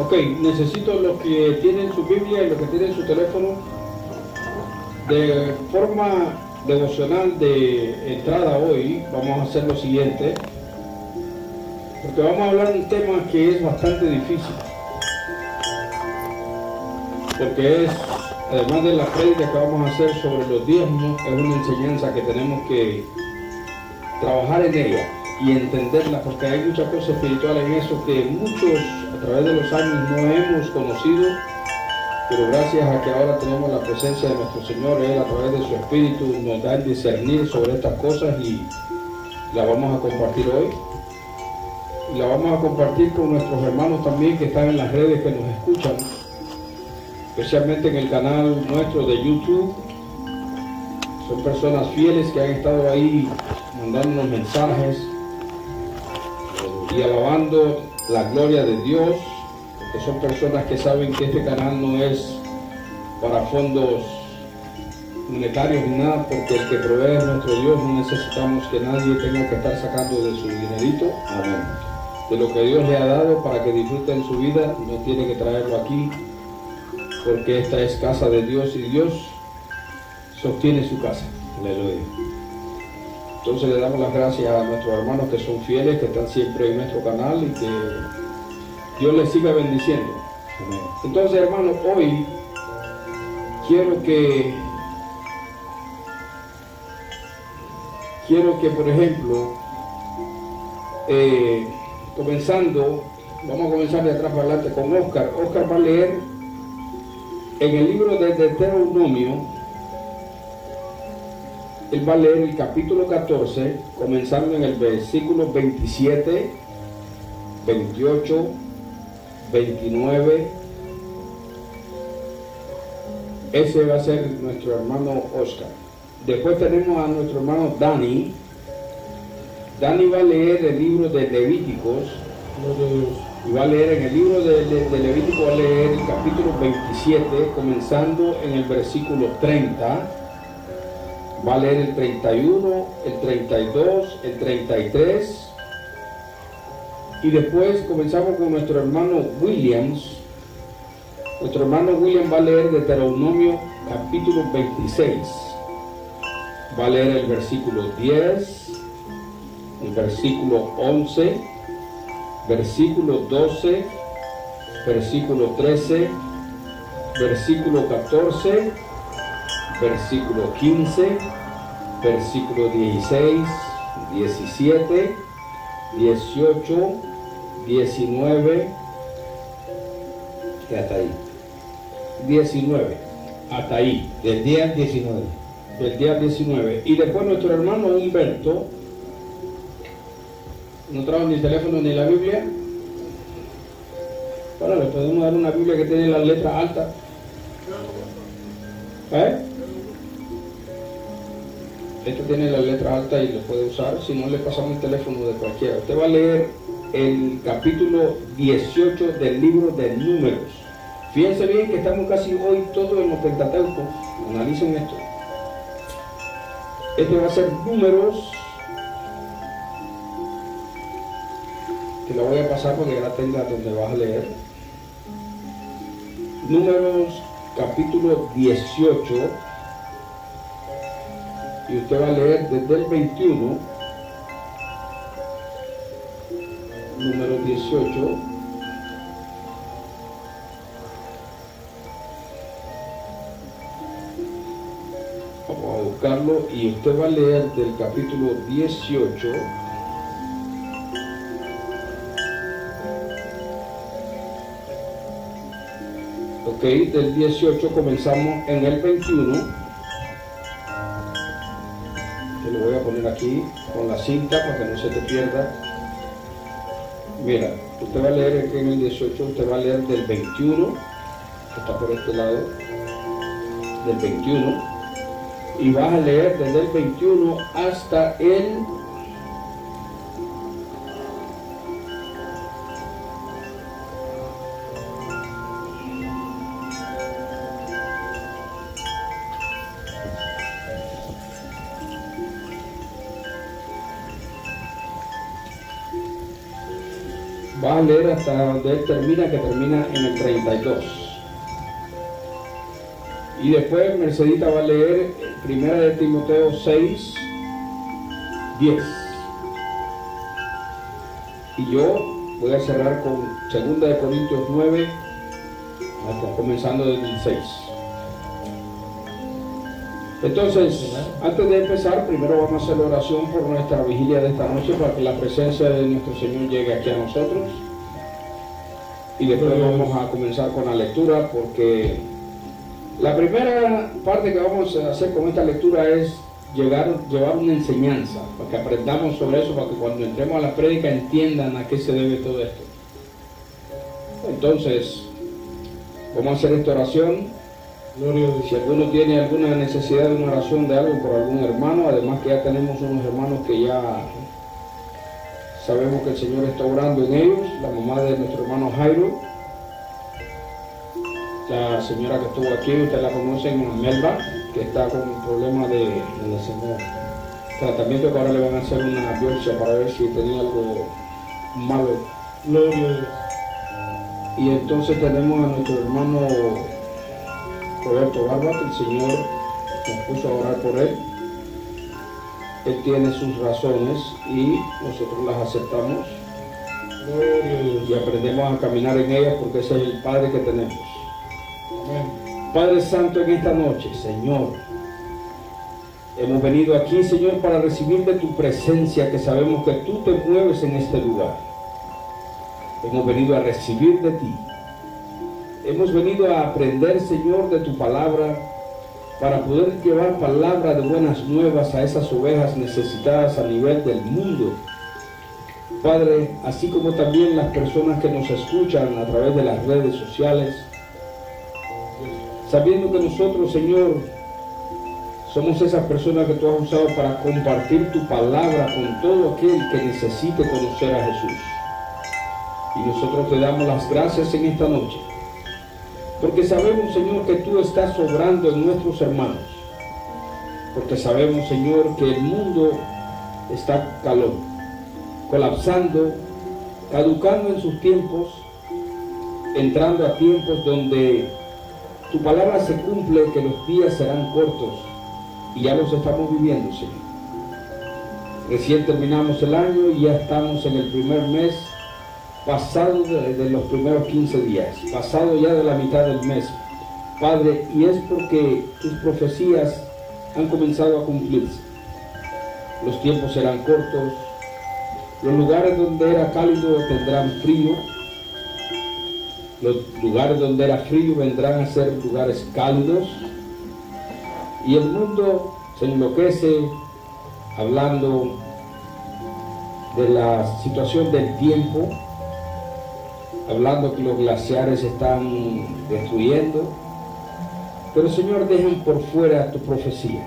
Ok, necesito los que tienen su Biblia y los que tienen su teléfono de forma devocional de entrada hoy. Vamos a hacer lo siguiente, porque vamos a hablar de un tema que es bastante difícil, porque es, además de la prédica que vamos a hacer sobre los diezmos, es una enseñanza que tenemos que trabajar en ella y entenderla, porque hay muchas cosas espirituales en eso que muchos a través de los años no hemos conocido, pero gracias a que ahora tenemos la presencia de nuestro Señor, Él a través de su Espíritu nos da el discernir sobre estas cosas y la vamos a compartir hoy. Y la vamos a compartir con nuestros hermanos también que están en las redes que nos escuchan, especialmente en el canal nuestro de YouTube. Son personas fieles que han estado ahí mandándonos mensajes, y alabando la gloria de Dios, que son personas que saben que este canal no es para fondos monetarios ni nada, porque el que provee es nuestro Dios, no necesitamos que nadie tenga que estar sacando de su dinerito, amén. De lo que Dios le ha dado para que disfruten su vida, no tiene que traerlo aquí, porque esta es casa de Dios y Dios sostiene su casa. Aleluya. Entonces le damos las gracias a nuestros hermanos que son fieles, que están siempre en nuestro canal y que Dios les siga bendiciendo. Entonces, hermanos, hoy quiero que quiero que, por ejemplo, eh, comenzando, vamos a comenzar de atrás para adelante con Oscar. Oscar va a leer en el libro de Deuteronomio, él va a leer el capítulo 14, comenzando en el versículo 27, 28, 29. Ese va a ser nuestro hermano Oscar. Después tenemos a nuestro hermano Dani. Dani va a leer el libro de Levíticos. Y va a leer en el libro de, de Levítico, va a leer el capítulo 27, comenzando en el versículo 30 Va a leer el 31, el 32, el 33. Y después comenzamos con nuestro hermano Williams. Nuestro hermano William va a leer Deuteronomio capítulo 26. Va a leer el versículo 10, el versículo 11, versículo 12, versículo 13, versículo 14 versículo 15, versículo 16, 17, 18, 19, y hasta ahí. 19, hasta ahí. Del día 19. Del día 19. Y después nuestro hermano Humberto, no trajo ni el teléfono ni la Biblia. Bueno, le podemos dar una Biblia que tiene las letras altas. ¿Eh? Este tiene la letra alta y lo puede usar, si no le pasamos el teléfono de cualquiera. Usted va a leer el capítulo 18 del libro de números. Fíjense bien que estamos casi hoy todos en los Pentateucos. Analicen esto. Este va a ser números. Que la voy a pasar porque ya la tenga donde vas a leer. Números capítulo 18 y usted va a leer desde el 21, número 18, vamos a buscarlo y usted va a leer del capítulo 18, ok, del 18 comenzamos en el 21 lo voy a poner con la cinta para que no se te pierda. Mira, usted va a leer aquí en el 18, usted va a leer del 21, que está por este lado, del 21, y vas a leer desde el 21 hasta el leer hasta donde él termina, que termina en el 32. Y después Mercedita va a leer Primera de Timoteo 6, 10. Y yo voy a cerrar con Segunda de Corintios 9, hasta comenzando desde el 6. Entonces, antes de empezar, primero vamos a hacer oración por nuestra vigilia de esta noche para que la presencia de nuestro Señor llegue aquí a nosotros. Y después vamos a comenzar con la lectura porque la primera parte que vamos a hacer con esta lectura es llegar, llevar una enseñanza, para que aprendamos sobre eso, para que cuando entremos a la prédica entiendan a qué se debe todo esto. Entonces, vamos a hacer esta oración si alguno tiene alguna necesidad de una oración de algo por algún hermano, además que ya tenemos unos hermanos que ya sabemos que el Señor está orando en ellos, la mamá de nuestro hermano Jairo, la señora que estuvo aquí, ustedes la conocen, Melba, que está con un problema de, de tratamiento que ahora le van a hacer una biopsia para ver si tenía algo malo. Y entonces tenemos a nuestro hermano Roberto Barba, que el Señor nos puso a orar por él. Él tiene sus razones y nosotros las aceptamos y aprendemos a caminar en ellas porque ese es el Padre que tenemos. Padre Santo, en esta noche, Señor, hemos venido aquí, Señor, para recibir de tu presencia, que sabemos que tú te mueves en este lugar. Hemos venido a recibir de ti Hemos venido a aprender, Señor, de tu palabra para poder llevar palabra de buenas nuevas a esas ovejas necesitadas a nivel del mundo. Padre, así como también las personas que nos escuchan a través de las redes sociales, sabiendo que nosotros, Señor, somos esas personas que tú has usado para compartir tu palabra con todo aquel que necesite conocer a Jesús. Y nosotros te damos las gracias en esta noche porque sabemos, Señor, que tú estás obrando en nuestros hermanos. Porque sabemos, Señor, que el mundo está calor, colapsando, caducando en sus tiempos, entrando a tiempos donde tu palabra se cumple, que los días serán cortos. Y ya los estamos viviendo, Señor. Recién terminamos el año y ya estamos en el primer mes pasado de, los primeros 15 días, pasado ya de la mitad del mes, Padre, y es porque tus profecías han comenzado a cumplirse. Los tiempos serán cortos, los lugares donde era cálido tendrán frío, los lugares donde era frío vendrán a ser lugares cálidos, y el mundo se enloquece hablando de la situación del tiempo, hablando que los glaciares están destruyendo. Pero Señor, dejen por fuera tu profecía.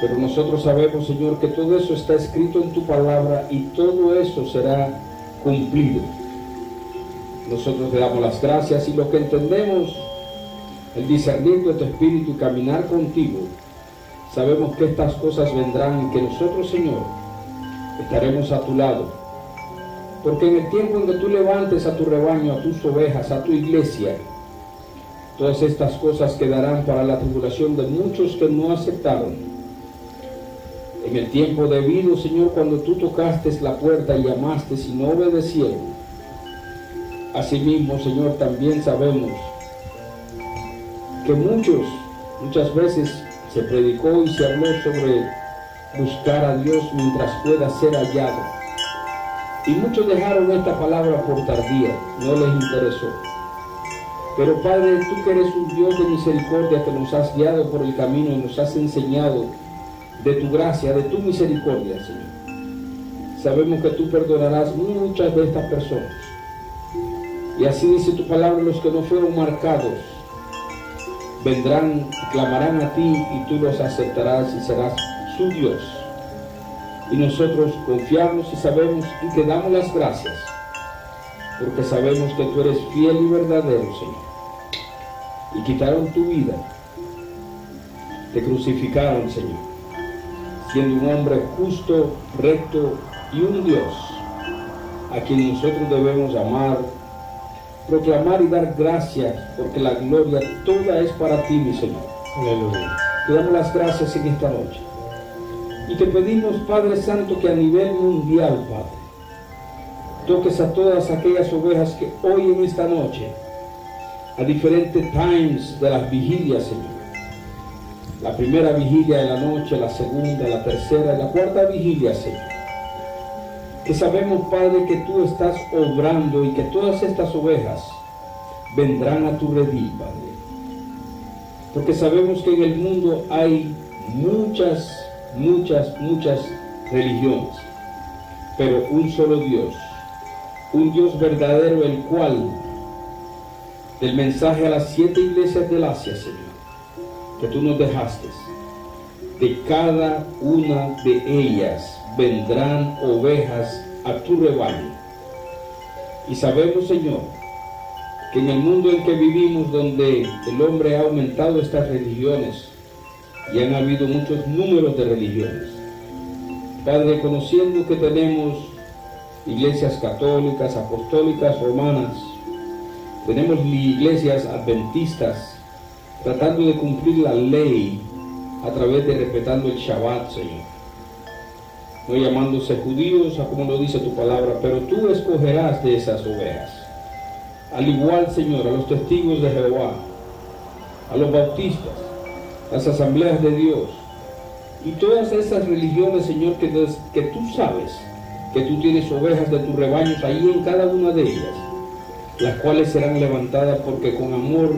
Pero nosotros sabemos, Señor, que todo eso está escrito en tu palabra y todo eso será cumplido. Nosotros te damos las gracias y lo que entendemos, el discernir de tu espíritu y caminar contigo, sabemos que estas cosas vendrán y que nosotros, Señor, estaremos a tu lado porque en el tiempo en que tú levantes a tu rebaño, a tus ovejas, a tu iglesia, todas estas cosas quedarán para la tribulación de muchos que no aceptaron. En el tiempo debido, Señor, cuando tú tocaste la puerta y llamaste y no obedecieron. Asimismo, Señor, también sabemos que muchos, muchas veces se predicó y se habló sobre buscar a Dios mientras pueda ser hallado y muchos dejaron esta palabra por tardía, no les interesó. Pero Padre, tú que eres un Dios de misericordia que nos has guiado por el camino y nos has enseñado de tu gracia, de tu misericordia, Señor. Sabemos que tú perdonarás muchas de estas personas. Y así dice tu palabra, los que no fueron marcados vendrán, clamarán a ti y tú los aceptarás y serás su Dios y nosotros confiamos y sabemos y te damos las gracias, porque sabemos que tú eres fiel y verdadero, Señor. Y quitaron tu vida, te crucificaron, Señor, siendo un hombre justo, recto y un Dios. a quien nosotros debemos amar, proclamar y dar gracias, porque la gloria toda es para ti, mi Señor. Aleluya. Te damos las gracias en esta noche. Y te pedimos, Padre Santo, que a nivel mundial, Padre, toques a todas aquellas ovejas que hoy en esta noche, a diferentes times de las vigilias, Señor. La primera vigilia de la noche, la segunda, la tercera la cuarta vigilia, Señor. Que sabemos, Padre, que tú estás obrando y que todas estas ovejas vendrán a tu redil, Padre. Porque sabemos que en el mundo hay muchas, muchas, muchas religiones, pero un solo Dios un Dios verdadero, el cual, del mensaje a las siete iglesias del Asia, Señor, que tú nos dejaste, de cada una de ellas vendrán ovejas a tu rebaño. Y sabemos, Señor, que en el mundo en que vivimos, donde el hombre ha aumentado estas religiones, y han habido muchos números de religiones, Padre, conociendo que tenemos iglesias católicas, apostólicas, romanas. Tenemos iglesias adventistas tratando de cumplir la ley a través de respetando el Shabbat, Señor. No llamándose judíos, como lo dice tu palabra, pero tú escogerás de esas ovejas. Al igual, Señor, a los testigos de Jehová, a los bautistas, las asambleas de Dios y todas esas religiones, Señor, que, tú sabes que tú tienes ovejas de tus rebaños ahí en cada una de ellas, las cuales serán levantadas porque con amor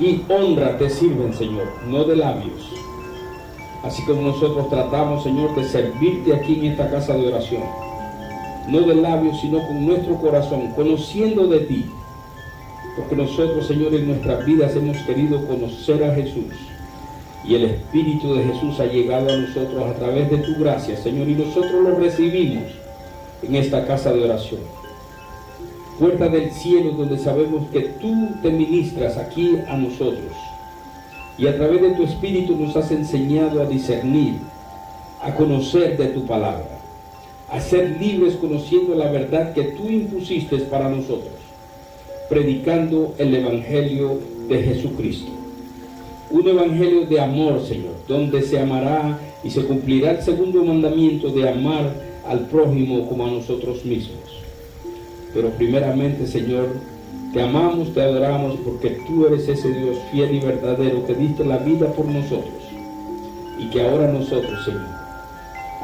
y honra te sirven, Señor, no de labios. Así como nosotros tratamos, Señor, de servirte aquí en esta casa de oración, no de labios, sino con nuestro corazón, conociendo de ti. Porque nosotros, Señor, en nuestras vidas hemos querido conocer a Jesús. Y el Espíritu de Jesús ha llegado a nosotros a través de tu gracia, Señor, y nosotros lo recibimos en esta casa de oración. Puerta del cielo donde sabemos que tú te ministras aquí a nosotros. Y a través de tu Espíritu nos has enseñado a discernir, a conocer de tu palabra, a ser libres conociendo la verdad que tú impusiste para nosotros, predicando el Evangelio de Jesucristo. Un Evangelio de amor, Señor, donde se amará y se cumplirá el segundo mandamiento de amar al prójimo como a nosotros mismos. Pero primeramente, Señor, te amamos, te adoramos porque tú eres ese Dios fiel y verdadero que diste la vida por nosotros. Y que ahora nosotros, Señor,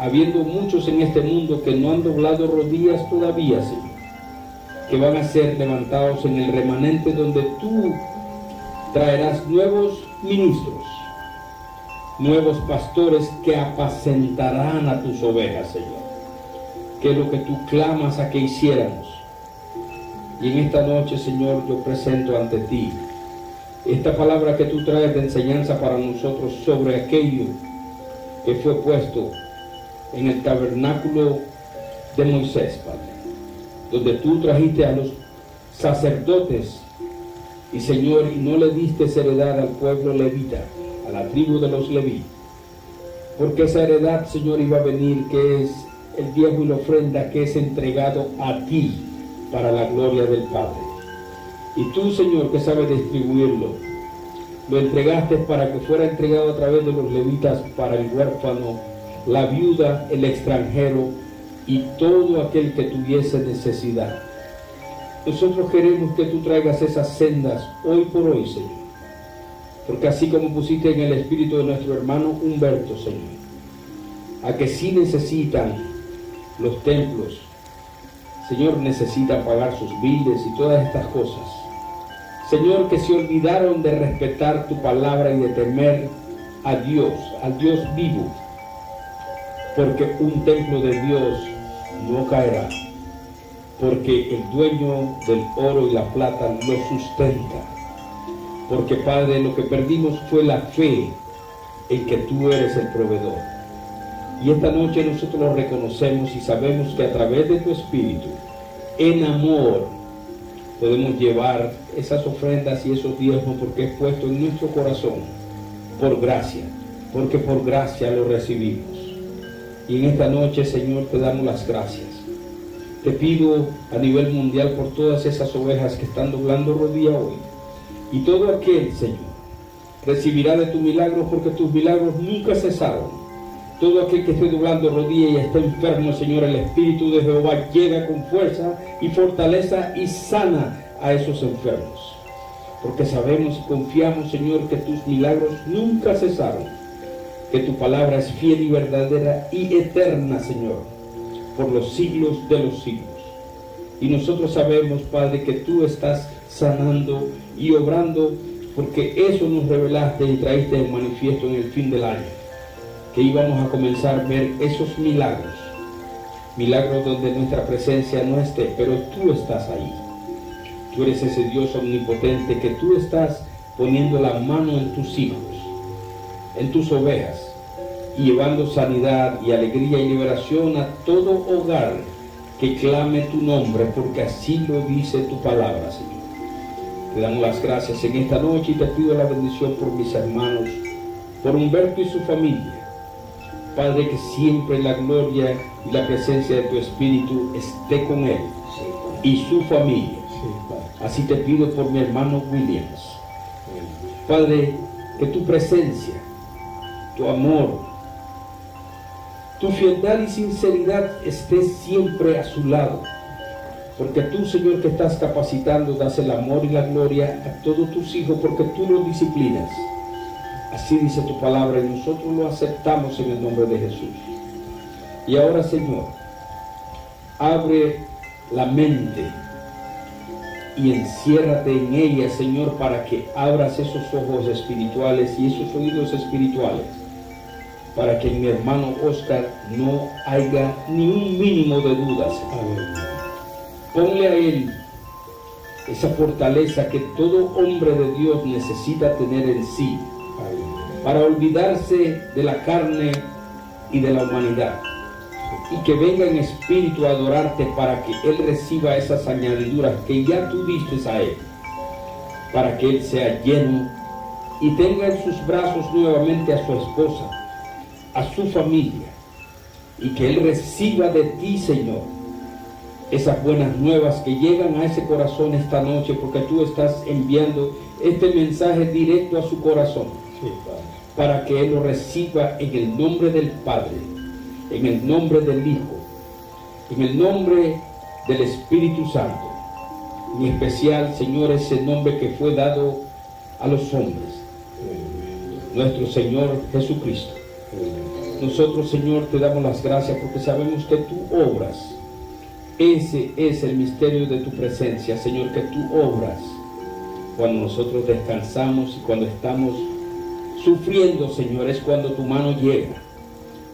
habiendo muchos en este mundo que no han doblado rodillas todavía, Señor, que van a ser levantados en el remanente donde tú traerás nuevos ministros, nuevos pastores que apacentarán a tus ovejas, Señor que lo que tú clamas a que hiciéramos. Y en esta noche, Señor, yo presento ante ti esta palabra que tú traes de enseñanza para nosotros sobre aquello que fue puesto en el tabernáculo de Moisés, Padre, donde tú trajiste a los sacerdotes y Señor, y no le diste heredad al pueblo levita, a la tribu de los leví, porque esa heredad, Señor, iba a venir, que es el diezmo y la ofrenda que es entregado a ti para la gloria del Padre. Y tú, Señor, que sabes distribuirlo, lo entregaste para que fuera entregado a través de los levitas para el huérfano, la viuda, el extranjero y todo aquel que tuviese necesidad. Nosotros queremos que tú traigas esas sendas hoy por hoy, Señor. Porque así como pusiste en el espíritu de nuestro hermano Humberto, Señor, a que sí necesitan los templos. Señor, necesita pagar sus biles y todas estas cosas. Señor, que se olvidaron de respetar tu palabra y de temer a Dios, al Dios vivo. Porque un templo de Dios no caerá. Porque el dueño del oro y la plata lo sustenta. Porque Padre, lo que perdimos fue la fe en que tú eres el proveedor. Y esta noche nosotros lo reconocemos y sabemos que a través de tu Espíritu, en amor, podemos llevar esas ofrendas y esos diezmos porque es puesto en nuestro corazón por gracia, porque por gracia lo recibimos. Y en esta noche, Señor, te damos las gracias. Te pido a nivel mundial por todas esas ovejas que están doblando rodilla hoy. Y todo aquel, Señor, recibirá de tu milagro porque tus milagros nunca cesaron. Todo aquel que esté doblando rodilla y esté enfermo, Señor, el Espíritu de Jehová llega con fuerza y fortaleza y sana a esos enfermos. Porque sabemos y confiamos, Señor, que tus milagros nunca cesaron. Que tu palabra es fiel y verdadera y eterna, Señor, por los siglos de los siglos. Y nosotros sabemos, Padre, que tú estás sanando y obrando porque eso nos revelaste y traíste en manifiesto en el fin del año, que íbamos a comenzar a ver esos milagros, milagros donde nuestra presencia no esté, pero tú estás ahí. Tú eres ese Dios omnipotente que tú estás poniendo la mano en tus hijos, en tus ovejas, llevando sanidad y alegría y liberación a todo hogar que clame tu nombre, porque así lo dice tu palabra, Señor. Te damos las gracias en esta noche y te pido la bendición por mis hermanos, por Humberto y su familia. Padre, que siempre la gloria y la presencia de tu Espíritu esté con él y su familia. Así te pido por mi hermano Williams. Padre, que tu presencia, tu amor, tu fieldad y sinceridad esté siempre a su lado porque tú, Señor, que estás capacitando, das el amor y la gloria a todos tus hijos, porque tú los disciplinas. Así dice tu palabra y nosotros lo aceptamos en el nombre de Jesús. Y ahora, Señor, abre la mente y enciérrate en ella, Señor, para que abras esos ojos espirituales y esos oídos espirituales, para que mi hermano Oscar no haya ni un mínimo de dudas. Ponle a Él esa fortaleza que todo hombre de Dios necesita tener en sí para olvidarse de la carne y de la humanidad. Y que venga en espíritu a adorarte para que Él reciba esas añadiduras que ya tú diste a Él. Para que Él sea lleno y tenga en sus brazos nuevamente a su esposa, a su familia. Y que Él reciba de ti, Señor, esas buenas nuevas que llegan a ese corazón esta noche, porque tú estás enviando este mensaje directo a su corazón, para que Él lo reciba en el nombre del Padre, en el nombre del Hijo, en el nombre del Espíritu Santo. En especial, Señor, ese nombre que fue dado a los hombres, nuestro Señor Jesucristo. Nosotros, Señor, te damos las gracias porque sabemos que tú obras ese es el misterio de tu presencia, Señor, que tú obras cuando nosotros descansamos y cuando estamos sufriendo, Señor, es cuando tu mano llega.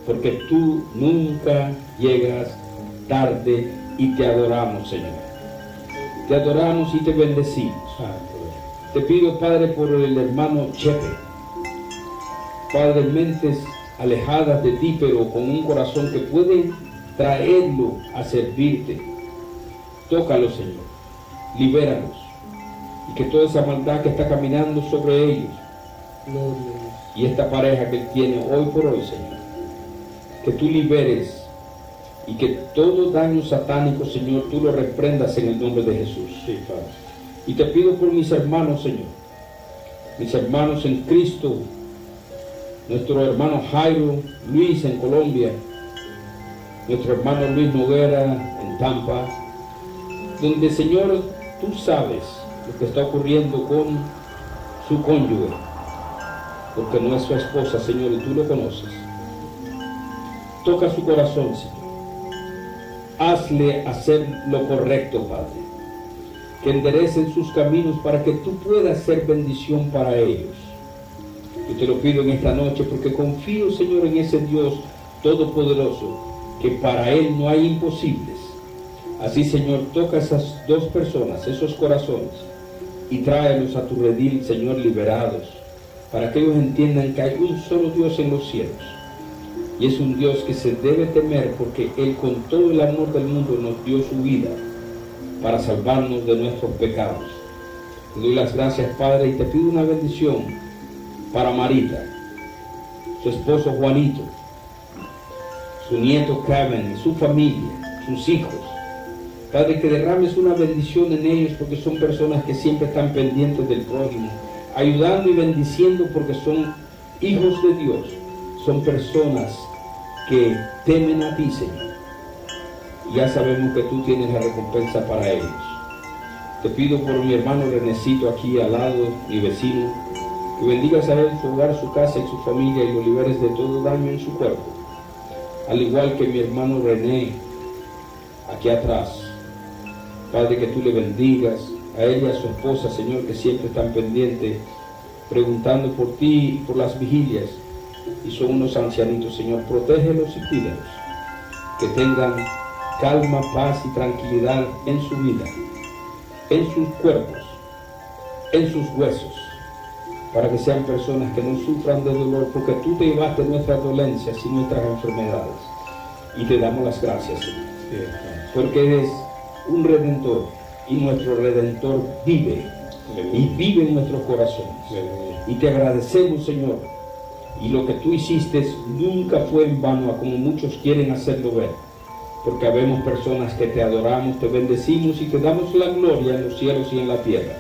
Porque tú nunca llegas tarde y te adoramos, Señor. Te adoramos y te bendecimos. Te pido, Padre, por el hermano Chepe. Padre, mentes alejadas de ti, pero con un corazón que puede traerlo a servirte. Tócalo, Señor. Libéralos. Y que toda esa maldad que está caminando sobre ellos y esta pareja que él tiene hoy por hoy, Señor, que tú liberes y que todo daño satánico, Señor, tú lo reprendas en el nombre de Jesús. Sí, Y te pido por mis hermanos, Señor, mis hermanos en Cristo, nuestro hermano Jairo Luis en Colombia, nuestro hermano Luis Noguera en Tampa, donde Señor, tú sabes lo que está ocurriendo con su cónyuge, porque no es su esposa, Señor, y tú lo conoces. Toca su corazón, Señor. Hazle hacer lo correcto, Padre. Que enderecen sus caminos para que tú puedas ser bendición para ellos. Yo te lo pido en esta noche porque confío, Señor, en ese Dios todopoderoso que para Él no hay imposibles. Así, Señor, toca a esas dos personas, esos corazones, y tráelos a tu redil, Señor, liberados, para que ellos entiendan que hay un solo Dios en los cielos. Y es un Dios que se debe temer porque Él con todo el amor del mundo nos dio su vida para salvarnos de nuestros pecados. Te doy las gracias, Padre, y te pido una bendición para Marita, su esposo Juanito, su nieto Kevin, su familia, sus hijos, Padre, que derrames una bendición en ellos porque son personas que siempre están pendientes del prójimo, ayudando y bendiciendo porque son hijos de Dios, son personas que temen a ti, Señor. Ya sabemos que tú tienes la recompensa para ellos. Te pido por mi hermano Renecito aquí al lado, mi vecino, que bendigas a él, su hogar, su casa y su familia y lo liberes de todo daño en su cuerpo. Al igual que mi hermano René, aquí atrás. Padre, que tú le bendigas a ella y a su esposa, Señor, que siempre están pendientes, preguntando por ti y por las vigilias. Y son unos ancianitos, Señor, protégelos y cuídalos. Que tengan calma, paz y tranquilidad en su vida, en sus cuerpos, en sus huesos, para que sean personas que no sufran de dolor, porque tú te llevaste nuestras dolencias y nuestras enfermedades. Y te damos las gracias, Señor, porque eres un redentor y nuestro redentor vive y vive en nuestros corazones. Y te agradecemos, Señor. Y lo que tú hiciste nunca fue en vano, como muchos quieren hacerlo ver porque habemos personas que te adoramos, te bendecimos y te damos la gloria en los cielos y en la tierra.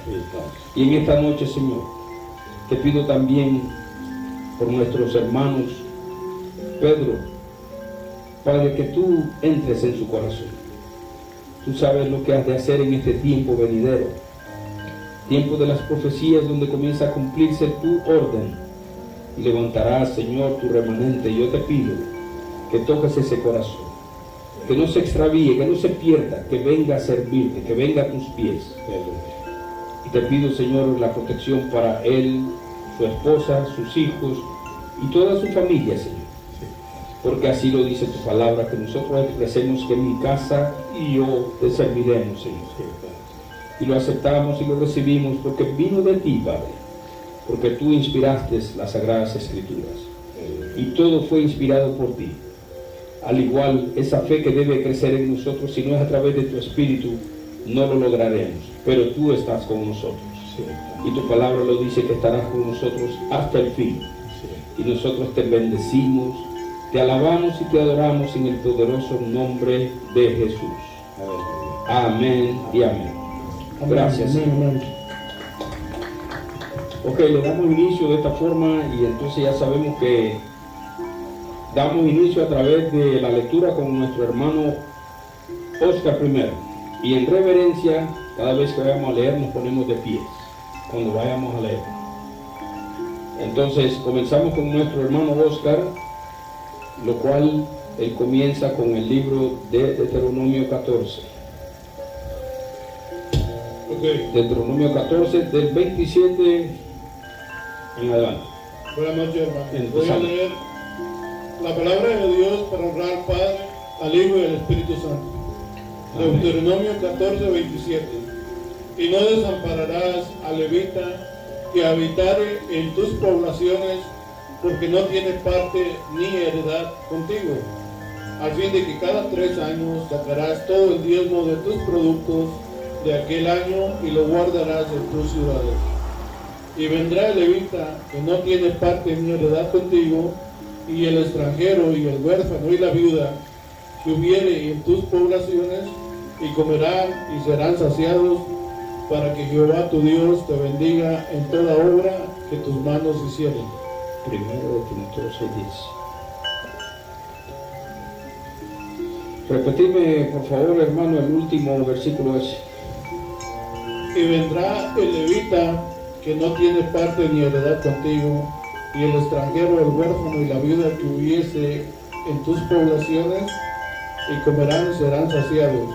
Y en esta noche, Señor, te pido también por nuestros hermanos, Pedro, Padre, que tú entres en su corazón. Tú sabes lo que has de hacer en este tiempo venidero, tiempo de las profecías donde comienza a cumplirse tu orden. Y levantarás, Señor, tu remanente. Yo te pido que toques ese corazón que no se extravíe, que no se pierda, que venga a servirte, que venga a tus pies. Y te pido, Señor, la protección para él, su esposa, sus hijos y toda su familia, Señor. Porque así lo dice tu palabra, que nosotros expresemos que mi casa y yo te serviremos, Señor. Y lo aceptamos y lo recibimos porque vino de ti, Padre. Porque tú inspiraste las sagradas escrituras. Y todo fue inspirado por ti al igual esa fe que debe crecer en nosotros, si no es a través de tu espíritu, no lo lograremos. Pero tú estás con nosotros. Y tu palabra lo dice que estarás con nosotros hasta el fin. Y nosotros te bendecimos, te alabamos y te adoramos en el poderoso nombre de Jesús. Amén y amén. Gracias. Ok, le damos inicio de esta forma y entonces ya sabemos que damos inicio a través de la lectura con nuestro hermano Oscar primero. Y en reverencia, cada vez que vayamos a leer, nos ponemos de pies, cuando vayamos a leer. Entonces, comenzamos con nuestro hermano Oscar, lo cual él comienza con el libro de Deuteronomio 14. Okay. Deuteronomio 14, del 27 en adelante. Buenas noches, hermano. Voy a leer la palabra de Dios para honrar al Padre, al Hijo y al Espíritu Santo. Deuteronomio 14, 27. Y no desampararás al levita que habitare en tus poblaciones, porque no tiene parte ni heredad contigo. Al fin de que cada tres años sacarás todo el diezmo de tus productos de aquel año y lo guardarás en tus ciudades. Y vendrá el levita que no tiene parte ni heredad contigo, y el extranjero y el huérfano y la viuda que hubiere en tus poblaciones y comerán y serán saciados para que Jehová tu Dios te bendiga en toda obra que tus manos hicieren. Primero Timoteo 6:10. Repetime, por favor, hermano, el último versículo ese. Y vendrá el levita que no tiene parte ni heredad contigo y el extranjero, el huérfano y la viuda que hubiese en tus poblaciones, y comerán y serán saciados,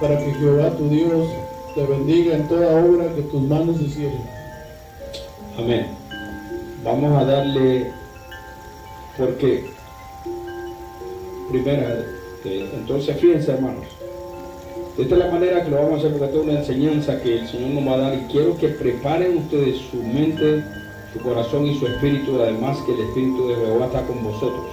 para que Jehová tu Dios te bendiga en toda obra que tus manos hicieren. Amén. Vamos a darle, porque, primera, entonces fíjense hermanos, esta es la manera que lo vamos a hacer, porque es una enseñanza que el Señor nos va a dar y quiero que preparen ustedes su mente su corazón y su espíritu, además que el espíritu de Jehová está con vosotros.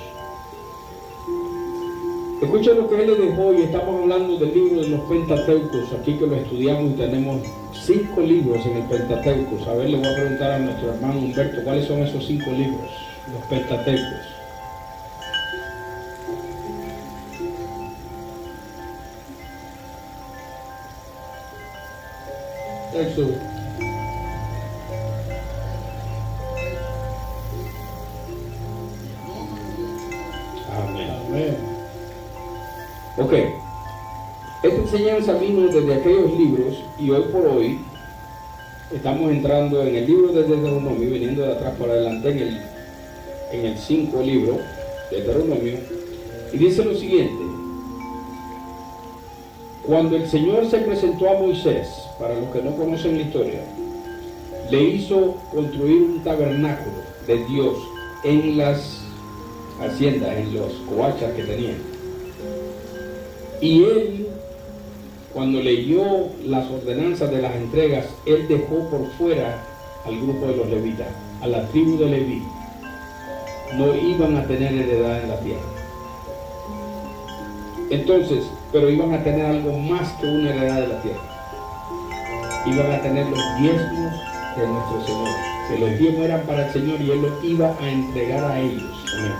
Escuchen lo que él le dejó y estamos hablando del libro de los Pentateucos, aquí que lo estudiamos y tenemos cinco libros en el Pentateucos. A ver, le voy a preguntar a nuestro hermano Humberto, ¿cuáles son esos cinco libros? Los Pentateucos. Éxodo. Amén. Amén. Ok. Esta enseñanza vino desde aquellos libros y hoy por hoy estamos entrando en el libro de Deuteronomio, viniendo de atrás para adelante en el, en el 5 libro de Deuteronomio, y dice lo siguiente. Cuando el Señor se presentó a Moisés, para los que no conocen la historia, le hizo construir un tabernáculo de Dios en las haciendas, en los coachas que tenían. Y él, cuando leyó las ordenanzas de las entregas, él dejó por fuera al grupo de los levitas, a la tribu de Leví. No iban a tener heredad en la tierra. Entonces, pero iban a tener algo más que una heredad de la tierra. Iban a tener los diezmos de nuestro Señor. Que los diezmos eran para el Señor y Él los iba a entregar a ellos. Amén.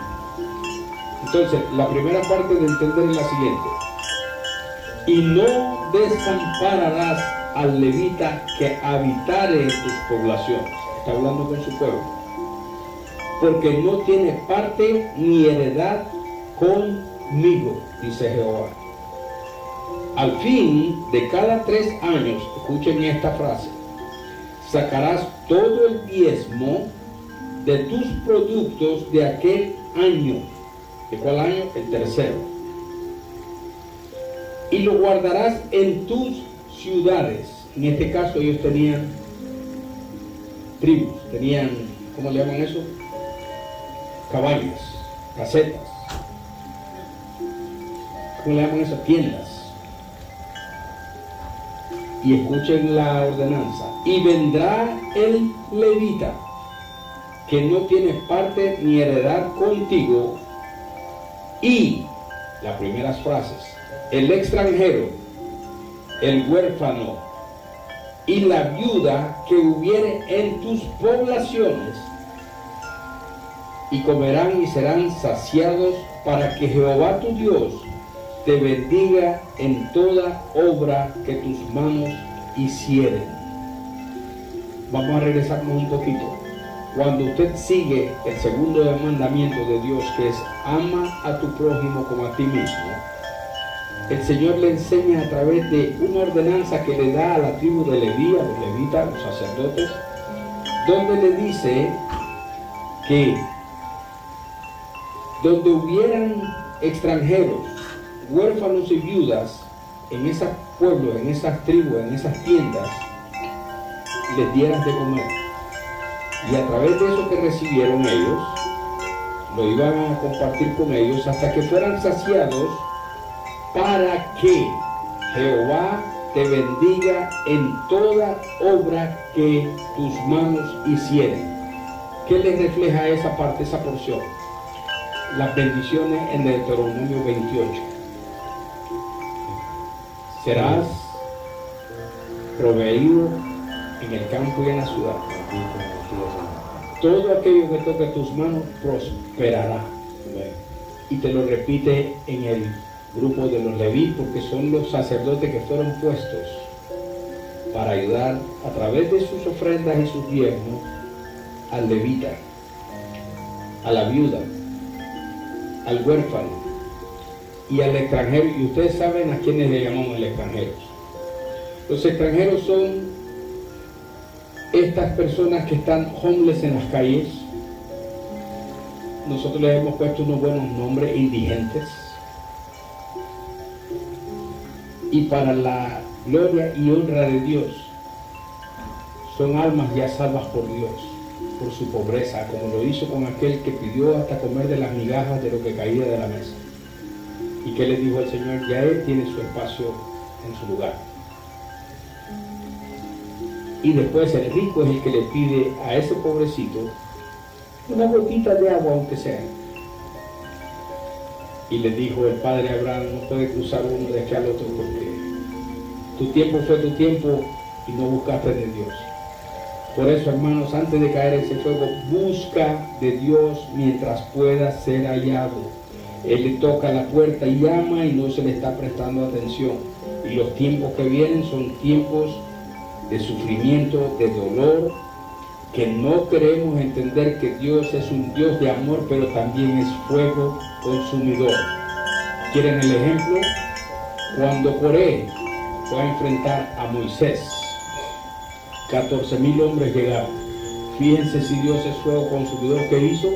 Entonces, la primera parte de entender es la siguiente. Y no desampararás al levita que habitare en tus poblaciones. Está hablando con su pueblo. Porque no tiene parte ni heredad conmigo, dice Jehová. Al fin de cada tres años, escuchen esta frase, sacarás todo el diezmo de tus productos de aquel año. ¿De cuál año? El tercero. Y lo guardarás en tus ciudades. En este caso ellos tenían tribus, tenían, ¿cómo le llaman eso? Cabañas, casetas. ¿Cómo le llaman eso? Tiendas y escuchen la ordenanza. Y vendrá el levita, que no tiene parte ni heredad contigo, y, las primeras frases, el extranjero, el huérfano y la viuda que hubiere en tus poblaciones, y comerán y serán saciados para que Jehová tu Dios te bendiga en toda obra que tus manos hicieren. Vamos a regresarnos un poquito. Cuando usted sigue el segundo mandamiento de Dios, que es ama a tu prójimo como a ti mismo, el Señor le enseña a través de una ordenanza que le da a la tribu de Leví, a los levitas, los sacerdotes, donde le dice que donde hubieran extranjeros huérfanos y viudas en esos pueblos, en esas tribus, en esas tiendas, les dieras de comer. Y a través de eso que recibieron ellos, lo iban a compartir con ellos hasta que fueran saciados para que Jehová te bendiga en toda obra que tus manos hicieren. ¿Qué les refleja esa parte, esa porción? Las bendiciones en Deuteronomio 28 serás proveído en el campo y en la ciudad. Todo aquello que toque tus manos prosperará. Y te lo repite en el grupo de los Leví, porque son los sacerdotes que fueron puestos para ayudar a través de sus ofrendas y sus diezmos al levita, a la viuda, al huérfano, y al extranjero, y ustedes saben a quiénes le llamamos extranjeros. Los extranjeros son estas personas que están homeless en las calles. Nosotros les hemos puesto unos buenos nombres, indigentes. Y para la gloria y honra de Dios, son almas ya salvas por Dios, por su pobreza, como lo hizo con aquel que pidió hasta comer de las migajas de lo que caía de la mesa. ¿Y qué le dijo el Señor? Ya Él tiene su espacio en su lugar. Y después el rico es el que le pide a ese pobrecito una gotita de agua, aunque sea. Y le dijo el padre Abraham, no puede cruzar uno de aquí al otro porque tu tiempo fue tu tiempo y no buscaste de Dios. Por eso, hermanos, antes de caer ese fuego, busca de Dios mientras pueda ser hallado. Él le toca la puerta y llama y no se le está prestando atención. Y los tiempos que vienen son tiempos de sufrimiento, de dolor, que no queremos entender que Dios es un Dios de amor, pero también es fuego consumidor. ¿Quieren el ejemplo? Cuando Coré fue a enfrentar a Moisés, 14 mil hombres llegaron. Fíjense si Dios es fuego consumidor que hizo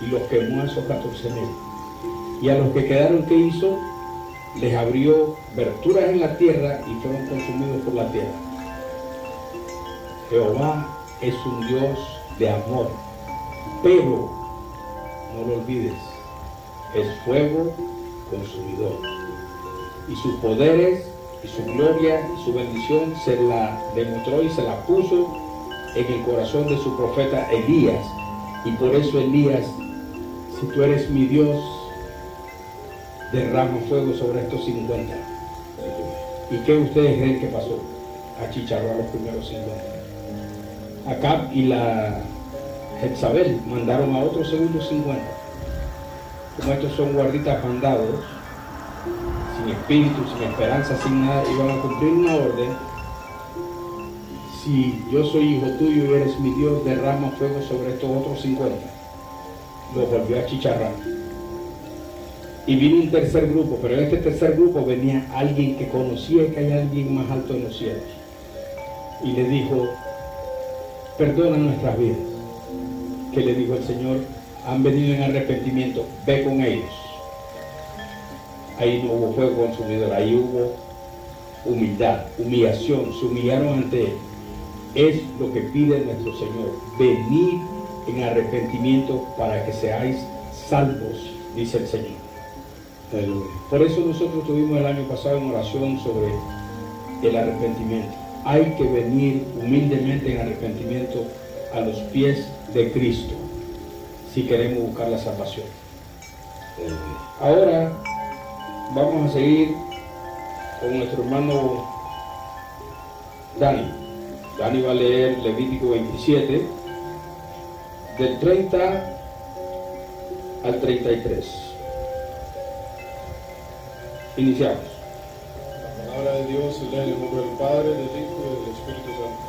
y los quemó a esos 14 mil. Y a los que quedaron, ¿qué hizo? Les abrió verturas en la tierra y fueron consumidos por la tierra. Jehová es un Dios de amor, pero no lo olvides, es fuego consumidor. Y sus poderes y su gloria y su bendición se la demostró y se la puso en el corazón de su profeta Elías. Y por eso Elías, si tú eres mi Dios, derrama fuego sobre estos 50. ¿Y qué ustedes creen que pasó? Achicharró a los primeros 50. Acab y la Jezabel mandaron a otros segundos 50. Como estos son guarditas mandados, sin espíritu, sin esperanza, sin nada, iban a cumplir una orden. Si yo soy hijo tuyo y eres mi Dios, derrama fuego sobre estos otros 50. Los volvió a chicharrar. Y vino un tercer grupo, pero en este tercer grupo venía alguien que conocía que hay alguien más alto en los cielos. Y le dijo, perdona nuestras vidas. Que le dijo el Señor, han venido en arrepentimiento, ve con ellos. Ahí no hubo fuego consumidor, ahí hubo humildad, humillación, se humillaron ante Él. Es lo que pide nuestro Señor, venid en arrepentimiento para que seáis salvos, dice el Señor. Por eso nosotros tuvimos el año pasado en oración sobre el arrepentimiento hay que venir humildemente en arrepentimiento a los pies de Cristo si queremos buscar la salvación. Ahora vamos a seguir con nuestro hermano Dani. Dani va a leer Levítico 27 del 30 al 33. Iniciamos de Dios el nombre del Padre, del Hijo y del Espíritu Santo.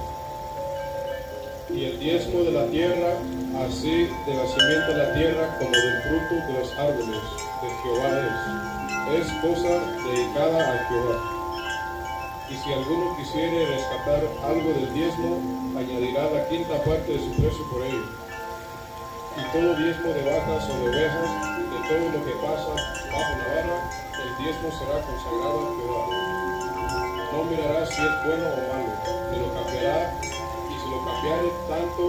Y el diezmo de la tierra, así de la simiente de la tierra como del fruto de los árboles de Jehová es, es cosa dedicada a Jehová. Y si alguno quisiere rescatar algo del diezmo, añadirá la quinta parte de su precio por ello. Y todo diezmo de vacas o de ovejas, de todo lo que pasa bajo la barra, el diezmo será consagrado a Jehová no mirará si es bueno o malo, se lo cambiará y si lo cambiare tanto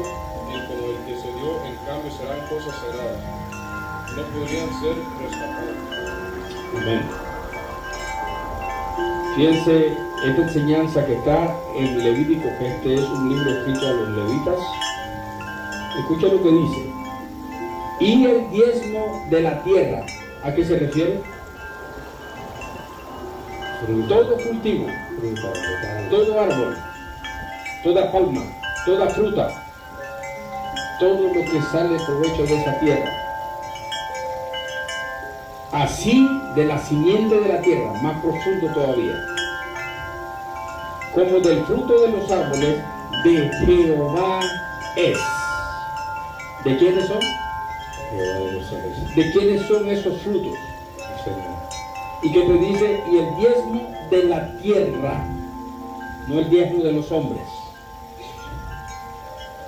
el como el que se dio, en cambio serán cosas cerradas. No podrían ser rescatadas. Amén. Fíjense esta enseñanza que está en Levítico, que este es un libro escrito a los levitas. Escucha lo que dice. Y el diezmo de la tierra, ¿a qué se refiere? Todo cultivo, todo árbol, toda palma, toda fruta, todo lo que sale provecho de esa tierra. Así de la simiente de la tierra, más profundo todavía, como del fruto de los árboles, de Jehová es. ¿De quiénes son? ¿De quiénes son esos frutos? Y que te dice, y el diezmo de la tierra, no el diezmo de los hombres.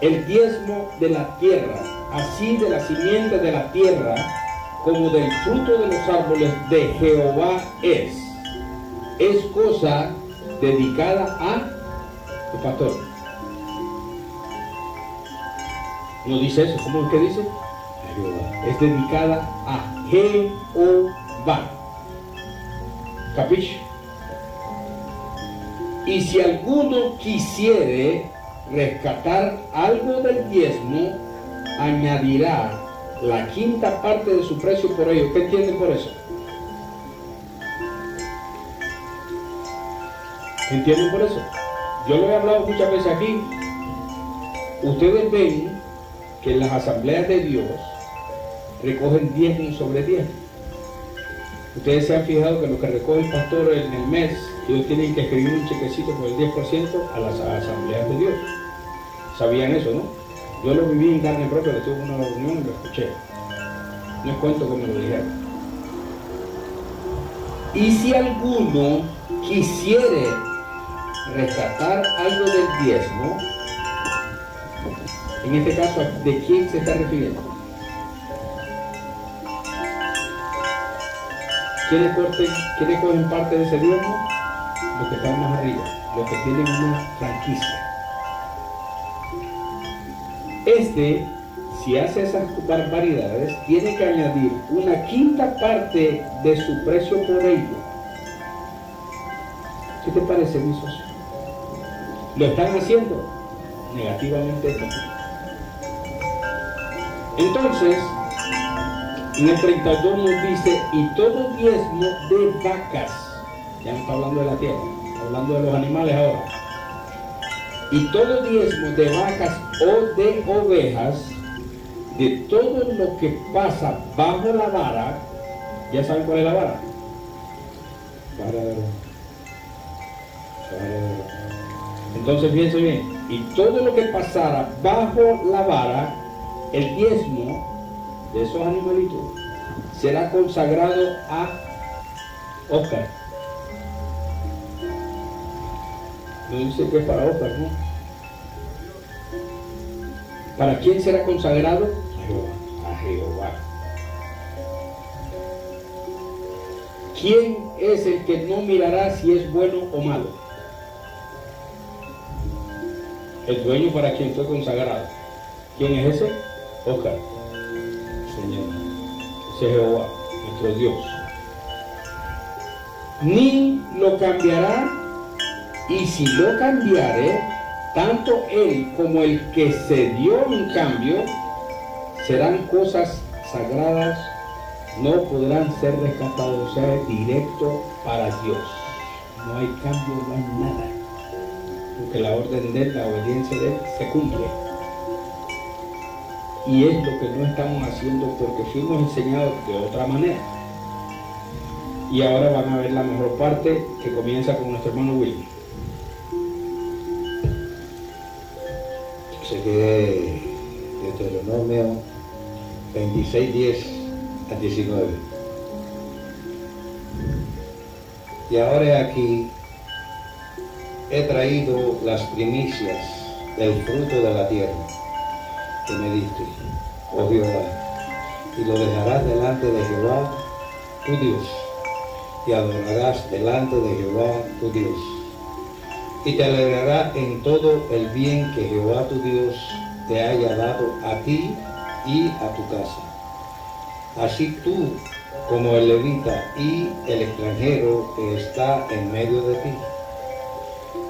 El diezmo de la tierra, así de la simiente de la tierra, como del fruto de los árboles de Jehová es. Es cosa dedicada a el pastor. No dice eso, ¿cómo es que dice? Es dedicada a Jehová. ¿Capiche? Y si alguno quisiere rescatar algo del diezmo, añadirá la quinta parte de su precio por ello. ¿Qué entienden por eso? ¿Entienden por eso? Yo lo he hablado muchas veces aquí. Ustedes ven que en las asambleas de Dios recogen diezmo sobre diezmo. Ustedes se han fijado que lo que recoge el pastor en el mes ellos tienen que escribir un chequecito por el 10% a las asambleas de Dios. ¿Sabían eso, no? Yo lo viví en carne propia, estuve en una reunión y lo escuché. No es cuento me lo dijeron. Y si alguno quisiere rescatar algo del diezmo, en este caso, ¿de quién se está refiriendo? ¿Quiénes, ¿Quiénes cogen parte de ese diezmo? Los que están más arriba, los que tienen una franquicia. Este, si hace esas barbaridades, tiene que añadir una quinta parte de su precio por ello. ¿Qué te parece, mi socio? ¿Lo están haciendo? Negativamente Entonces, en el 32 nos dice, y todo diezmo de vacas, ya no está hablando de la tierra, está hablando de los animales ahora, y todo diezmo de vacas o de ovejas, de todo lo que pasa bajo la vara, ¿ya saben cuál es la vara? Entonces piense bien, y todo lo que pasara bajo la vara, el diezmo de esos animalitos será consagrado a Oscar. No dice que es para Oscar, ¿no? ¿Para quién será consagrado? A Jehová. A Jehová. ¿Quién es el que no mirará si es bueno o malo? El dueño para quien fue consagrado. ¿Quién es ese? Oscar. Señor. Ese es Jehová, nuestro Dios. Ni lo cambiará, y si lo cambiare, tanto él como el que se dio en cambio serán cosas sagradas, no podrán ser rescatados, o sea, directo para Dios. No hay cambio, no hay nada. Porque la orden de él, la obediencia de él, se cumple. Y es lo que no estamos haciendo porque fuimos enseñados de otra manera. Y ahora van a ver la mejor parte que comienza con nuestro hermano William. que Deuteronomio 26, 10 a 19. Y ahora aquí he traído las primicias del fruto de la tierra que me diste, oh Jehová, y lo dejarás delante de Jehová, tu Dios, y adorarás delante de Jehová, tu Dios y te alegrará en todo el bien que Jehová tu Dios te haya dado a ti y a tu casa. Así tú como el levita y el extranjero que está en medio de ti.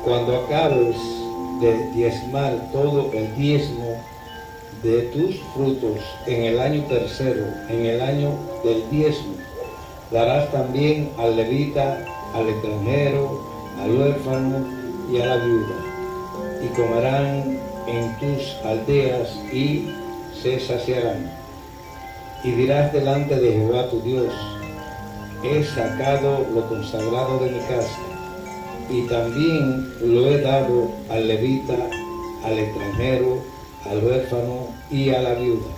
Cuando acabes de diezmar todo el diezmo de tus frutos en el año tercero, en el año del diezmo, darás también al levita, al extranjero, al huérfano, y a la viuda, y comerán en tus aldeas y se saciarán. Y dirás delante de Jehová tu Dios, he sacado lo consagrado de mi casa, y también lo he dado al levita, al extranjero, al huérfano y a la viuda,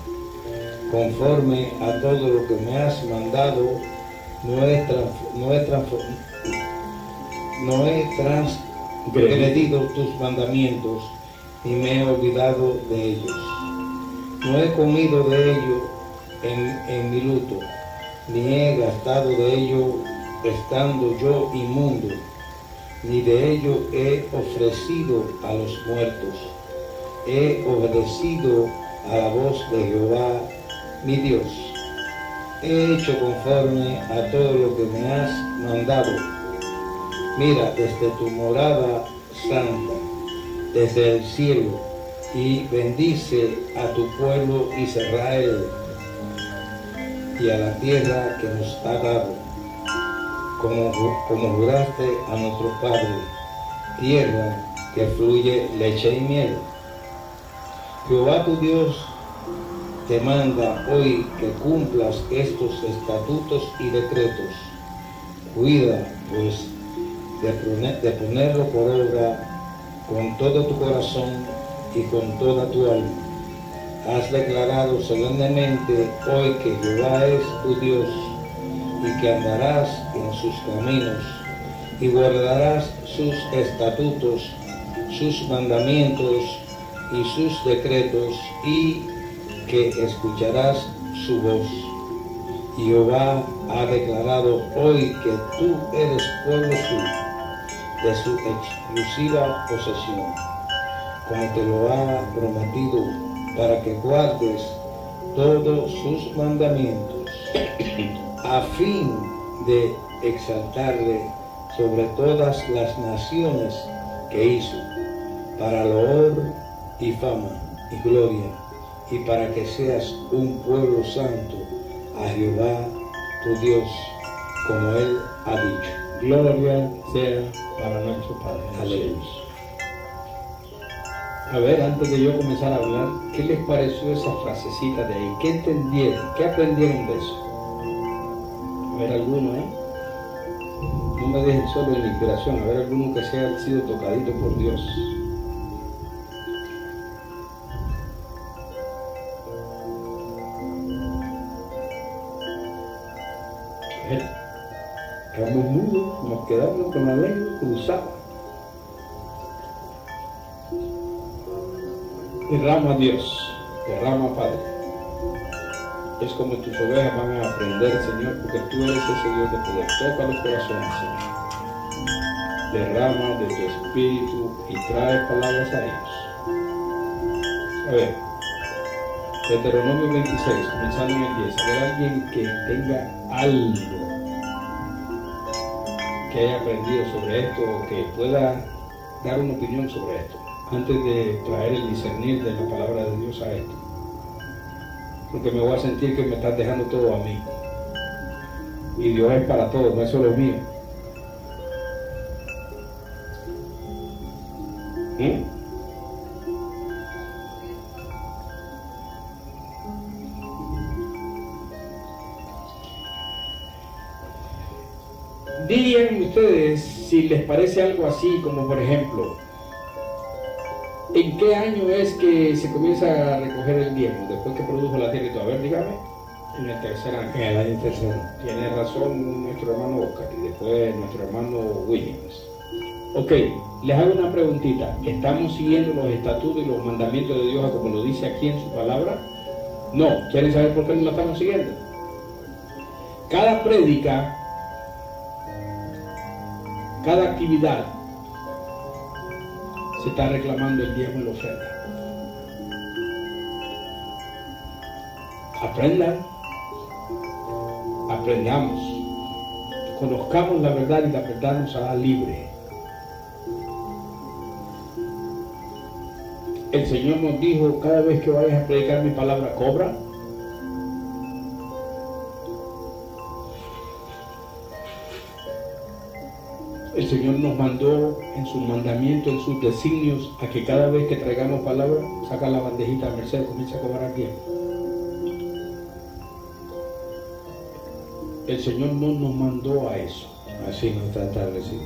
conforme a todo lo que me has mandado, no he, no he, no he trans he tus mandamientos y me he olvidado de ellos. No he comido de ello en, en mi luto, ni he gastado de ello estando yo inmundo, ni de ello he ofrecido a los muertos. He obedecido a la voz de Jehová, mi Dios. He hecho conforme a todo lo que me has mandado Mira desde tu morada santa, desde el cielo, y bendice a tu pueblo Israel y a la tierra que nos ha dado, como, como juraste a nuestro Padre, tierra que fluye leche y miel. Jehová tu Dios te manda hoy que cumplas estos estatutos y decretos. Cuida, pues, de, ponerlo por obra con todo tu corazón y con toda tu alma. Has declarado solemnemente hoy que Jehová es tu Dios y que andarás en sus caminos y guardarás sus estatutos, sus mandamientos y sus decretos y que escucharás su voz. Jehová ha declarado hoy que tú eres pueblo suyo de su exclusiva posesión, como te lo ha prometido, para que guardes todos sus mandamientos, a fin de exaltarle sobre todas las naciones que hizo, para loor y fama y gloria, y para que seas un pueblo santo a Jehová tu Dios, como él ha dicho. Gloria sea para nuestro Padre. Aleluya. A ver, antes de yo comenzar a hablar, ¿qué les pareció esa frasecita de ahí? ¿Qué entendieron? ¿Qué aprendieron de eso? A ver, alguno, ¿eh? No me dejen solo en la inspiración, a ver alguno que sea sido tocadito por Dios. Quedamos mudos, nos quedamos con la lengua cruzada. Derrama Dios, derrama Padre. Es como tus ovejas van a aprender, Señor, porque tú eres ese Dios de poder. Toca los corazones, Señor. Derrama de tu espíritu y trae palabras a ellos. A ver, Deuteronomio 26, comenzando en el 10. A alguien que tenga algo que haya aprendido sobre esto o que pueda dar una opinión sobre esto, antes de traer el discernir de la palabra de Dios a esto. Porque me voy a sentir que me estás dejando todo a mí. Y Dios es para todos, no es solo mío. ¿Mm? Dirían ustedes si les parece algo así, como por ejemplo, ¿en qué año es que se comienza a recoger el diezmo? Después que produjo la tierra y todo. A ver, dígame. En el tercer año. En el año tercero. Tiene razón nuestro hermano Oscar y después nuestro hermano Williams. Ok, les hago una preguntita. ¿Estamos siguiendo los estatutos y los mandamientos de Dios como lo dice aquí en su palabra? No. ¿Quieren saber por qué no lo estamos siguiendo? Cada prédica, cada actividad, se está reclamando el diezmo y la oferta. Aprendan, aprendamos, conozcamos la verdad y la verdad nos hará libre. El Señor nos dijo, cada vez que vayas a predicar mi palabra, cobra. El Señor nos mandó en sus mandamientos, en sus designios, a que cada vez que traigamos palabra, saca la bandejita a merced, comienza a cobrar bien. El Señor no nos mandó a eso. Así nos está establecido.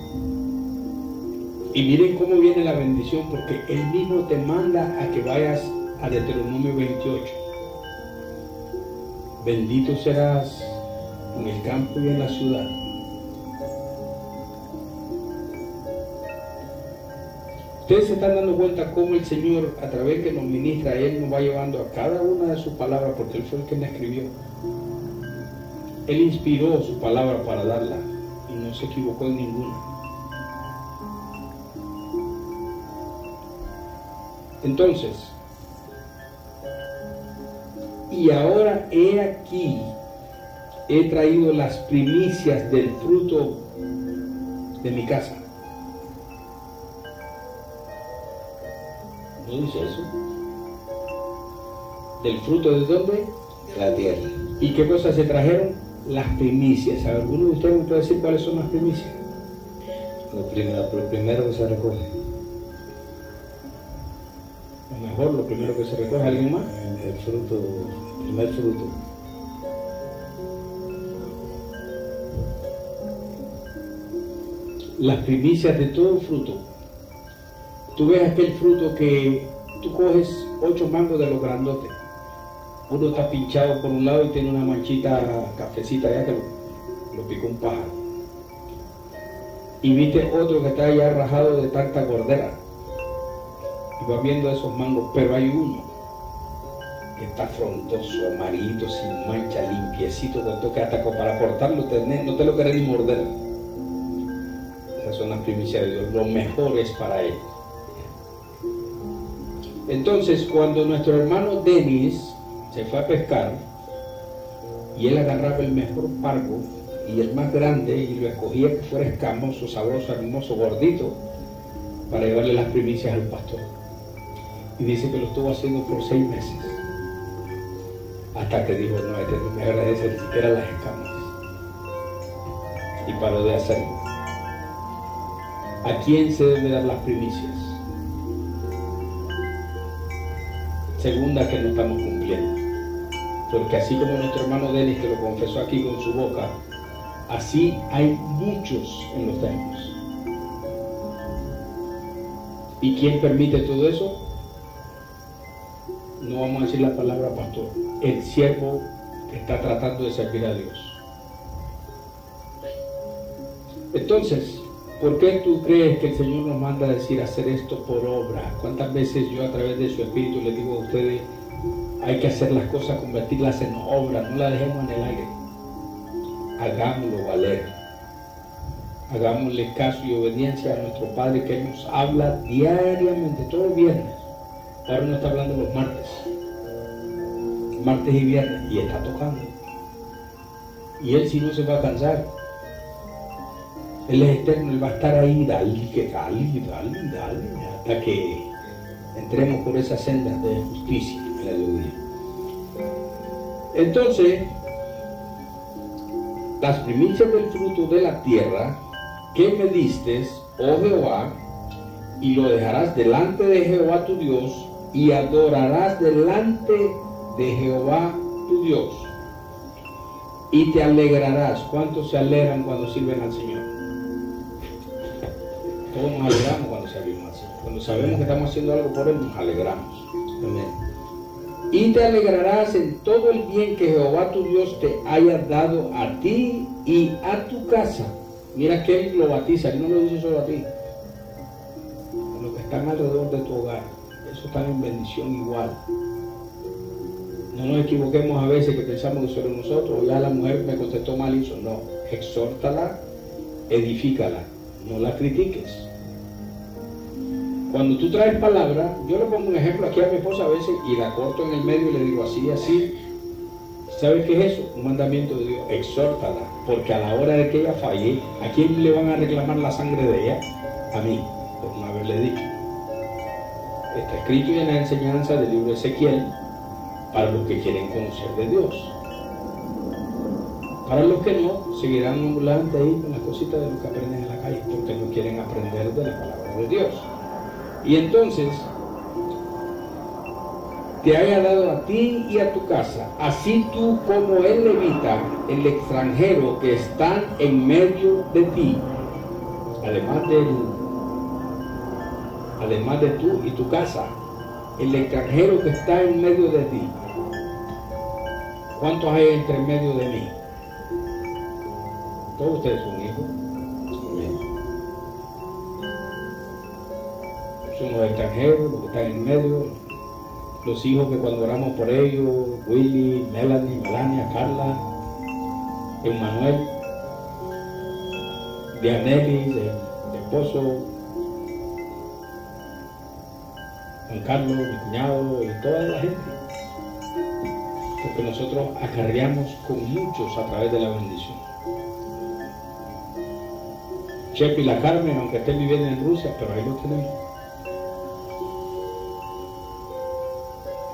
Y miren cómo viene la bendición, porque Él mismo te manda a que vayas a Deuteronomio 28. Bendito serás en el campo y en la ciudad. Ustedes se están dando cuenta cómo el Señor, a través que nos ministra, Él nos va llevando a cada una de sus palabras, porque Él fue el que la escribió. Él inspiró su palabra para darla y no se equivocó en ninguna. Entonces, y ahora he aquí, he traído las primicias del fruto de mi casa. ¿No dice eso? ¿Del fruto de dónde? La tierra. ¿Y qué cosas se trajeron? Las primicias. ¿Alguno de ustedes me puede decir cuáles son las primicias? Lo primero, lo primero que se recoge. Lo mejor, lo primero que se recoge, ¿alguien más? El fruto, el primer fruto. las primicias de todo fruto. Tú ves aquel fruto que tú coges ocho mangos de los grandotes. Uno está pinchado por un lado y tiene una manchita cafecita allá que lo, lo picó un pájaro. Y viste otro que está ya rajado de tanta cordera. Y vas viendo esos mangos, pero hay uno que está frondoso, amarillito, sin mancha, limpiecito, de toque hasta para cortarlo no te lo querés ni morder. Esas son las primicias de Dios, lo mejor es para él. Entonces, cuando nuestro hermano Denis se fue a pescar y él agarraba el mejor pargo y el más grande y lo escogía que fuera escamoso, sabroso, hermoso, gordito, para llevarle las primicias al pastor. Y dice que lo estuvo haciendo por seis meses. Hasta que dijo, no, este no me agradece ni siquiera las escamas. Y paró de hacerlo. ¿A quién se debe dar las primicias? Segunda que no estamos cumpliendo. Porque así como nuestro hermano Denis que lo confesó aquí con su boca, así hay muchos en los templos. ¿Y quién permite todo eso? No vamos a decir la palabra pastor el siervo que está tratando de servir a Dios. Entonces, ¿por qué tú crees que el Señor nos manda a decir hacer esto por obra? ¿Cuántas veces yo a través de su Espíritu le digo a ustedes, hay que hacer las cosas, convertirlas en obra, no las dejemos en el aire? Hagámoslo valer. Hagámosle caso y obediencia a nuestro Padre que nos habla diariamente, todo el viernes. Ahora no está hablando los martes martes y viernes, y está tocando. Y él si no se va a cansar. Él es eterno, él va a estar ahí, dale, que dale, dale, dale, hasta que entremos por esa senda de justicia Entonces, las primicias del fruto de la tierra que me diste, oh Jehová, y lo dejarás delante de Jehová tu Dios, y adorarás delante de Jehová tu Dios y te alegrarás. ¿Cuántos se alegran cuando sirven al Señor? Todos nos alegramos cuando al Señor. Cuando sabemos que estamos haciendo algo por Él, nos alegramos. Amén. Y te alegrarás en todo el bien que Jehová tu Dios te haya dado a ti y a tu casa. Mira que Él lo batiza, Él no lo dice solo a ti. A los que están alrededor de tu hogar. Eso está en bendición igual. No nos equivoquemos a veces que pensamos que solo nosotros, ya la mujer me contestó mal y hizo. No, exhórtala, edifícala, no la critiques. Cuando tú traes palabra, yo le pongo un ejemplo aquí a mi esposa a veces y la corto en el medio y le digo así, así. ¿Sabes qué es eso? Un mandamiento de Dios. Exhórtala, porque a la hora de que ella falle, ¿a quién le van a reclamar la sangre de ella? A mí, por no haberle dicho. Está escrito en la enseñanza del libro de Ezequiel, para los que quieren conocer de Dios. Para los que no, seguirán ambulante ahí con las cositas de lo que aprenden en la calle, porque no quieren aprender de la palabra de Dios. Y entonces, te haya dado a ti y a tu casa, así tú como el levita, el extranjero que está en medio de ti, además de además de tú y tu casa, el extranjero que está en medio de ti. ¿Cuántos hay entre medio de mí? Todos ustedes son hijos. Son los extranjeros, los que están en medio, los hijos que cuando oramos por ellos, Willy, Melanie, Melania, Carla, Emmanuel, Dianelli, de, de esposo, Juan Carlos, mi cuñado y toda la gente. Porque nosotros acarreamos con muchos a través de la bendición. Chepi y la Carmen, aunque estén viviendo en Rusia, pero ahí lo tenemos.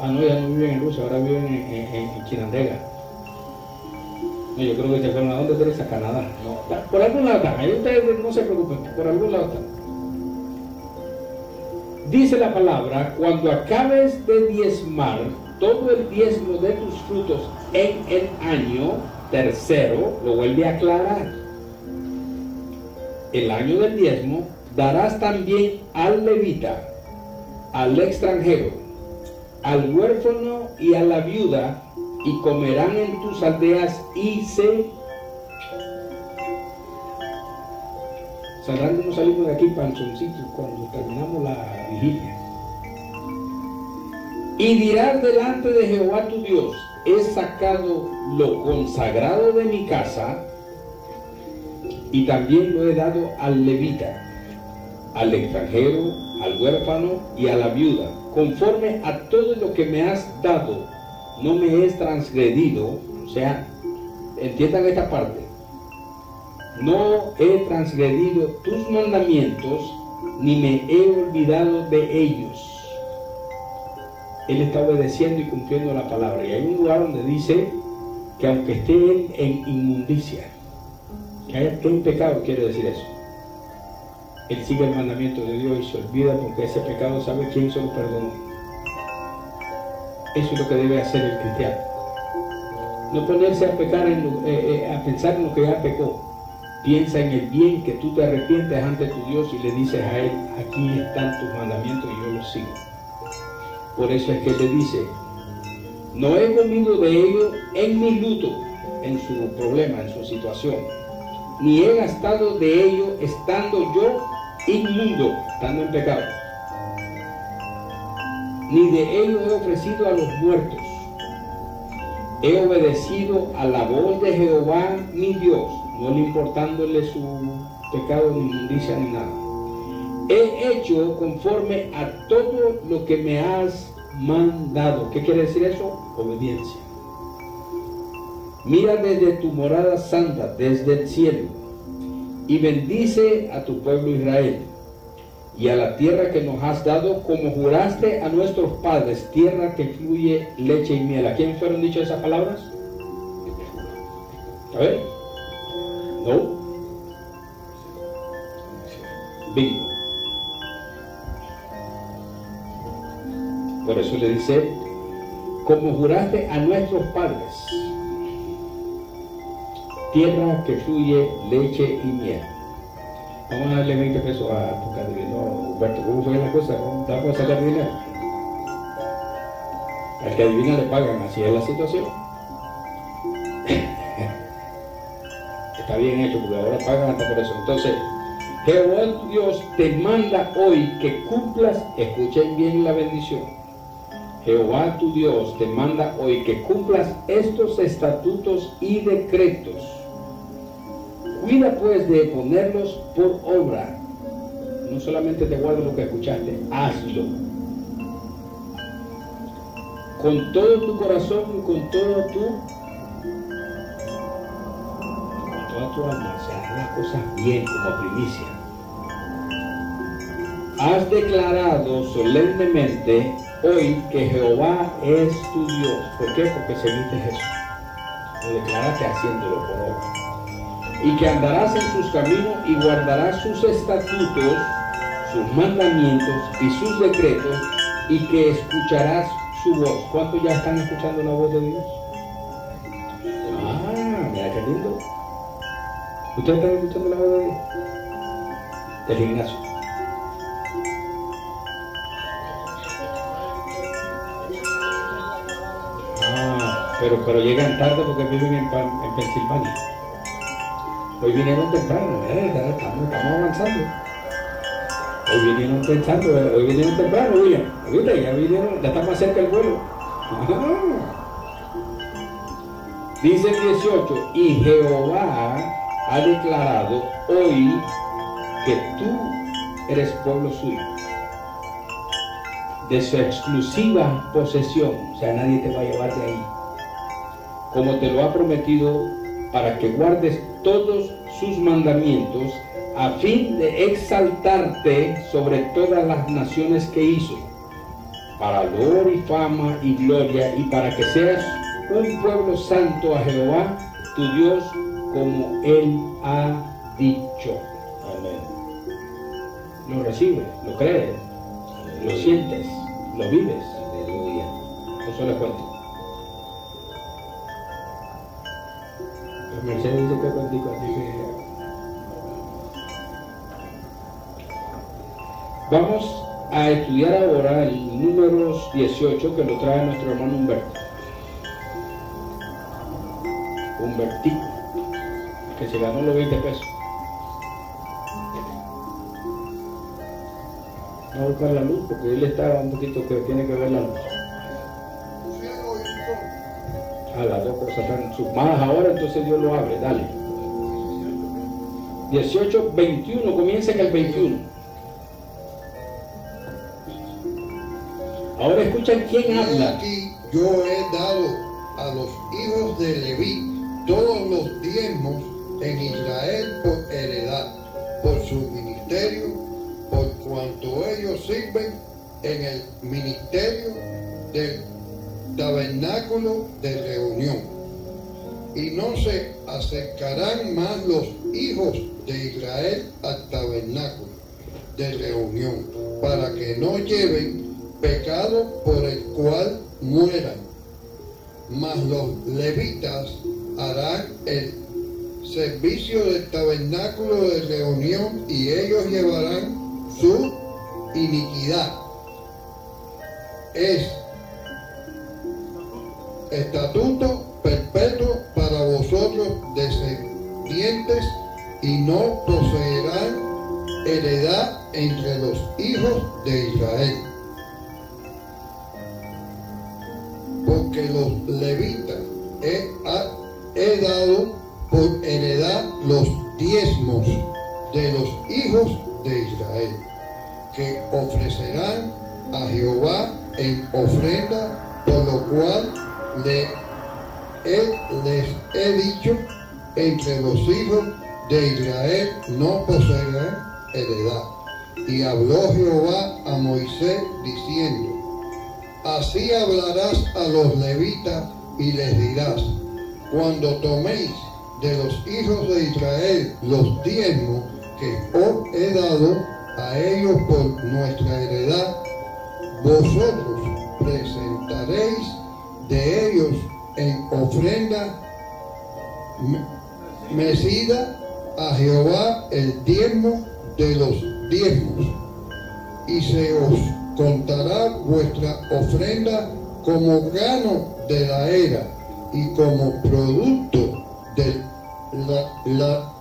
Ah, no, ya no viven en Rusia, ahora viven en, en, Chinandega. No, yo creo que se fueron a dónde, Teresa, a Canadá. Por algún lado están, ahí ustedes no se preocupen, por algún lado están dice la palabra, cuando acabes de diezmar todo el diezmo de tus frutos en el año tercero, lo vuelve a aclarar. el año del diezmo, darás también al levita, al extranjero, al huérfano y a la viuda, y comerán en tus aldeas y se Cerrando nos salimos de aquí panzoncitos cuando terminamos la vigilia. Y dirás delante de Jehová tu Dios, he sacado lo consagrado de mi casa y también lo he dado al levita, al extranjero, al huérfano y a la viuda, conforme a todo lo que me has dado, no me he transgredido, o sea, entiendan esta parte, no he transgredido tus mandamientos, ni me he olvidado de ellos. Él está obedeciendo y cumpliendo la palabra. Y hay un lugar donde dice que aunque esté en inmundicia, que haya un pecado, quiere decir eso. Él sigue el mandamiento de Dios y se olvida porque ese pecado sabe quién se lo perdonó. Eso es lo que debe hacer el cristiano. No ponerse a pecar, en eh, eh, a pensar en lo que ya pecó. Piensa en el bien que tú te arrepientes ante tu Dios y le dices a Él, aquí están tus mandamientos y yo los sigo. Por eso es que le dice, no he comido de ello en mi luto, en su problema, en su situación, ni he gastado de ello estando yo inmundo, estando en pecado, ni de ello he ofrecido a los muertos. He obedecido a la voz de Jehová mi Dios, no le importándole su pecado ni inmundicia ni nada he hecho conforme a todo lo que me has mandado. ¿Qué quiere decir eso? Obediencia. Mira desde tu morada santa, desde el cielo, y bendice a tu pueblo Israel y a la tierra que nos has dado, como juraste a nuestros padres, tierra que fluye leche y miel. ¿A quién fueron dichas esas palabras? A ver. ¿No? Bingo. Por eso le dice, como juraste a nuestros padres, tierra que fluye leche y miel. Vamos a darle 20 pesos a tu No, Humberto, ¿cómo fue la cosa? Vamos a sacar dinero. Al que adivina le pagan, así es la situación. Está bien hecho, porque ahora pagan hasta por eso. Entonces, Jehová tu Dios te manda hoy que cumplas, escuchen bien la bendición Jehová tu Dios te manda hoy que cumplas estos estatutos y decretos. Cuida pues de ponerlos por obra. No solamente te guardo lo que escuchaste, hazlo. Con todo tu corazón con todo tu con toda tu alma. O sea, las cosas bien como primicia. Has declarado solemnemente hoy que Jehová es tu Dios. ¿Por qué? Porque seguiste Jesús. Lo declaraste haciéndolo por obra. Y que andarás en sus caminos y guardarás sus estatutos, sus mandamientos y sus decretos, y que escucharás su voz. ¿Cuántos ya están escuchando la voz de Dios? Ah, mira qué lindo. ¿Ustedes están escuchando la voz de Dios? Del gimnasio. pero, pero llegan tarde porque viven en, en Pensilvania. Hoy vinieron temprano, eh, estamos, avanzando. Hoy vinieron pensando, hoy vinieron temprano, William. Ahorita ya vinieron, ya está más cerca el vuelo. Dice el 18, y Jehová ha declarado hoy que tú eres pueblo suyo, de su exclusiva posesión, o sea, nadie te va a llevar de ahí como te lo ha prometido, para que guardes todos sus mandamientos, a fin de exaltarte sobre todas las naciones que hizo, para honor y fama y gloria, y para que seas un pueblo santo a Jehová, tu Dios, como Él ha dicho. Amén. Lo recibes, lo crees, lo sientes, lo vives. Aleluya. No solo cuento. Que contigo, así que Vamos a estudiar ahora el número 18 que lo trae nuestro hermano Humberto. Humbertico, que se ganó los 20 pesos. Vamos a buscar la luz porque él está un poquito que tiene que ver la luz. A las dos cosas están sumadas ahora, entonces Dios lo abre, dale. 18, 21, comienza en el 21. Ahora escuchan quién habla. Aquí yo he dado a los hijos de Leví todos los diezmos en Israel por heredad, por su ministerio, por cuanto ellos sirven en el ministerio del tabernáculo de reunión. Y no se acercarán más los hijos de Israel al tabernáculo de reunión, para que no lleven pecado por el cual mueran. Mas los levitas harán el servicio del tabernáculo de reunión y ellos llevarán su iniquidad. Es estatuto perpetuo para vosotros descendientes y no poseerán heredad entre los hijos de Israel. porque los levitas he, dado por heredad los diezmos de los hijos de Israel, que ofrecerán a Jehová en ofrenda, por lo cual le, les he dicho, entre los hijos de Israel no poseerán heredad. Y habló Jehová a Moisés diciendo, Así hablarás a los levitas y les dirás, cuando toméis de los hijos de Israel los diezmos que os he dado a ellos por nuestra heredad, vosotros presentaréis de ellos en ofrenda mesida a Jehová el diezmo de los diezmos, y se os contará vuestra ofrenda como gano de la era y como producto del la,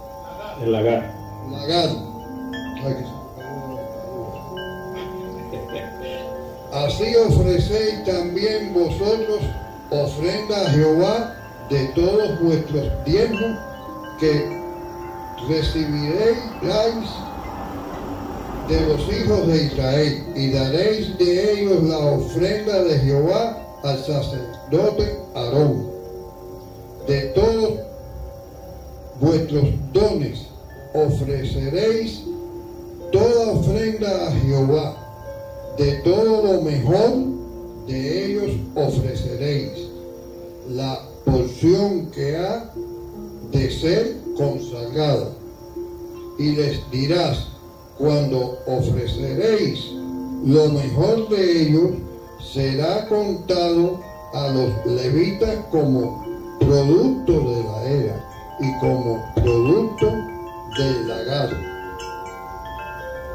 lagar. Así ofrecéis también vosotros ofrenda a Jehová de todos vuestros diezmos que recibiréis de los hijos de Israel, y daréis de ellos la ofrenda de Jehová al sacerdote Aarón. De todos vuestros dones ofreceréis toda ofrenda a Jehová. De todo lo mejor de ellos ofreceréis la porción que ha de ser consagrada. Y les dirás, cuando ofreceréis lo mejor de ellos, será contado a los levitas como producto de la era y como producto del lagar.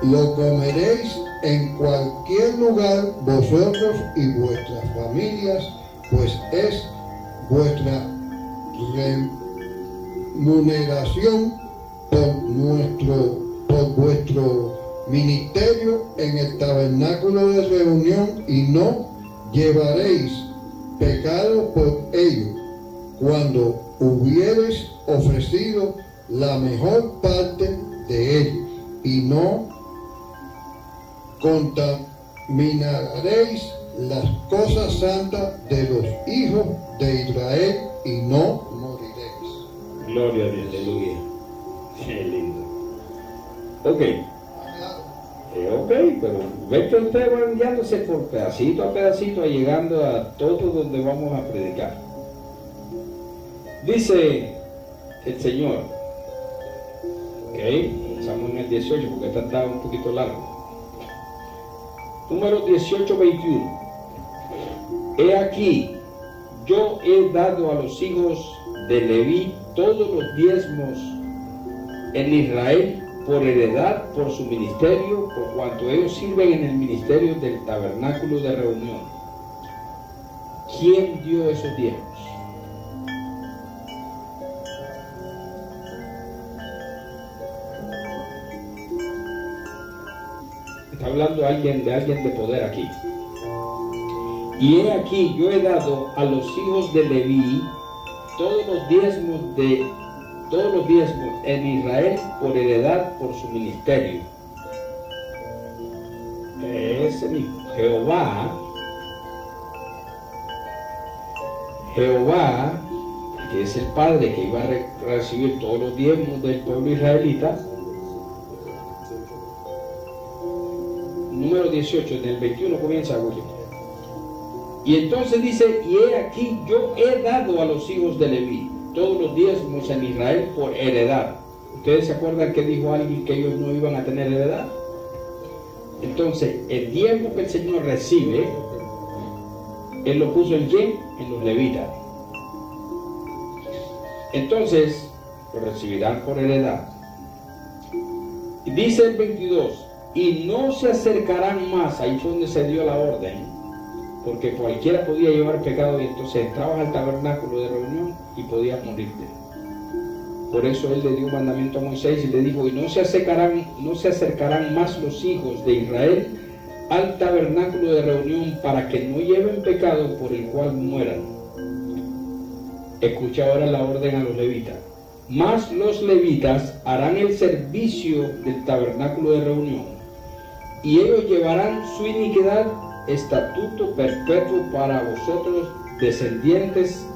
Lo comeréis en cualquier lugar vosotros y vuestras familias, pues es vuestra remuneración por nuestro por vuestro ministerio en el tabernáculo de reunión y no llevaréis pecado por ello. Cuando hubiereis ofrecido la mejor parte de él y no contaminaréis las cosas santas de los hijos de Israel y no moriréis. Gloria a Dios, aleluya. Qué lindo. Ok. Eh, ok, pero ve que usted va enviándose por pedacito a pedacito, llegando a todo donde vamos a predicar. Dice el Señor, ok, estamos en el 18 porque esta está un poquito largo. Número 18, 21. He aquí, yo he dado a los hijos de Leví todos los diezmos en Israel por heredad por su ministerio, por cuanto ellos sirven en el ministerio del tabernáculo de reunión. ¿Quién dio esos diezmos? Está hablando alguien de alguien de poder aquí. Y he aquí, yo he dado a los hijos de Leví todos los diezmos de todos los diezmos en Israel por heredad por su ministerio. Ese mismo, Jehová, Jehová, que es el Padre que iba a recibir todos los diezmos del pueblo israelita, número 18, del 21 comienza a Y entonces dice, y he aquí, yo he dado a los hijos de Leví todos los diezmos en Israel por heredad. ¿Ustedes se acuerdan que dijo alguien que ellos no iban a tener heredad? Entonces, el diezmo que el Señor recibe, Él lo puso en quién? En los levitas. Entonces, lo recibirán por heredad. Dice el 22, y no se acercarán más, ahí fue donde se dio la orden, porque cualquiera podía llevar pecado y entonces entrabas al tabernáculo de reunión y podías morirte. Por eso él le dio un mandamiento a Moisés y le dijo, y no se acercarán, no se acercarán más los hijos de Israel al tabernáculo de reunión para que no lleven pecado por el cual mueran. Escucha ahora la orden a los levitas. Más los levitas harán el servicio del tabernáculo de reunión y ellos llevarán su iniquidad estatuto perpetuo para vosotros, descendientes,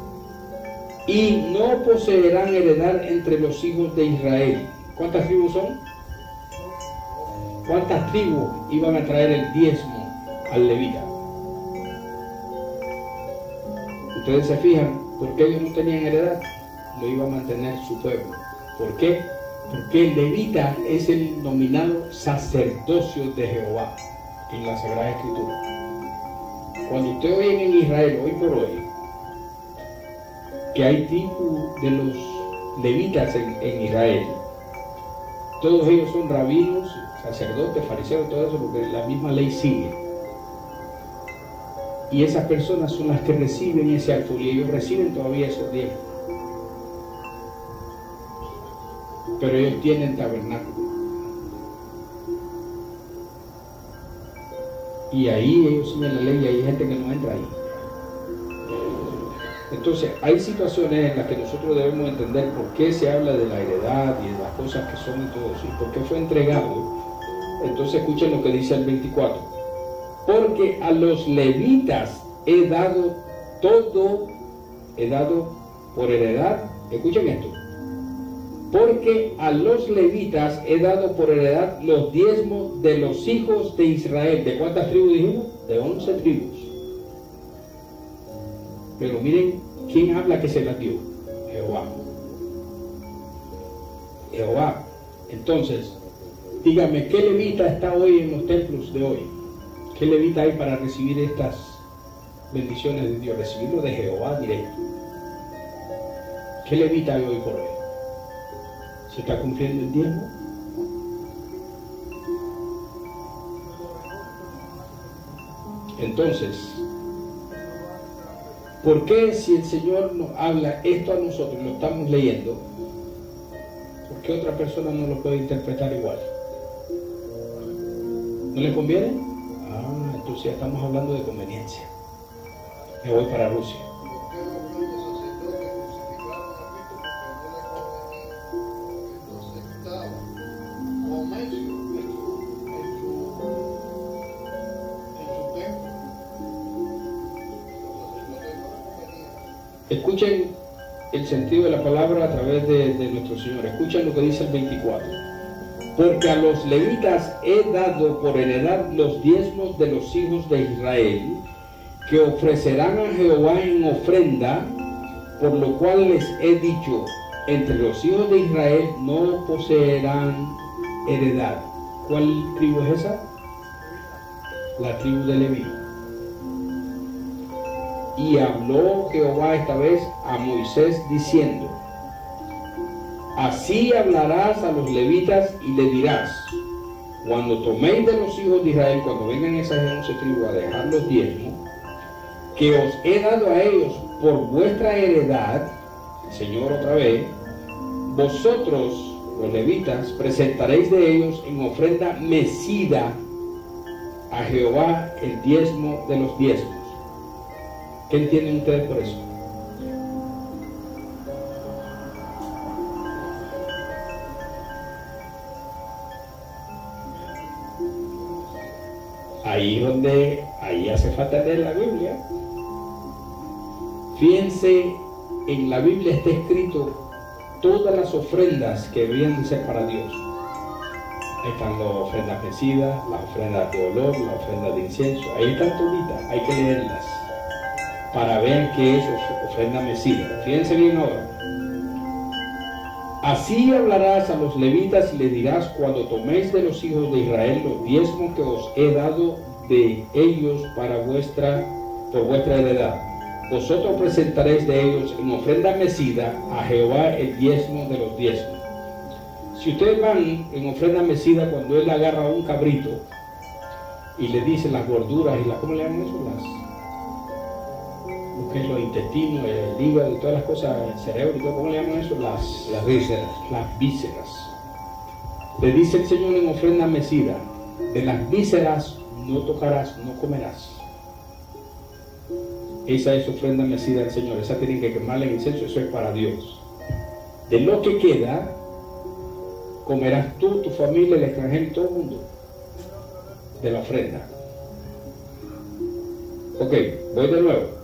y no poseerán heredad entre los hijos de Israel. ¿Cuántas tribus son? ¿Cuántas tribus iban a traer el diezmo al levita? Ustedes se fijan, ¿por qué ellos no tenían heredad? Lo iba a mantener su pueblo. ¿Por qué? Porque el levita es el nominado sacerdocio de Jehová en la Sagrada Escritura. Cuando usted oye en Israel, hoy por hoy, que hay tipo de los levitas en, Israel, todos ellos son rabinos, sacerdotes, fariseos, todo eso, porque la misma ley sigue. Y esas personas son las que reciben ese alto y ellos reciben todavía esos diezmos. Pero ellos tienen tabernáculo. Y ahí ellos siguen la ley y hay gente que no entra ahí. Entonces, hay situaciones en las que nosotros debemos entender por qué se habla de la heredad y de las cosas que son y todo eso, y por qué fue entregado. Entonces, escuchen lo que dice el 24. Porque a los levitas he dado todo, he dado por heredad, escuchen esto, porque a los levitas he dado por heredad los diezmos de los hijos de Israel. ¿De cuántas tribus dijimos? De once tribus. Pero miren, ¿quién habla que se las dio? Jehová. Jehová. Entonces, dígame, ¿qué levita está hoy en los templos de hoy? ¿Qué levita hay para recibir estas bendiciones de Dios? Recibirlo de Jehová directo. ¿Qué levita hay hoy por hoy? ¿Se está cumpliendo el tiempo? Entonces, ¿por qué si el Señor nos habla esto a nosotros, lo estamos leyendo, ¿por qué otra persona no lo puede interpretar igual? ¿No le conviene? Ah, entonces ya estamos hablando de conveniencia. Me voy para Rusia. Escuchen el sentido de la palabra a través de, nuestro Señor. Escuchen lo que dice el 24. Porque a los levitas he dado por heredad los diezmos de los hijos de Israel, que ofrecerán a Jehová en ofrenda, por lo cual les he dicho, entre los hijos de Israel no poseerán heredad. ¿Cuál tribu es esa? La tribu de Leví. Y habló Jehová esta vez a Moisés diciendo, Así hablarás a los levitas y le dirás, cuando toméis de los hijos de Israel, cuando vengan esas once tribus a dejar los diezmos, que os he dado a ellos por vuestra heredad, Señor otra vez, vosotros, los levitas, presentaréis de ellos en ofrenda mecida a Jehová el diezmo de los diezmos. ¿Qué entienden ustedes por eso? Ahí donde, ahí hace falta leer la Biblia. Fíjense, en la Biblia está escrito todas las ofrendas que debían de ser para Dios. Ahí están las ofrendas vencidas, las ofrendas de olor, las ofrendas de incienso. Ahí están toditas, hay que leerlas para ver qué es ofrenda mecida. Fíjense bien ahora. Así hablarás a los levitas y le dirás cuando toméis de los hijos de Israel los diezmos que os he dado de ellos para vuestra, por vuestra heredad. Vosotros presentaréis de ellos en ofrenda mecida a Jehová el diezmo de los diezmos. Si ustedes van en ofrenda mecida cuando él agarra un cabrito y le dice las gorduras y las, ¿cómo le llaman eso? Las, que es los intestinos, el hígado y todas las cosas, el cerebro y todo, ¿cómo le llaman eso? Las, Las vísceras. las vísceras. Le dice el Señor en ofrenda mecida, de las vísceras no tocarás, no comerás. Esa es ofrenda mecida del Señor, esa tienen que quemarle en incienso, eso es para Dios. De lo que queda, comerás tú, tu familia, el extranjero y todo el mundo de la ofrenda. Ok, voy de nuevo.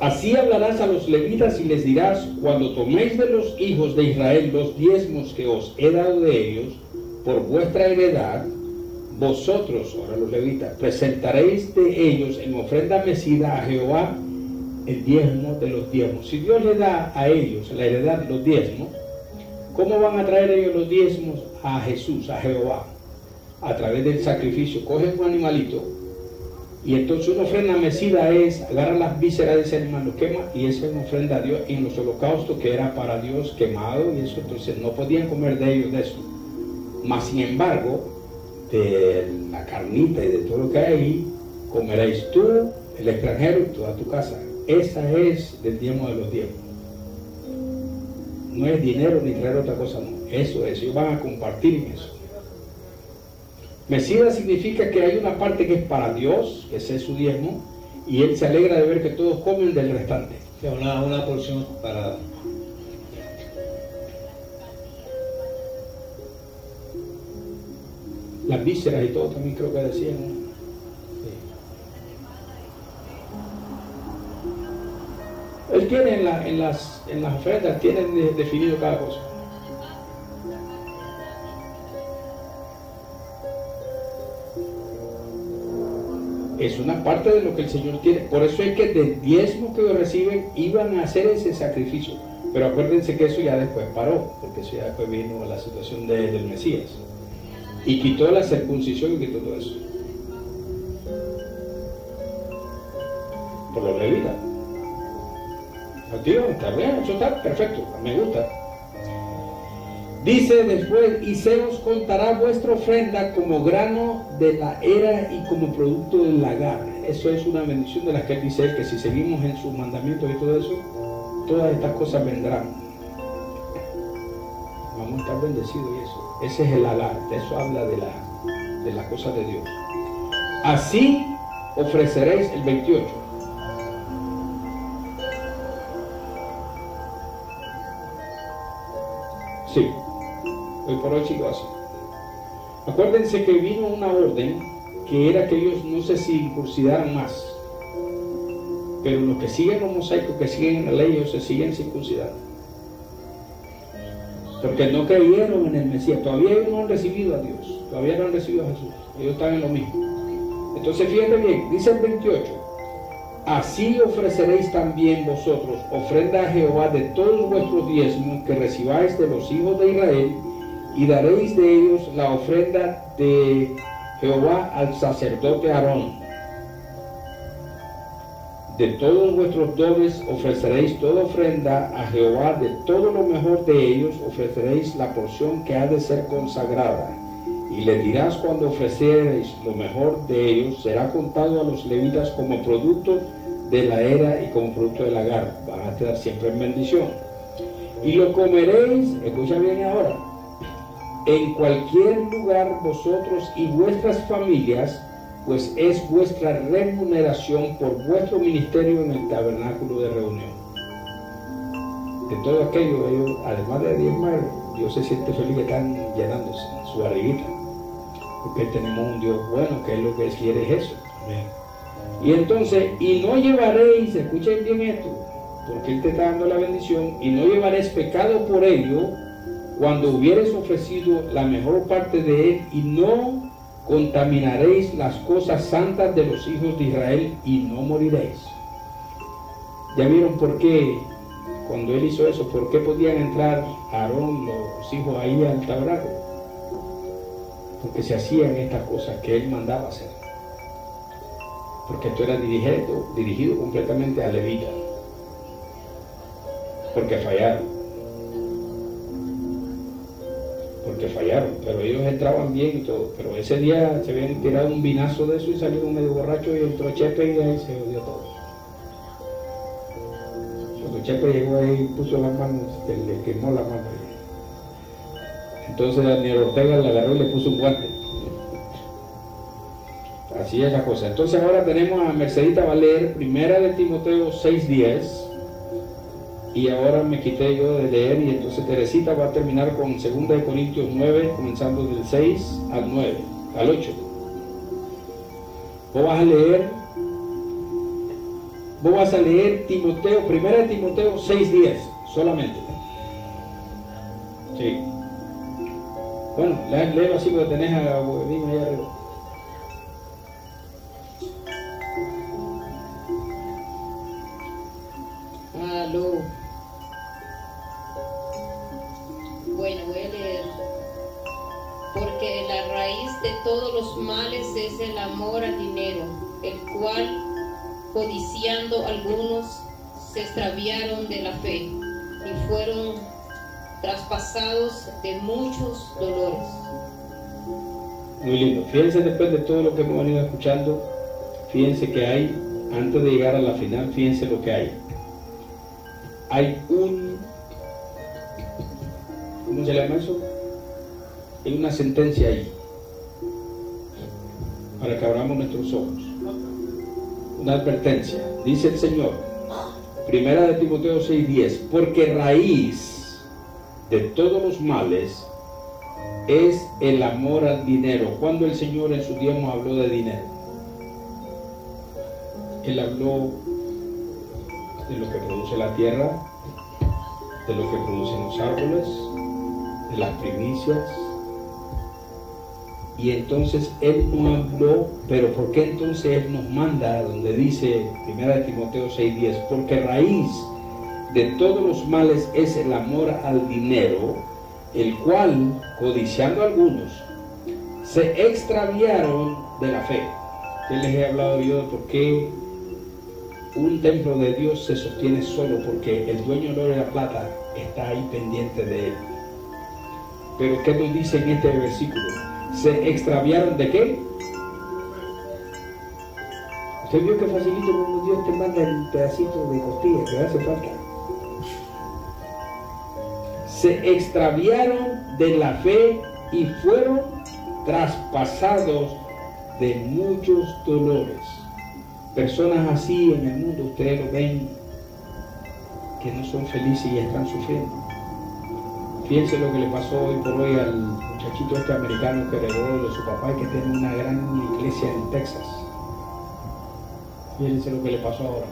Así hablarás a los levitas y les dirás, cuando toméis de los hijos de Israel los diezmos que os he dado de ellos, por vuestra heredad, vosotros, ahora los levitas, presentaréis de ellos en ofrenda mecida a Jehová el diezmo de los diezmos. Si Dios le da a ellos la heredad, los diezmos, ¿cómo van a traer ellos los diezmos a Jesús, a Jehová? A través del sacrificio. Cogen un animalito y entonces una ofrenda mecida es, agarra las vísceras de ese animal, lo quema y esa es una ofrenda a Dios en los holocaustos que era para Dios quemado y eso, entonces no podían comer de ellos de eso. Mas sin embargo, de la carnita y de todo lo que hay ahí, comeréis tú, el extranjero y toda tu casa. Esa es del diezmo de los diezmos. No es dinero ni traer otra cosa, no. Eso es, ellos van a compartir en eso. Mesías significa que hay una parte que es para Dios, que es su diezmo, y Él se alegra de ver que todos comen del restante. Una, una porción para Las vísceras y todo también creo que decían. ¿no? Sí. Él tiene en, la- en las, en las ofrendas, tiene de- definido cada cosa. Es una parte de lo que el Señor tiene. Por eso es que del diezmo que reciben iban a hacer ese sacrificio. Pero acuérdense que eso ya después paró, porque eso ya después vino la situación de- del Mesías. Y quitó la circuncisión y quitó todo eso. Por los levitas. Tío, está bien, eso está perfecto, me gusta. Dice después, y se os contará vuestra ofrenda como grano de la era y como producto del lagar. Eso es una bendición de las que él dice que si seguimos en sus mandamientos y todo eso, todas estas cosas vendrán. Vamos a estar bendecidos y eso. Ese es el lagar, eso habla de, la, de las cosas de Dios. Así ofreceréis el 28. Sí, hoy por hoy sigo así. Acuérdense que vino una orden que era que ellos no se circuncidaran más. Pero los que siguen los mosaicos, que siguen la ley, ellos se siguen circuncidando. Porque no creyeron en el Mesías. Todavía ellos no han recibido a Dios. Todavía no han recibido a Jesús. Ellos están en lo mismo. Entonces fíjate bien, dice el 28. Así ofreceréis también vosotros ofrenda a Jehová de todos vuestros diezmos que recibáis de los hijos de Israel y daréis de ellos la ofrenda de Jehová al sacerdote Aarón. De todos vuestros dones ofreceréis toda ofrenda a Jehová, de todo lo mejor de ellos ofreceréis la porción que ha de ser consagrada. Y le dirás cuando ofreceréis lo mejor de ellos, será contado a los levitas como producto de la era y como producto del lagar. Van a estar siempre en bendición. Y lo comeréis, escucha bien ahora, en cualquier lugar vosotros y vuestras familias pues es vuestra remuneración por vuestro ministerio en el tabernáculo de reunión. De todo aquello, ellos, además de diezmar, Dios se siente feliz que están llenándose su barriguita. Porque tenemos un Dios bueno, que es lo que quiere es eso. Y entonces, y no llevaréis, escuchen bien esto, porque Él te está dando la bendición, y no llevaréis pecado por ello cuando hubieres ofrecido la mejor parte de Él y no contaminaréis las cosas santas de los hijos de Israel y no moriréis. ¿Ya vieron por qué cuando él hizo eso, por qué podían entrar Aarón, los hijos ahí al tabernáculo? Porque se hacían estas cosas que él mandaba hacer. Porque esto era dirigido, dirigido completamente a Levita. Porque fallaron. Porque fallaron, pero ellos entraban bien y todo. Pero ese día se habían tirado un vinazo de eso y salieron medio borracho y entró Chepe y ahí se odió todo. Cuando Chepe llegó ahí y puso las manos, le quemó la mano. Entonces Daniel Ortega le agarró y le puso un guante. Así es la cosa. Entonces ahora tenemos a Mercedita Valer, primera de Timoteo 6.10 y ahora me quité yo de leer y entonces Teresita va a terminar con 2 Corintios 9, comenzando del 6 al 9, al 8. Vos vas a leer, vos vas a leer Timoteo, 1 Timoteo 6, 10, solamente. Sí. Bueno, léelo así porque tenés a Huevín ahí arriba. Aló. De todos los males es el amor al dinero, el cual, codiciando algunos, se extraviaron de la fe y fueron traspasados de muchos dolores. Muy lindo. Fíjense después de todo lo que hemos venido escuchando, fíjense que hay, antes de llegar a la final, fíjense lo que hay. Hay un ¿cómo se llama eso? Hay una sentencia ahí para que abramos nuestros ojos. Una advertencia. Dice el Señor, primera de Timoteo 6:10, porque raíz de todos los males es el amor al dinero. Cuando el Señor en su tiempo habló de dinero, Él habló de lo que produce la tierra, de lo que producen los árboles, de las primicias. Y entonces Él no habló, pero ¿por qué entonces Él nos manda donde dice 1 Timoteo 6:10? Porque raíz de todos los males es el amor al dinero, el cual, codiciando algunos, se extraviaron de la fe. Yo les he hablado yo de por qué un templo de Dios se sostiene solo porque el dueño de la plata está ahí pendiente de él. Pero ¿qué nos dice en este versículo? ¿Se extraviaron de qué? Usted vio que facilito cuando Dios te manda el pedacito de costilla que hace falta. Se extraviaron de la fe y fueron traspasados de muchos dolores. Personas así en el mundo, ustedes lo ven, que no son felices y están sufriendo. Fíjense lo que le pasó hoy por hoy al muchachito este americano que heredó de su papá y que tiene una gran iglesia en Texas. Fíjense lo que le pasó ahora.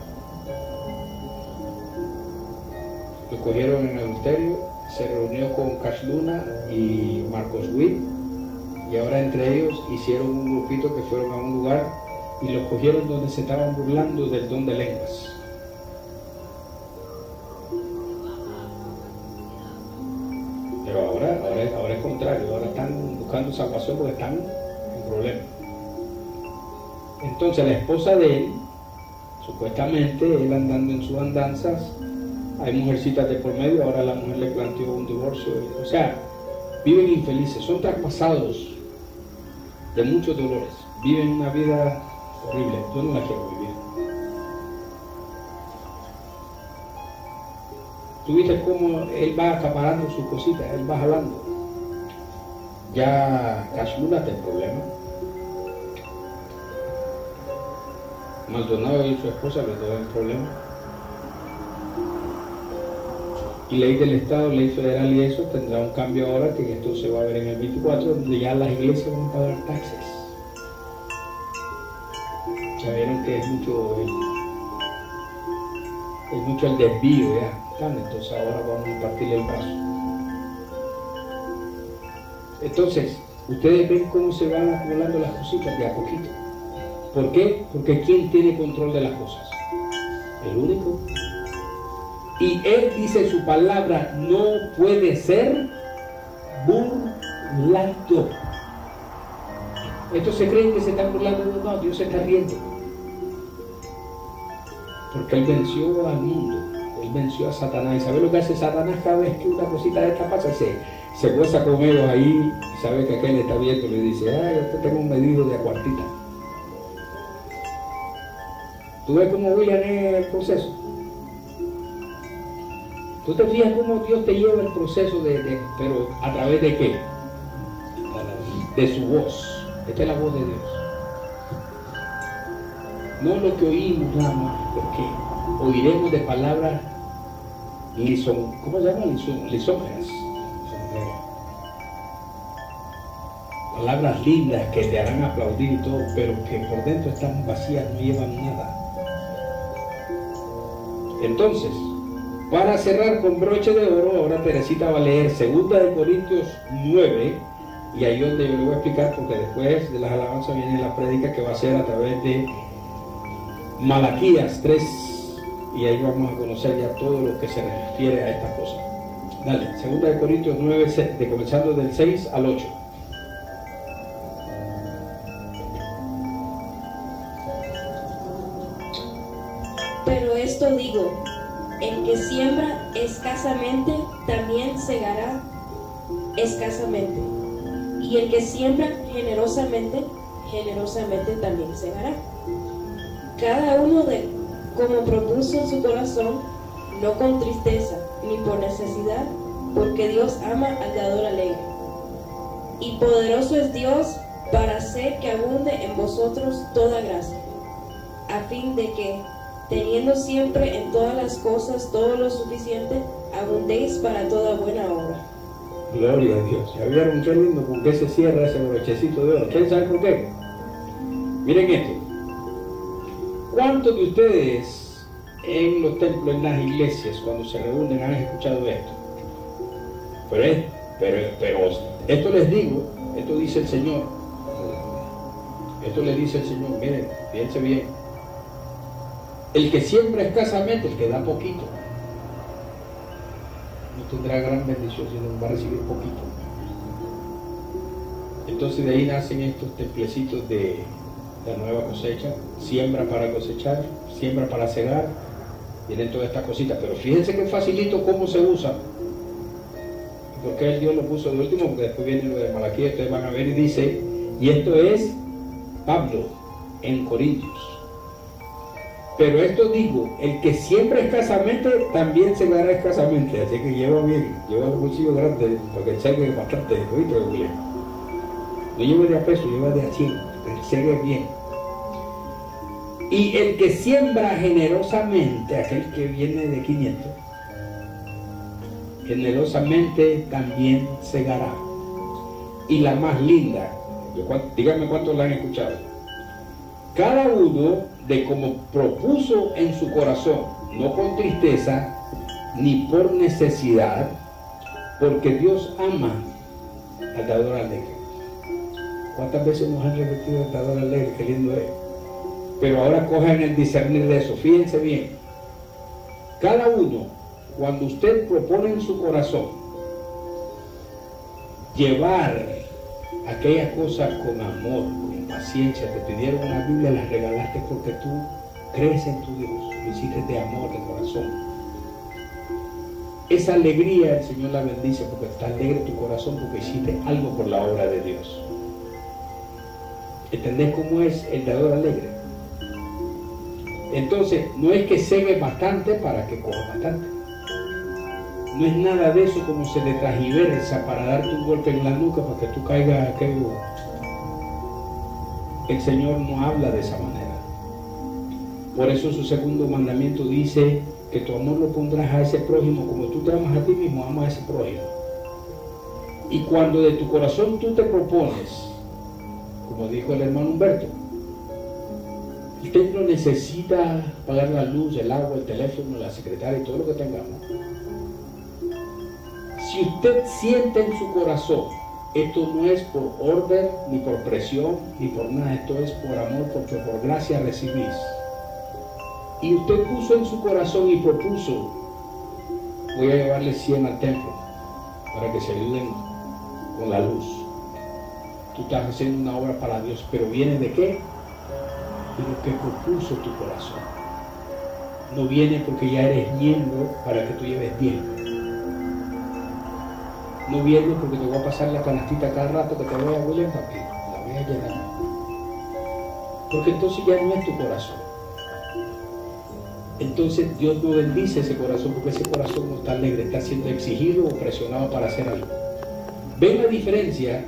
Lo cogieron en adulterio, se reunió con Cash Luna y Marcos Witt y ahora entre ellos hicieron un grupito que fueron a un lugar y lo cogieron donde se estaban burlando del don de lenguas. Ahora, es contrario, ahora están buscando salvación porque están en problemas. Entonces la esposa de él, Supuestamente él andando en sus andanzas, hay mujercitas de por medio, ahora la mujer le planteó un divorcio. O sea, viven infelices, son traspasados de muchos dolores, viven una vida horrible. Yo no la quiero vivir. Tú viste cómo él va acaparando sus cositas, él va jalando. Ya está el problema. Maldonado y su esposa le dan el problema. Y ley del Estado, ley federal y eso tendrá un cambio ahora, que esto se va a ver en el 24, donde ya las iglesias van a pagar taxes. Ya vieron que es mucho es mucho el desvío ya. Entonces ahora vamos a partirle el brazo. Entonces, ustedes ven cómo se van acumulando las cositas de a poquito. ¿Por qué? Porque ¿quién tiene control de las cosas? El único. Y Él dice su palabra, no puede ser burlado. Estos se creen que se están burlando, no, Dios se está riendo. Porque Él venció al mundo, venció a Satanás. ¿Y sabe lo que hace Satanás cada vez que una cosita de esta pasa? Se, se goza con ellos ahí, sabe que aquel está viendo y le dice, ay, yo tengo un medido de acuartita. ¿Tú ves cómo William es el proceso? ¿Tú te fijas cómo Dios te lleva el proceso de, pero a través de qué? De su voz. Esta es la voz de Dios. No lo que oímos nada más, porque oiremos de palabras lison, ¿cómo se llama? Lisógenas. Palabras lindas que te harán aplaudir y todo, pero que por dentro están vacías, no llevan nada. Entonces, para cerrar con broche de oro, ahora Teresita va a leer 2 de Corintios 9, y ahí donde yo le voy a explicar, porque después de las alabanzas viene la prédica que va a ser a través de Malaquías 3, y ahí vamos a conocer ya todo lo que se refiere a esta cosa. Dale, 2 de Corintios 9, de comenzando del 6 al 8. Pero esto digo, el que siembra escasamente también segará escasamente. Y el que siembra generosamente, generosamente también segará. Cada uno de como propuso en su corazón, no con tristeza ni por necesidad, porque Dios ama al dador alegre. Y poderoso es Dios para hacer que abunde en vosotros toda gracia, a fin de que teniendo siempre en todas las cosas todo lo suficiente, abundéis para toda buena obra. Gloria a Dios. ¿Ya vieron qué lindo con qué se cierra ese brochecito de oro? ¿Quién sabe por qué? Miren esto. ¿Cuántos de ustedes en los templos, en las iglesias, cuando se reúnen, han escuchado esto? Pero, pero, pero esto les digo, esto dice el Señor. Esto le dice el Señor, miren, fíjense bien el que siembra escasamente, el que da poquito, no tendrá gran bendición, sino va a recibir poquito. Entonces de ahí nacen estos templecitos de la nueva cosecha, siembra para cosechar, siembra para cegar, vienen todas estas cositas, pero fíjense que facilito cómo se usa. Porque el Dios lo puso de último, porque después viene lo de Malaquía, ustedes van a ver y dice, y esto es Pablo en Corintios. Pero esto digo, el que siembra escasamente también se dará escasamente. Así que lleva bien, lleva un cuchillo grande, porque el segue es bastante, ¿oíste? No lleva de a peso, lleva de a 100, es bien. Y el que siembra generosamente, aquel que viene de 500, generosamente también segará. Y la más linda, díganme cuántos la han escuchado. Cada uno de como propuso en su corazón, no con tristeza ni por necesidad, porque Dios ama al dador alegre. ¿Cuántas veces nos han repetido al dador alegre? Qué lindo es. Pero ahora cojan el discernir de eso. Fíjense bien. Cada uno, cuando usted propone en su corazón llevar aquellas cosas con amor, paciencia, te pidieron una Biblia, la regalaste porque tú crees en tu Dios, lo hiciste de amor, de corazón. Esa alegría el Señor la bendice porque está alegre tu corazón porque hiciste algo por la obra de Dios. ¿Entendés cómo es el dador alegre? Entonces, no es que segue bastante para que coja bastante. No es nada de eso como se le tragiversa para darte un golpe en la nuca para que tú caigas aquello. El Señor no habla de esa manera. Por eso su segundo mandamiento dice que tu amor lo pondrás a ese prójimo como tú te amas a ti mismo, ama a ese prójimo. Y cuando de tu corazón tú te propones, como dijo el hermano Humberto, usted no necesita pagar la luz, el agua, el teléfono, la secretaria y todo lo que tengamos. Si usted siente en su corazón, esto no es por orden, ni por presión, ni por nada, esto es por amor, porque por gracia recibís y usted puso en su corazón y propuso, voy a llevarle 100 al templo para que se ayuden con la luz. Tú estás haciendo una obra para Dios, pero viene de qué? De lo que propuso tu corazón. No viene porque ya eres miembro para que tú lleves bien. No viene porque te voy a pasar la canastita cada rato que te voy a para que la voy a llenar. Porque entonces ya no es tu corazón entonces Dios no bendice ese corazón porque ese corazón no está alegre, está siendo exigido o presionado para hacer algo. Ven la diferencia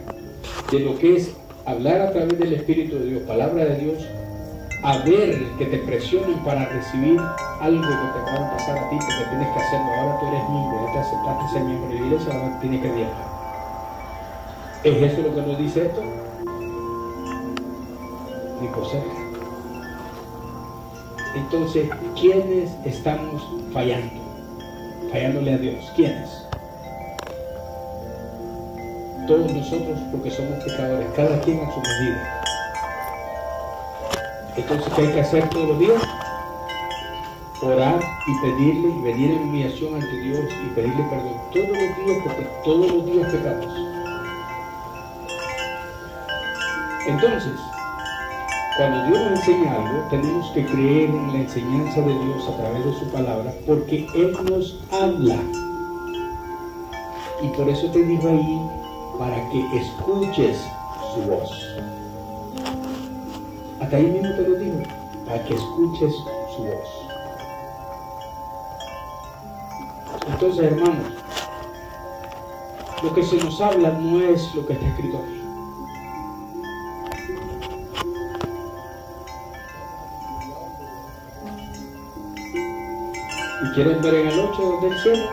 de lo que es hablar a través del Espíritu de Dios, palabra de Dios, a ver que te presionen para recibir algo que te va a pasar a ti, porque tienes que hacerlo. Ahora tú eres miembro, ya te aceptaste ser miembro de la iglesia, ahora tienes que viajar. ¿Es eso lo que nos dice esto? Ni por cerca. Entonces, ¿quiénes estamos fallando? Fallándole a Dios. ¿Quiénes? Todos nosotros porque somos pecadores, cada quien a su medida. Entonces, ¿qué hay que hacer todos los días? Orar y pedirle y venir en humillación ante Dios y pedirle perdón todos los días porque todos los días pecamos. Entonces, cuando Dios nos enseña algo, tenemos que creer en la enseñanza de Dios a través de su palabra, porque Él nos habla. Y por eso te digo ahí, para que escuches su voz. Hasta ahí mismo te lo digo, para que escuches su voz. Entonces, hermanos, lo que se nos habla no es lo que está escrito aquí. ¿Quieren ver en el 8 del cielo?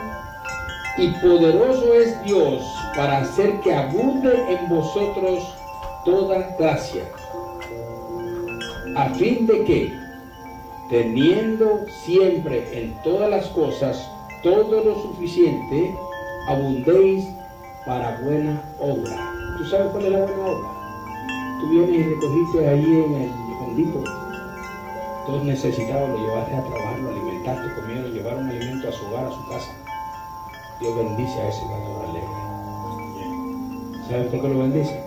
Y poderoso es Dios para hacer que abunde en vosotros toda gracia, a fin de que, teniendo siempre en todas las cosas todo lo suficiente, abundéis para buena obra. ¿Tú sabes cuál es la buena obra? Tú vienes y recogiste ahí en el fondito todos necesitados, lo llevaste a trabajar, lo alimentaste, comieron, llevaron alimento a su hogar, a su casa. Dios bendice a ese dador alegre. ¿Saben por qué lo bendice?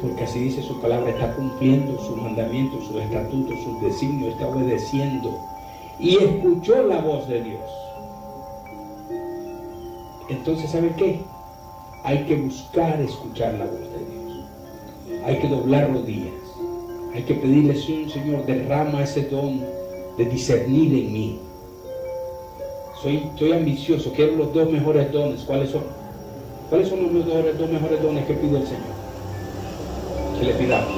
Porque así dice su palabra, está cumpliendo sus mandamientos, sus estatutos, sus designios, está obedeciendo. Y escuchó la voz de Dios. Entonces, ¿sabe qué? Hay que buscar escuchar la voz de Dios. Hay que doblar rodillas hay que pedirle, Señor, derrama ese don de discernir en mí. Soy, soy ambicioso, quiero los dos mejores dones. ¿Cuáles son? ¿Cuáles son los dos, mejores dones que pide el Señor? Que le pidamos.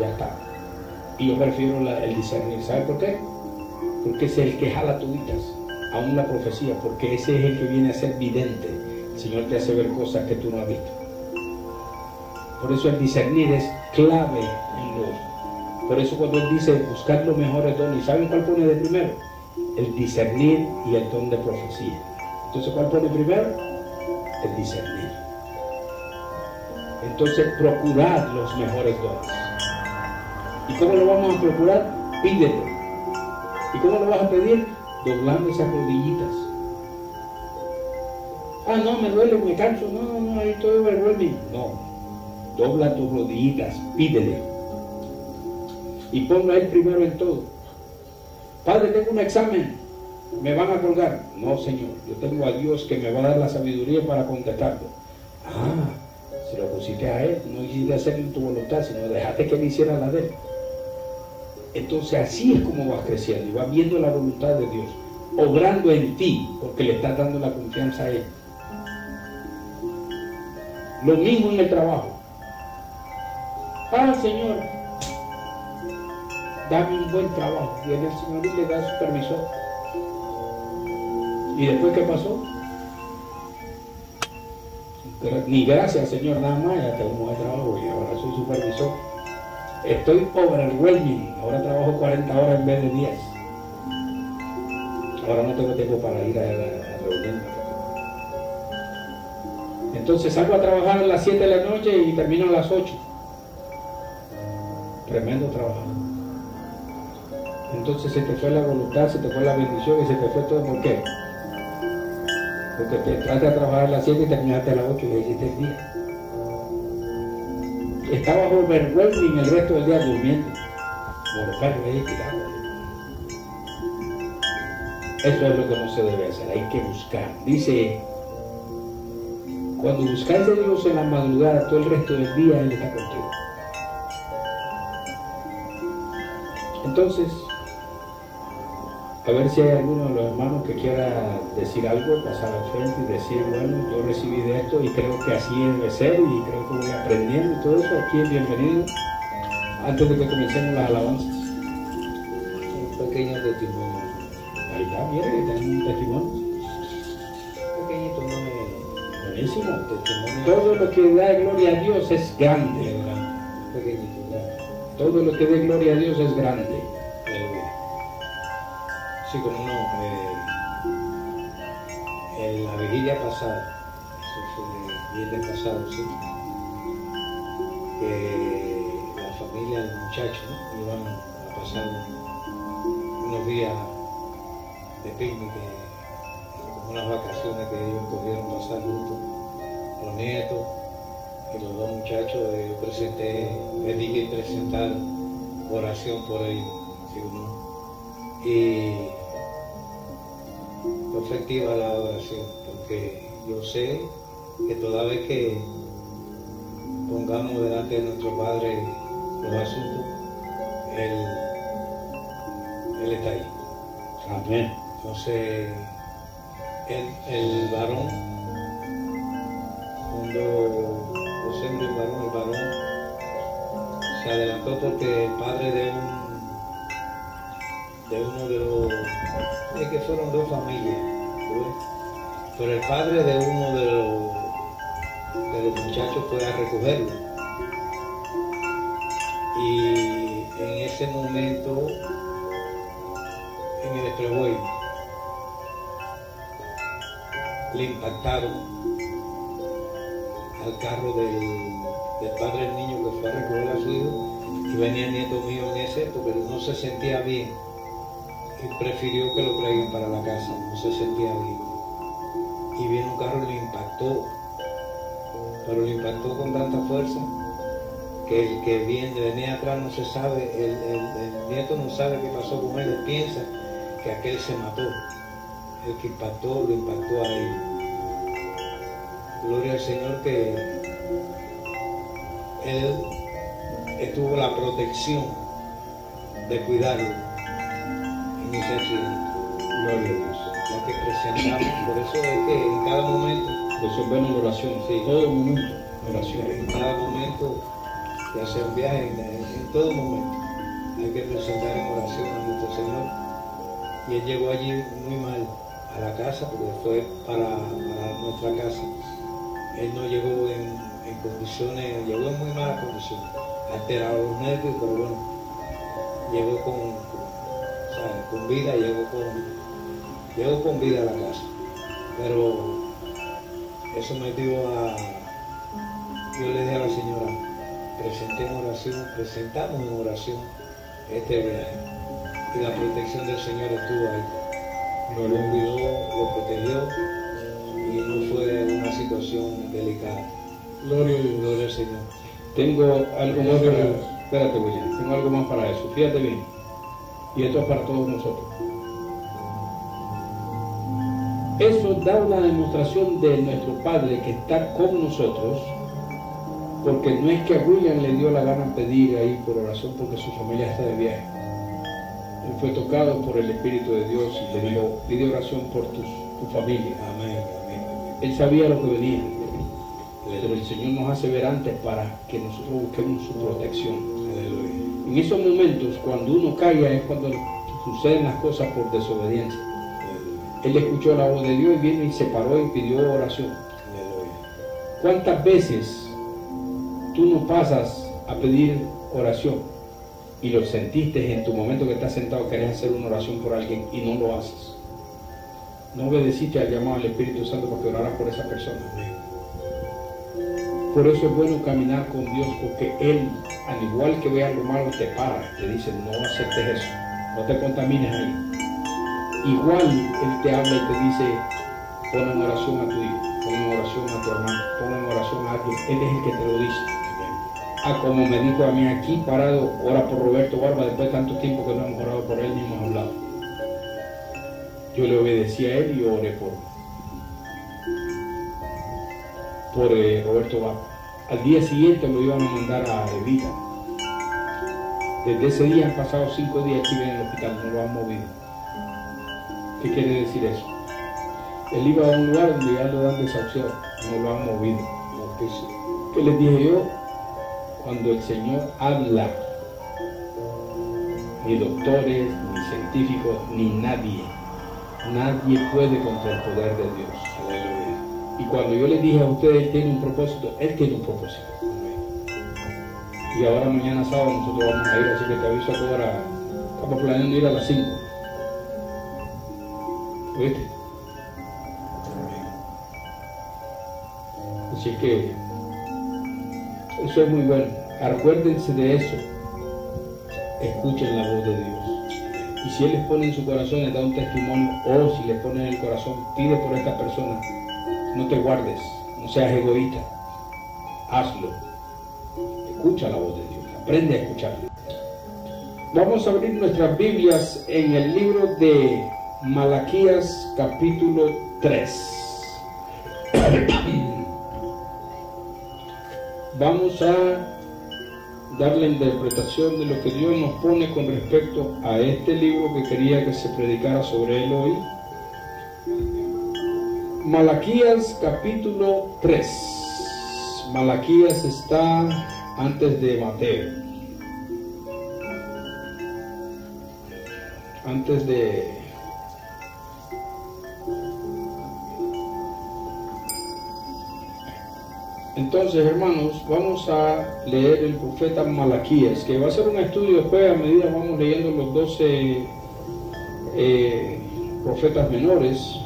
ya está. Y yo prefiero el discernir. ¿Sabe por qué? Porque es el que jala tuditas, aún la profecía, porque ese es el que viene a ser vidente. El Señor te hace ver cosas que tú no has visto. Por eso el discernir es clave en lo. Por eso cuando él dice buscar los mejores dones, ¿saben cuál pone de primero? El discernir y el don de profecía. Entonces, ¿cuál pone primero? El discernir. Entonces, procurar los mejores dones. ¿Y cómo lo vamos a procurar? Pídelo. ¿Y cómo lo vas a pedir? Doblando esas rodillitas. Ah, no, me duele, me canso. No, no, no, ahí todo me. No, dobla tus rodillitas, pídele. Y ponga a primero en todo. Padre, tengo un examen, me van a colgar. No, Señor, yo tengo a Dios que me va a dar la sabiduría para contestarlo. Ah, se lo pusiste a Él, no quisiste hacer en tu voluntad, sino dejaste que Él hiciera la de Él. Entonces así es como vas creciendo y vas viendo la voluntad de Dios, obrando en ti, porque le estás dando la confianza a Él. Lo mismo en el trabajo. Ah, Señor, dame un buen trabajo. Viene el Señor y le da su permiso. ¿Y después qué pasó? Ni gracias, Señor, nada más, ya tengo un buen trabajo y ahora soy supervisor. Estoy overwhelming, ahora trabajo 40 horas en vez de 10. Ahora no tengo tiempo para ir a la reunión. Entonces salgo a trabajar a las 7 de la noche y termino a las 8. Tremendo trabajo. Entonces se te fue la voluntad, se te fue la bendición y se te fue todo. ¿Por qué? Porque te entraste a trabajar a las 7 y terminaste a las 8 y hiciste el día. Estaba overwhelming el resto del día durmiendo. Perros ahí Eso es lo que no se debe hacer, hay que buscar. Dice, cuando buscáis a Dios en la madrugada, todo el resto del día Él está contigo. Entonces, a ver si hay alguno de los hermanos que quiera decir algo, pasar al frente y decir, bueno, yo recibí de esto y creo que así debe ser y creo que voy aprendiendo y todo eso. Aquí es bienvenido. Antes de que comencemos las alabanzas. Un pequeño testimonio. Ahí está, mire, tenemos un testimonio. Pequeñito, no me... Buenísimo. Testimonio. Todo lo que da gloria a Dios es grande. Pequeñito. Todo lo que dé gloria a Dios es grande. Sí, como no. Eh, en la vigilia pasada, el viernes pasado, sí, que la familia del muchacho iban a pasar unos días de picnic, eh, como unas vacaciones que ellos pudieron pasar juntos, los nietos y los dos muchachos. eh, yo presenté, les dije presentar oración por ellos. ¿sí? Y efectiva la oración, porque yo sé que toda vez que pongamos delante de nuestro Padre los asuntos, Él, Él está ahí. Amén. Entonces, el, el varón, cuando José el varón, el varón se adelantó porque el padre de un de uno de los es que fueron dos familias pero el padre de uno de los de los muchachos fue a recogerlo. Y en ese momento en el expressway le impactaron al carro del, del padre del niño que fue a recoger a su hijo y venía el nieto mío en ese, pero no se sentía bien prefirió que lo traigan para la casa, no se sentía bien. Y viene un carro y le impactó, pero le impactó con tanta fuerza que el que viene, venía atrás no se sabe, el, nieto no sabe qué pasó con él, él piensa que aquel se mató. El que impactó, lo impactó a él. Gloria al Señor que él tuvo la protección de cuidarlo accidente. Gloria a Dios. La que presentamos, por eso es que en cada momento, Eso es bueno en oración. Sí. Todo momento. Oración. en cada momento de hacer un viaje, en, todo momento, hay que presentar en oración a nuestro Señor. Y él llegó allí muy mal a la casa, porque fue para, nuestra casa. Él no llegó en, en condiciones, llegó en muy malas condiciones, alterado los nervios, pero bueno, llegó con, con, vida, llegó con, llegó con vida a la casa. Pero eso me dio a, yo le dije a la señora, presenté en oración, presentamos en oración este viaje. Y la protección del Señor estuvo ahí. Lo cuidó, lo protegió y no fue una situación delicada. Gloria a Dios. Gloria al Señor. Tengo algo más para... Espérate, William. Tengo algo más para eso. Fíjate bien. Y esto es para todos nosotros. Eso da una demostración de nuestro Padre que está con nosotros, porque no es que a William le dio la gana pedir ahí por oración porque su familia está de viaje. Él fue tocado por el Espíritu de Dios y le dijo, pide oración por tu, tu familia. Amén, amén. Él sabía lo que venía, pero el Señor nos hace ver antes para que nosotros busquemos su protección. Aleluya. En esos momentos, cuando uno calla, es cuando suceden las cosas por desobediencia. Él escuchó la voz de Dios y vino y se paró y pidió oración. ¿Cuántas veces tú no pasas a pedir oración y lo sentiste en tu momento que estás sentado, querés hacer una oración por alguien y no lo haces? No obedeciste al llamado del Espíritu Santo porque oraras por esa persona. Por eso es bueno caminar con Dios, porque Él, al igual que ve algo malo, te para, te dice, no aceptes eso, no te contamines ahí. Igual Él te habla y te dice, pon en oración a tu hijo, pon en oración a tu hermano, pon en oración a alguien. Él es el que te lo dice. Ah, como me dijo a mí aquí parado, ora por Roberto Barba, después de tanto tiempo que no hemos orado por él ni hemos hablado. Yo le obedecí a él y oré por, por eh, Roberto Barba. Al día siguiente lo iban a mandar a Evita. Desde ese día han pasado cinco días aquí en el hospital, no lo han movido. ¿Qué quiere decir eso? Él iba a un lugar donde ya lo dan no lo han movido. ¿Qué les dije yo? Cuando el Señor habla, ni doctores, ni científicos, ni nadie, nadie puede contra el poder de Dios. Y cuando yo les dije a ustedes, Él tiene un propósito, Él tiene un propósito. Y ahora mañana sábado nosotros vamos a ir, así que te aviso a toda hora. Estamos planeando ir a las 5. ¿Viste? Así que eso es muy bueno. Acuérdense de eso. Escuchen la voz de Dios. Y si Él les pone en su corazón, les da un testimonio, o si les pone en el corazón, pide por esta persona. No te guardes, no seas egoísta. Hazlo. Escucha la voz de Dios. Aprende a escucharla. Vamos a abrir nuestras Biblias en el libro de Malaquías capítulo 3. Vamos a dar la interpretación de lo que Dios nos pone con respecto a este libro que quería que se predicara sobre él hoy. Malaquías capítulo 3. Malaquías está antes de Mateo. Antes de Entonces, hermanos, vamos a leer el profeta Malaquías, que va a ser un estudio después a medida vamos leyendo los 12 eh, profetas menores.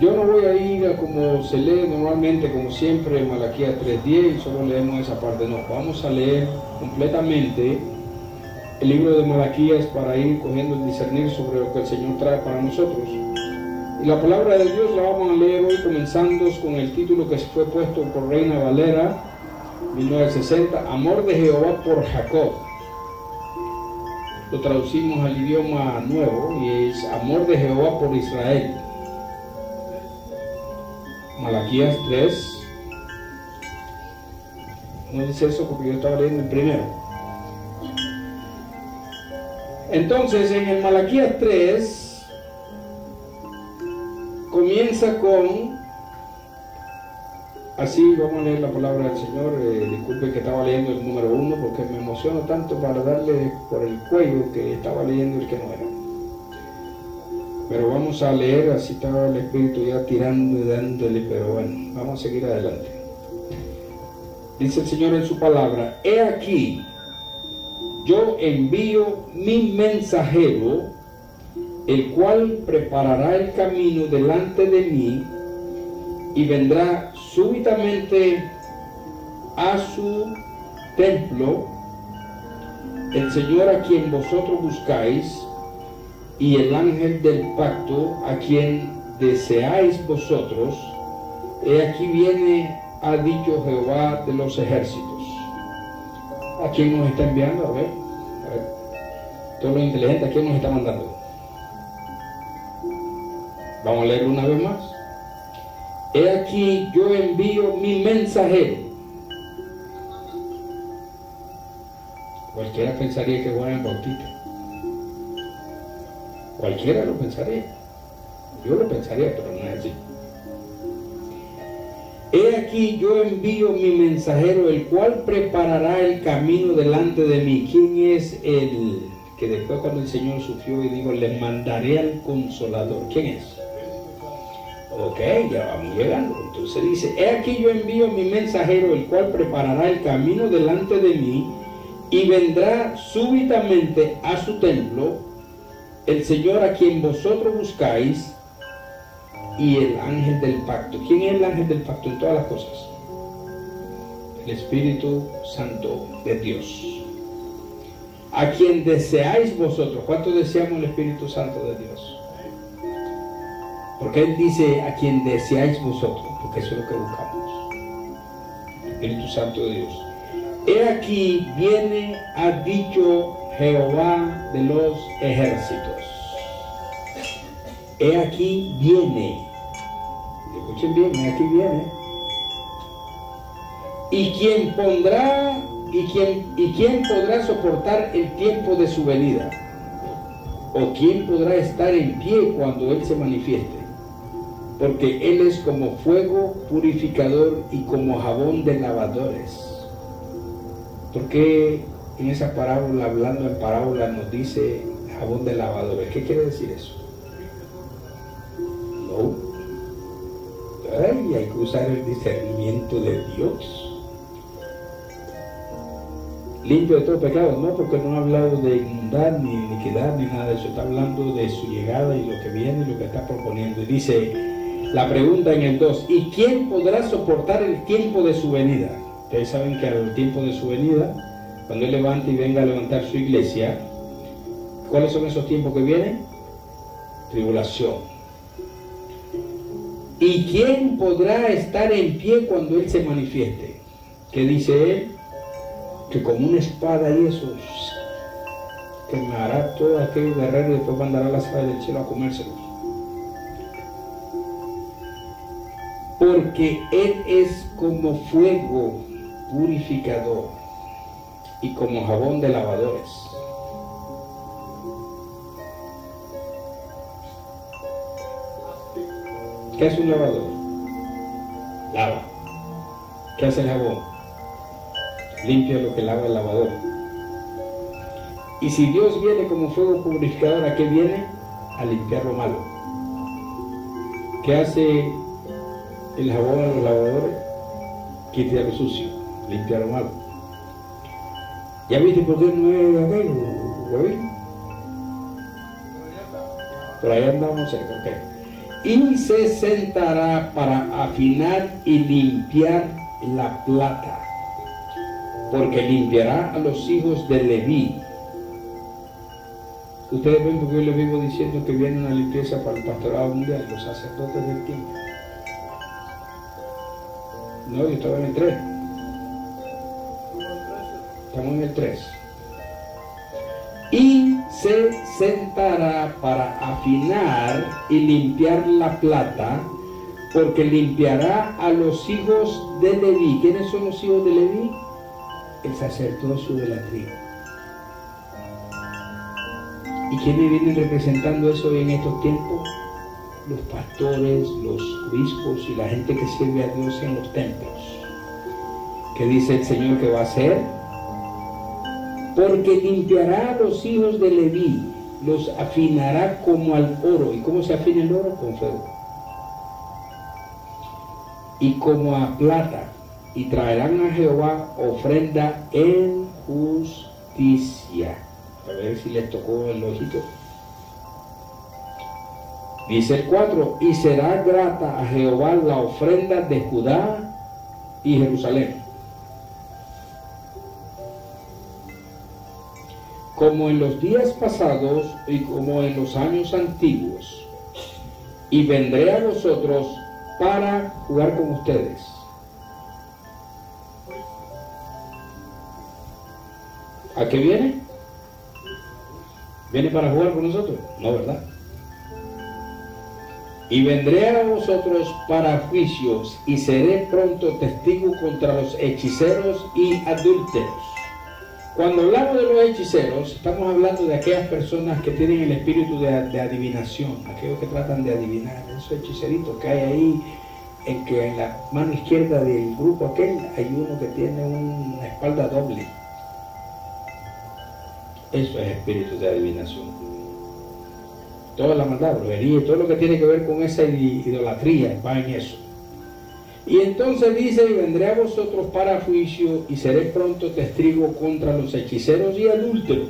Yo no voy a ir a como se lee normalmente, como siempre, Malaquías 3.10 y solo leemos esa parte, no, vamos a leer completamente el libro de Malaquías para ir cogiendo el discernir sobre lo que el Señor trae para nosotros. Y la palabra de Dios la vamos a leer hoy comenzando con el título que fue puesto por Reina Valera, 1960, Amor de Jehová por Jacob. Lo traducimos al idioma nuevo y es Amor de Jehová por Israel. Malaquías 3. No dice eso porque yo estaba leyendo el primero. Entonces, en el Malaquías 3 comienza con, así vamos a leer la palabra del Señor, eh, disculpen que estaba leyendo el número uno porque me emociono tanto para darle por el cuello que estaba leyendo el que no era. Pero vamos a leer, así estaba el Espíritu ya tirando y dándole, pero bueno, vamos a seguir adelante. Dice el Señor en su palabra, he aquí, yo envío mi mensajero, el cual preparará el camino delante de mí y vendrá súbitamente a su templo el Señor a quien vosotros buscáis y el ángel del pacto a quien deseáis vosotros. He aquí viene ha dicho Jehová de los ejércitos. ¿A quién nos está enviando? A ver, a ver. Todo lo inteligente, ¿a quién nos está mandando? Vamos a leerlo una vez más. He aquí yo envío mi mensajero. Cualquiera pensaría que Juan el Bautista. Cualquiera lo pensaría. Yo lo pensaría, pero no es así. He aquí yo envío mi mensajero, el cual preparará el camino delante de mí. ¿Quién es el que después cuando el Señor sufrió y dijo, le mandaré al consolador? ¿Quién es? Ok, ya vamos llegando. Entonces dice, he aquí yo envío mi mensajero, el cual preparará el camino delante de mí y vendrá súbitamente a su templo el Señor a quien vosotros buscáis y el ángel del pacto. ¿Quién es el ángel del pacto en todas las cosas? El Espíritu Santo de Dios. A quien deseáis vosotros. ¿Cuánto deseamos el Espíritu Santo de Dios? Porque Él dice a quien deseáis vosotros, porque eso es lo que buscamos. Espíritu Santo de Dios. He aquí viene, ha dicho Jehová de los ejércitos. He aquí viene. Escuchen bien, he aquí viene. Y quien pondrá y quién, y quién podrá soportar el tiempo de su venida. O quién podrá estar en pie cuando Él se manifieste porque Él es como fuego purificador y como jabón de lavadores. Porque en esa parábola, hablando en parábola, nos dice jabón de lavadores? ¿Qué quiere decir eso? No. Ay, hay que usar el discernimiento de Dios. Limpio de todo pecado, no, porque no ha hablado de inundar ni iniquidad ni nada de eso. Está hablando de su llegada y lo que viene y lo que está proponiendo. Y dice, la pregunta en el 2, ¿y quién podrá soportar el tiempo de su venida? Ustedes saben que al tiempo de su venida, cuando Él levante y venga a levantar su iglesia, ¿cuáles son esos tiempos que vienen? Tribulación. ¿Y quién podrá estar en pie cuando Él se manifieste? ¿Qué dice Él? Que con una espada y eso, que me hará todo aquel guerrero y después mandará las aves del cielo a comérselos. porque Él es como fuego purificador y como jabón de lavadores. ¿Qué hace un lavador? Lava. ¿Qué hace el jabón? Limpia lo que lava el lavador. Y si Dios viene como fuego purificador, ¿a qué viene? A limpiar lo malo. ¿Qué hace el jabón a los lavadores, quite lo sucio, limpia lo malo. ¿Ya viste por qué no es aquello? ¿Lo Por ahí andamos cerca, ok. Y se sentará para afinar y limpiar la plata, porque limpiará a los hijos de Leví. Ustedes ven porque yo les vivo diciendo que viene una limpieza para el pastorado mundial, los sacerdotes del tiempo. No, yo estaba en el 3. Estamos en el 3. Y se sentará para afinar y limpiar la plata, porque limpiará a los hijos de Leví. ¿Quiénes son los hijos de Leví? El sacerdocio de la tribu. ¿Y quiénes vienen representando eso en estos tiempos? los pastores, los obispos y la gente que sirve a Dios en los templos. ¿Qué dice el Señor que va a hacer? Porque limpiará a los hijos de Leví, los afinará como al oro. ¿Y cómo se afina el oro? Con fuego. Y como a plata. Y traerán a Jehová ofrenda en justicia. A ver si les tocó el ojito. Dice el 4, y será grata a Jehová la ofrenda de Judá y Jerusalén. como en los días pasados y como en los años antiguos, y vendré a vosotros para jugar con ustedes. ¿A qué viene? ¿Viene para jugar con nosotros? No, ¿verdad? Y vendré a vosotros para juicios y seré pronto testigo contra los hechiceros y adúlteros cuando hablamos de los hechiceros, estamos hablando de aquellas personas que tienen el espíritu de, adivinación, aquellos que tratan de adivinar, esos hechiceritos que hay ahí, en que en la mano izquierda del grupo aquel hay uno que tiene una espalda doble. Eso es espíritu de adivinación toda la maldad, brujería, todo lo que tiene que ver con esa idolatría, va en eso. Y entonces dice, y vendré a vosotros para juicio y seré pronto testigo contra los hechiceros y adúlteros,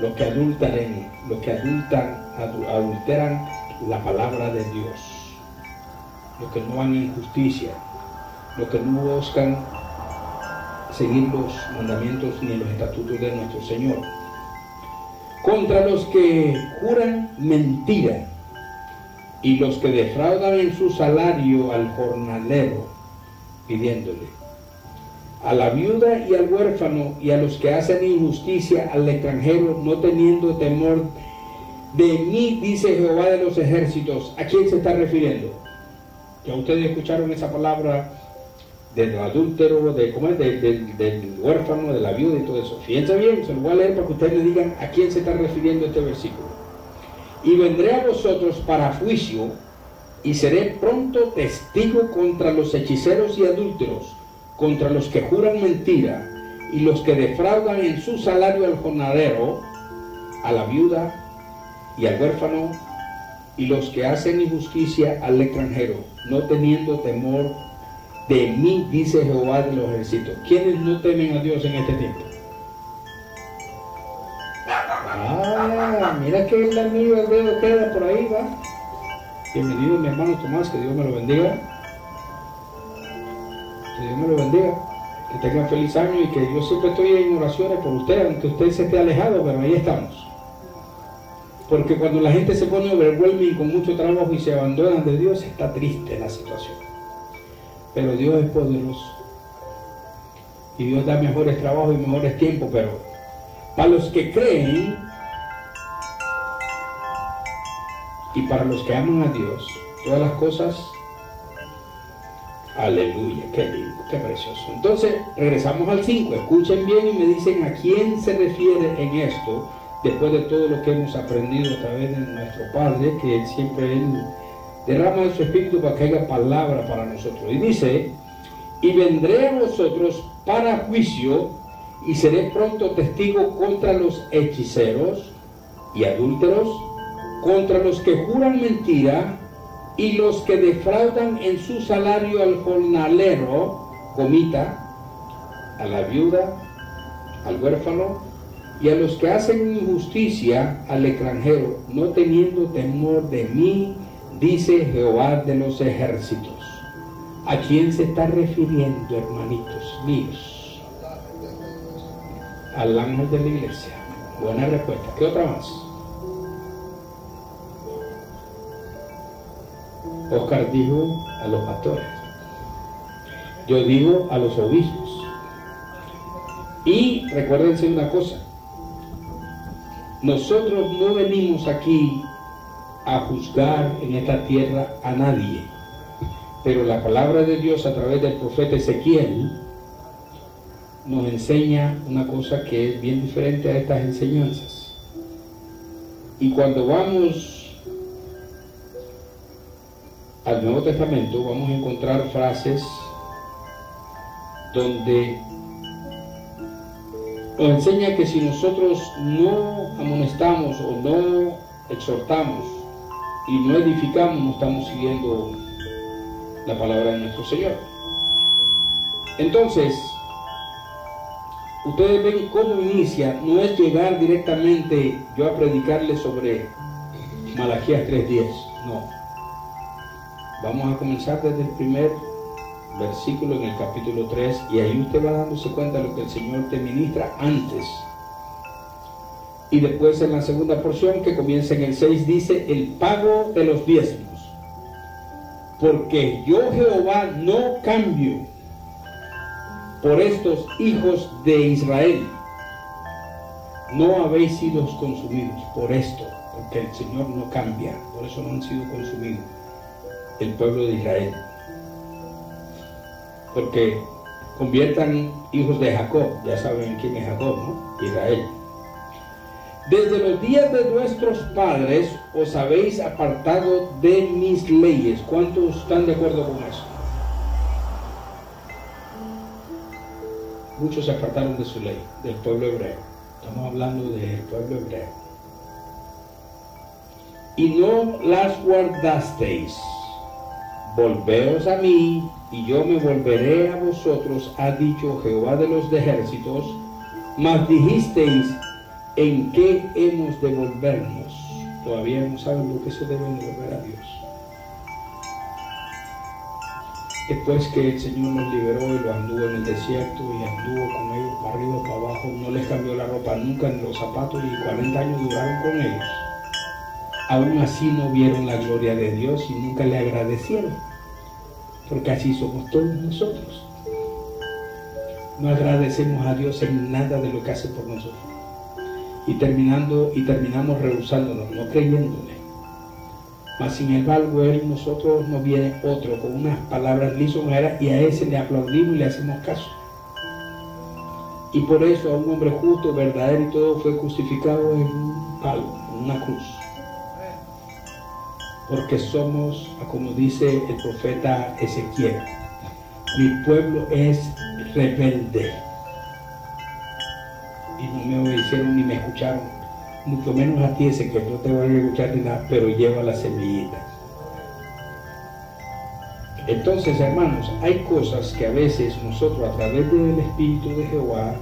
los que adulteren, los que adultan, adulteran la palabra de Dios, los que no van en justicia, los que no buscan seguir los mandamientos ni los estatutos de nuestro Señor contra los que juran mentira y los que defraudan en su salario al jornalero, pidiéndole, a la viuda y al huérfano y a los que hacen injusticia al extranjero, no teniendo temor de mí, dice Jehová de los ejércitos. ¿A quién se está refiriendo? Ya ustedes escucharon esa palabra del adúltero, de, ¿cómo es? del huérfano, de la viuda y todo eso. Fíjense bien, se lo voy a leer para que ustedes me digan a quién se está refiriendo este versículo. Y vendré a vosotros para juicio y seré pronto testigo contra los hechiceros y adúlteros, contra los que juran mentira y los que defraudan en su salario al jornalero, a la viuda y al huérfano, y los que hacen injusticia al extranjero, no teniendo temor de mí, dice Jehová de los ejércitos. ¿Quiénes no temen a Dios en este tiempo? Ah, mira que el amigo el dedo queda por ahí, va. Bienvenido mi hermano Tomás, que Dios me lo bendiga. Que Dios me lo bendiga. Que tengan feliz año y que yo siempre estoy en oraciones por usted, aunque usted se esté alejado, pero ahí estamos. Porque cuando la gente se pone overwhelming con mucho trabajo y se abandonan de Dios, está triste la situación. Pero Dios es poderoso. Y Dios da mejores trabajos y mejores tiempos, pero para los que creen y para los que aman a Dios, todas las cosas, aleluya, qué lindo, qué precioso. Entonces, regresamos al 5, escuchen bien y me dicen a quién se refiere en esto, después de todo lo que hemos aprendido a través de nuestro Padre, que siempre Él derrama de su espíritu para que haya palabra para nosotros. Y dice, y vendré a vosotros para juicio y seré pronto testigo contra los hechiceros y adúlteros, contra los que juran mentira y los que defraudan en su salario al jornalero, comita, a la viuda, al huérfano y a los que hacen injusticia al extranjero, no teniendo temor de mí dice Jehová de los ejércitos. ¿A quién se está refiriendo, hermanitos míos? Al ángel de la iglesia. Buena respuesta. ¿Qué otra más? Oscar dijo a los pastores. Yo digo a los obispos. Y recuérdense una cosa. Nosotros no venimos aquí a juzgar en esta tierra a nadie. Pero la palabra de Dios a través del profeta Ezequiel nos enseña una cosa que es bien diferente a estas enseñanzas. Y cuando vamos al Nuevo Testamento vamos a encontrar frases donde nos enseña que si nosotros no amonestamos o no exhortamos y no edificamos, no estamos siguiendo la palabra de nuestro Señor. Entonces, ustedes ven cómo inicia, no es llegar directamente yo a predicarles sobre Malaquías 3.10, no. Vamos a comenzar desde el primer versículo en el capítulo 3 y ahí usted va dándose cuenta de lo que el Señor te ministra antes y después en la segunda porción que comienza en el 6 dice el pago de los diezmos. Porque yo Jehová no cambio por estos hijos de Israel, no habéis sido consumidos por esto, porque el Señor no cambia, por eso no han sido consumidos el pueblo de Israel. Porque conviertan hijos de Jacob, ya saben quién es Jacob, ¿no? Israel. Desde los días de nuestros padres os habéis apartado de mis leyes. ¿Cuántos están de acuerdo con eso? Muchos se apartaron de su ley, del pueblo hebreo. Estamos hablando del pueblo hebreo. Y no las guardasteis. Volveos a mí, y yo me volveré a vosotros, ha dicho Jehová de los ejércitos. Mas dijisteis, ¿en qué hemos de volvernos? Todavía no saben por qué se deben volver a Dios. Después que el Señor nos liberó y lo anduvo en el desierto y anduvo con ellos para arriba para abajo, no les cambió la ropa nunca ni los zapatos y 40 años duraron con ellos. Aún así no vieron la gloria de Dios y nunca le agradecieron, porque así somos todos nosotros. No agradecemos a Dios en nada de lo que hace por nosotros. Y terminando y terminamos rehusándonos, no creyéndole. Mas sin embargo, él nosotros nos viene otro con unas palabras lisonjeras y a ese le aplaudimos y le hacemos caso. Y por eso a un hombre justo, verdadero y todo fue crucificado en un palo, en una cruz. Porque somos, como dice el profeta Ezequiel, mi pueblo es rebelde. Y no me obedecieron ni me escucharon mucho menos a ti ese que no te va a escuchar ni nada, pero lleva la semillita. Entonces, hermanos, hay cosas que a veces nosotros a través del Espíritu de Jehová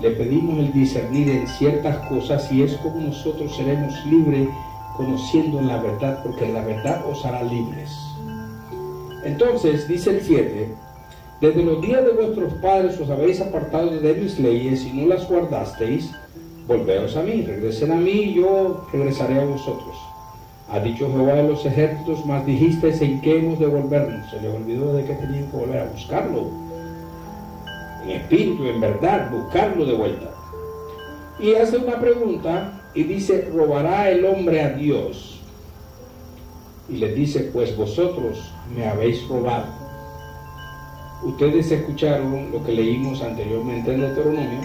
le pedimos el discernir en ciertas cosas y es como nosotros seremos libres conociendo la verdad, porque la verdad os hará libres. Entonces, dice el 7, desde los días de vuestros padres os habéis apartado de mis leyes y no las guardasteis, volveos a mí, regresen a mí yo regresaré a vosotros. Ha dicho Jehová de los ejércitos, más dijisteis en qué hemos de volvernos. Se les olvidó de que tenían que volver a buscarlo. En espíritu, en verdad, buscarlo de vuelta. Y hace una pregunta y dice, ¿robará el hombre a Dios? Y les dice, pues vosotros me habéis robado. Ustedes escucharon lo que leímos anteriormente en Deuteronomio,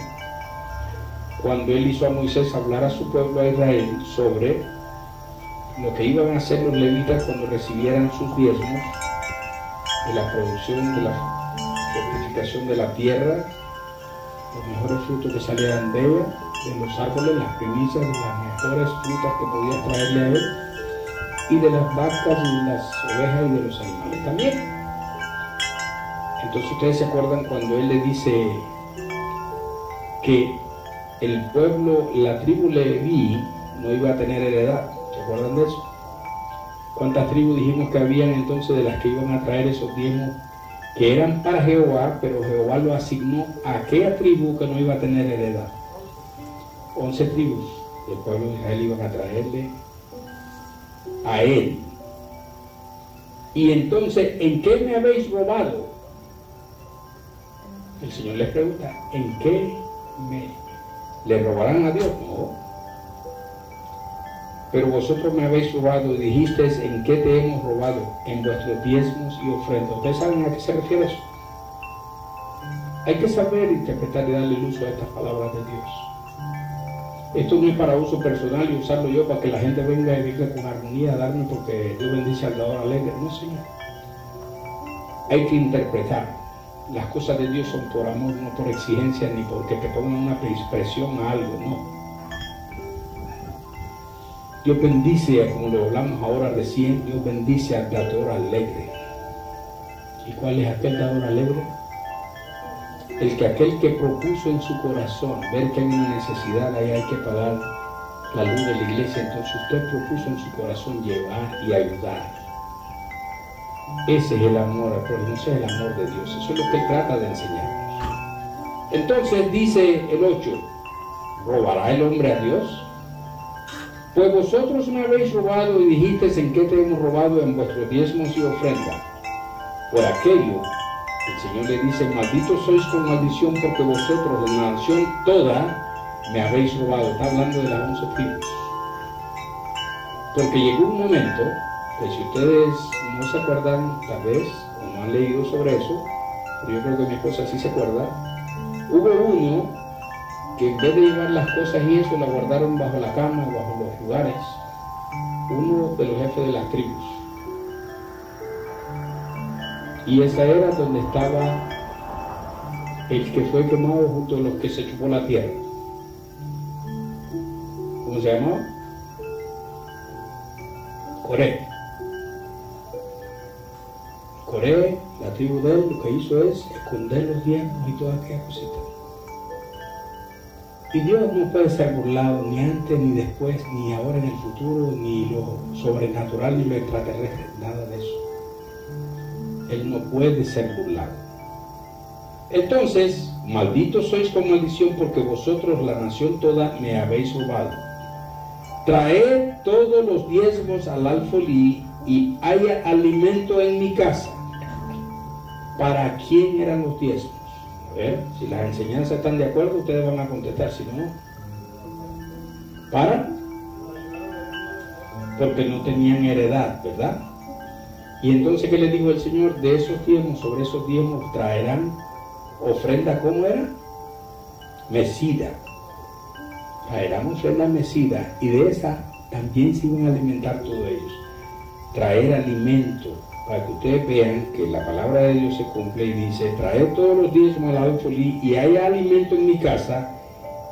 cuando él hizo a Moisés hablar a su pueblo a Israel sobre lo que iban a hacer los levitas cuando recibieran sus diezmos de la producción, de la fortificación de la tierra, los mejores frutos que salieran de ella, de los árboles, las primicias, de las mejores frutas que podía traerle a él, y de las vacas y las ovejas y de los animales también. Entonces ustedes se acuerdan cuando él le dice que el pueblo, la tribu Leví, no iba a tener heredad. ¿Se acuerdan de eso? ¿Cuántas tribus dijimos que habían entonces de las que iban a traer esos diezmos que eran para Jehová, pero Jehová lo asignó a aquella tribu que no iba a tener heredad? Once tribus del pueblo de Israel iban a traerle a él. Y entonces, ¿en qué me habéis robado? El Señor les pregunta, ¿en qué me ¿Le robarán a Dios? No. Pero vosotros me habéis robado y dijisteis en qué te hemos robado, en vuestros diezmos y ofrendas. ¿Ustedes saben a qué se refiere eso? Hay que saber interpretar y darle el uso a estas palabras de Dios. Esto no es para uso personal y usarlo yo para que la gente venga y venga con armonía a darme porque Dios bendice al dador alegre. No, Señor. Hay que interpretar las cosas de Dios son por amor, no por exigencia ni porque te pongan una expresión a algo, no. Dios bendice, como lo hablamos ahora recién, Dios bendice al dador alegre. ¿Y cuál es aquel dador alegre? El que aquel que propuso en su corazón ver que hay una necesidad, ahí hay que pagar la luz de la iglesia, entonces usted propuso en su corazón llevar y ayudar. Ese es el amor, pero no es el amor de Dios. Eso es lo que trata de enseñarnos. Entonces dice el 8, ¿robará el hombre a Dios? Pues vosotros me habéis robado y dijisteis en qué te hemos robado en vuestros diezmos y ofrendas. Por aquello, el Señor le dice, malditos sois con maldición porque vosotros, la nación toda, me habéis robado. Está hablando de las once tribus. Porque llegó un momento que si ustedes no se acuerdan, tal vez, o no han leído sobre eso, pero yo creo que mi esposa sí se acuerda, hubo uno que en vez de llevar las cosas y eso, la guardaron bajo la cama, bajo los lugares, uno de los jefes de las tribus. Y esa era donde estaba el que fue quemado junto a los que se chupó la tierra. ¿Cómo se llamaba? Coré. Coré, la tribu de él, lo que hizo es esconder los diezmos y todas aquellas cositas. Y Dios no puede ser burlado ni antes, ni después, ni ahora en el futuro, ni lo sobrenatural, ni lo extraterrestre, nada de eso. Él no puede ser burlado. Entonces, malditos sois con maldición porque vosotros, la nación toda, me habéis robado. Traed todos los diezmos al alfolí y haya alimento en mi casa. ¿Para quién eran los diezmos? Ver, si las enseñanzas están de acuerdo, ustedes van a contestar, si no, ¿para? Porque no tenían heredad, ¿verdad? Y entonces, ¿qué le dijo el Señor? De esos diezmos, sobre esos diezmos traerán ofrenda, ¿cómo era? Mesida. Traerán ofrenda mesida y de esa también se iban a alimentar todos ellos. Traer alimento, para que ustedes vean que la palabra de Dios se cumple y dice, traed todos los días al y haya alimento en mi casa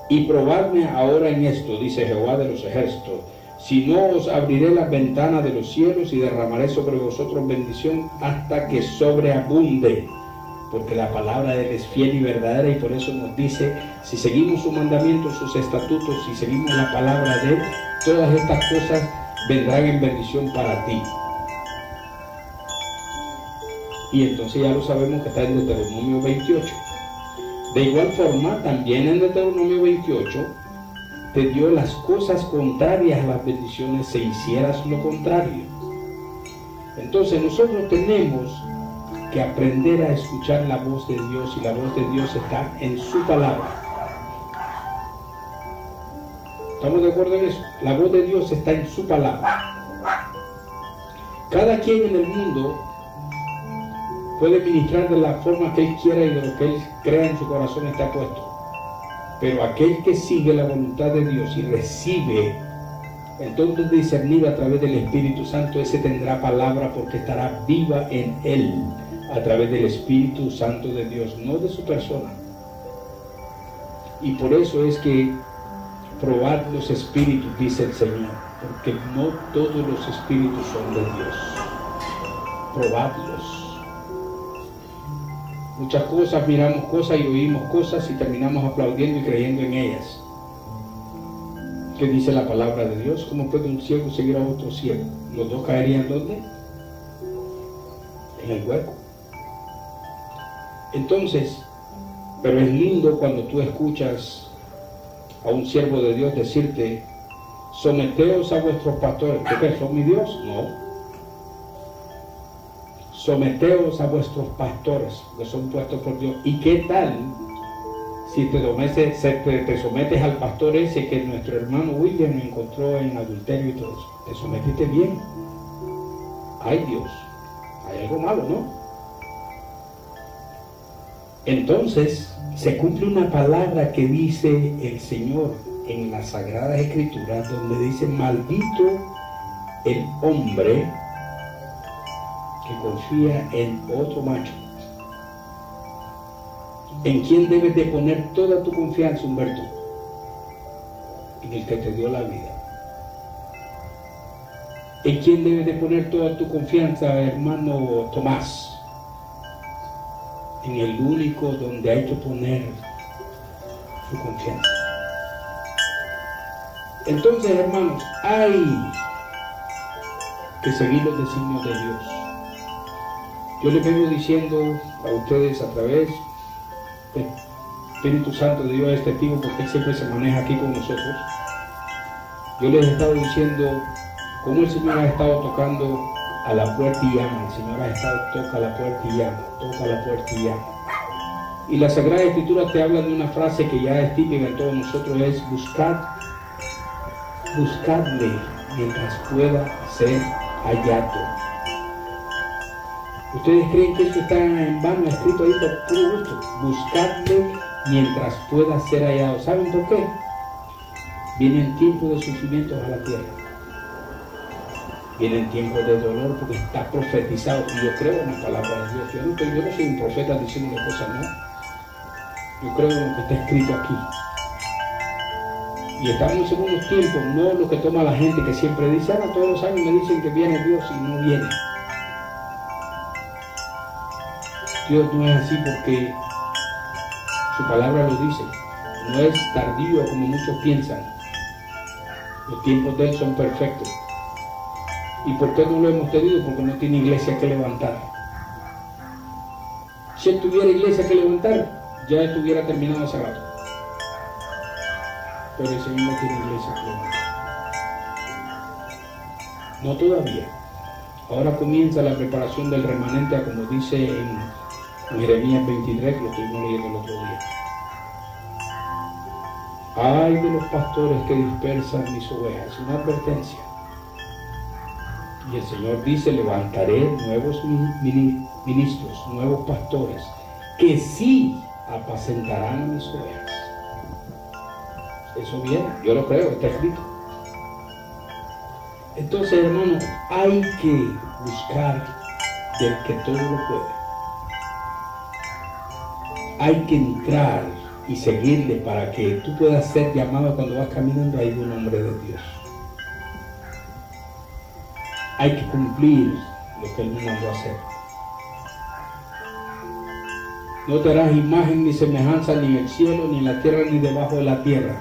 y probadme ahora en esto, dice Jehová de los ejércitos. Si no os abriré las ventanas de los cielos y derramaré sobre vosotros bendición hasta que sobreabunde. Porque la palabra de Él es fiel y verdadera y por eso nos dice, si seguimos sus mandamientos, sus estatutos, si seguimos la palabra de Él, todas estas cosas vendrán en bendición para ti. Y entonces ya lo sabemos que está en Deuteronomio 28. De igual forma, también en Deuteronomio 28, te dio las cosas contrarias a las bendiciones si hicieras lo contrario. Entonces nosotros tenemos que aprender a escuchar la voz de Dios y la voz de Dios está en su palabra. ¿Estamos de acuerdo en eso? La voz de Dios está en su palabra. Cada quien en el mundo puede ministrar de la forma que él quiera y de lo que él crea en su corazón está puesto. Pero aquel que sigue la voluntad de Dios y recibe entonces discernido a través del Espíritu Santo, ese tendrá palabra porque estará viva en él a través del Espíritu Santo de Dios, no de su persona. Y por eso es que probad los espíritus, dice el Señor, porque no todos los espíritus son de Dios. Probadlos. Muchas cosas, miramos cosas y oímos cosas y terminamos aplaudiendo y creyendo en ellas. ¿Qué dice la palabra de Dios? ¿Cómo puede un ciego seguir a otro ciego? ¿Los dos caerían dónde? En el hueco. Entonces, pero es lindo cuando tú escuchas a un siervo de Dios decirte, someteos a vuestros pastores, ¿qué son mi Dios? No someteos a vuestros pastores, que son puestos por Dios. ¿Y qué tal si te, te, sometes al pastor ese que nuestro hermano William encontró en adulterio y todo eso? Te sometiste bien. Ay Dios, hay algo malo, ¿no? Entonces se cumple una palabra que dice el Señor en las Sagradas Escrituras, donde dice, maldito el hombre que confía en otro macho. ¿En quién debes de poner toda tu confianza, Humberto? En el que te dio la vida. ¿En quién debes de poner toda tu confianza, hermano Tomás? En el único donde hay que poner tu confianza. Entonces, hermanos, hay que seguir los designios de Dios. Yo les vengo diciendo a ustedes a través del Espíritu Santo de Dios es testigo porque Él siempre se maneja aquí con nosotros. Yo les he estado diciendo cómo el Señor ha estado tocando a la puerta y llama. El Señor ha estado, toca la puerta y llama, toca la puerta y llama. Y la Sagrada Escritura te habla de una frase que ya es típica en todos nosotros, es buscar, buscadme mientras pueda ser hallado. ¿Ustedes creen que eso está en vano escrito ahí por puro gusto? Buscadme mientras pueda ser hallado. ¿Saben por qué? Vienen tiempos de sufrimiento a la tierra. Vienen tiempos de dolor porque está profetizado. Y yo creo en la palabra de Dios. Yo no, no soy un profeta diciendo cosas, no. Yo creo en lo que está escrito aquí. Y estamos en unos tiempos, no lo que toma la gente que siempre dice, ahora todos los años me dicen que viene Dios y no viene. Dios no es así porque su palabra lo dice. No es tardío como muchos piensan. Los tiempos de Él son perfectos. ¿Y por qué no lo hemos tenido? Porque no tiene iglesia que levantar. Si Él tuviera iglesia que levantar, ya estuviera terminado hace rato. Pero el Señor no tiene iglesia No todavía. Ahora comienza la preparación del remanente, como dice en Jeremías 23, lo estuvimos leyendo el otro día. Ay de los pastores que dispersan mis ovejas, una advertencia. Y el Señor dice, levantaré nuevos ministros, nuevos pastores, que sí apacentarán mis ovejas. Eso viene, yo lo creo, está escrito. Entonces, hermano, hay que buscar del que todo lo puede. Hay que entrar y seguirle para que tú puedas ser llamado cuando vas caminando ahí de un hombre de Dios. Hay que cumplir lo que Él mandó a hacer. No te harás imagen ni semejanza ni en el cielo, ni en la tierra, ni debajo de la tierra.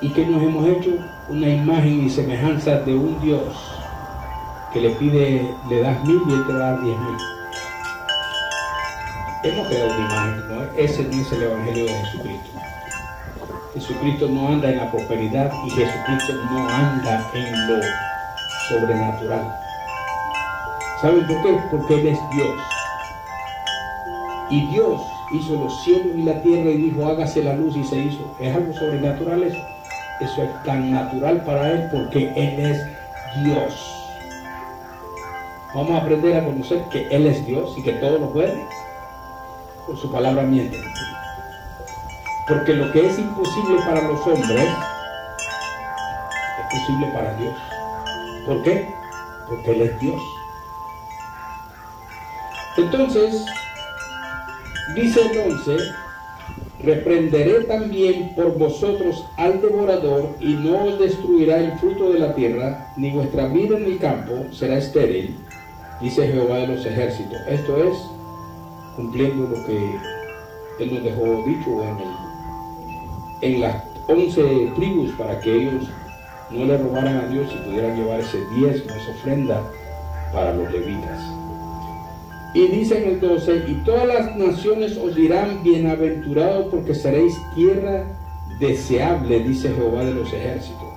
¿Y qué nos hemos hecho? Una imagen y semejanza de un Dios que le pide, le das mil y él te da diez mil. Hemos creado una imagen, ¿no? ese no es el Evangelio de Jesucristo. Jesucristo no anda en la prosperidad y Jesucristo no anda en lo sobrenatural. ¿Saben por qué? Porque Él es Dios. Y Dios hizo los cielos y la tierra y dijo, hágase la luz y se hizo. ¿Es algo sobrenatural eso? Eso es tan natural para Él porque Él es Dios. Vamos a aprender a conocer que Él es Dios y que todo lo puede. Por su palabra miente. Porque lo que es imposible para los hombres es posible para Dios. ¿Por qué? Porque Él es Dios. Entonces, Dice el 11, reprenderé también por vosotros al devorador y no os destruirá el fruto de la tierra, ni vuestra vida en el campo será estéril, dice Jehová de los ejércitos. Esto es cumpliendo lo que Él nos dejó dicho en, en las once tribus para que ellos no le robaran a Dios y pudieran llevar ese diezmo, esa ofrenda para los levitas. Y dice en el 12, y todas las naciones os dirán bienaventurados porque seréis tierra deseable, dice Jehová de los ejércitos.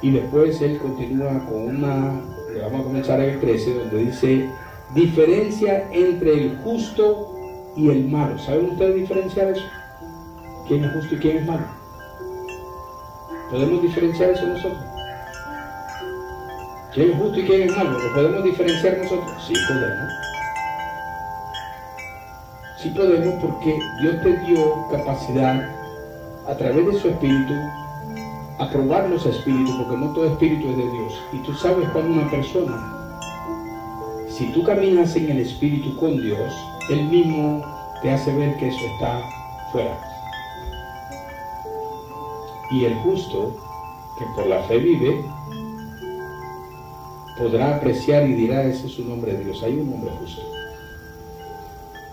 Y después él continúa con una, vamos a comenzar en el 13, donde dice, diferencia entre el justo y el malo. ¿Saben ustedes diferenciar eso? ¿Quién es justo y quién es malo? ¿Podemos diferenciar eso nosotros? ¿Quién es justo y quién es malo? ¿Lo podemos diferenciar nosotros? Sí podemos. Sí podemos porque Dios te dio capacidad a través de su espíritu a probar los espíritus, porque no todo espíritu es de Dios. Y tú sabes cuando una persona, si tú caminas en el espíritu con Dios, Él mismo te hace ver que eso está fuera. Y el justo, que por la fe vive, podrá apreciar y dirá, ese es su nombre de Dios, hay un hombre justo.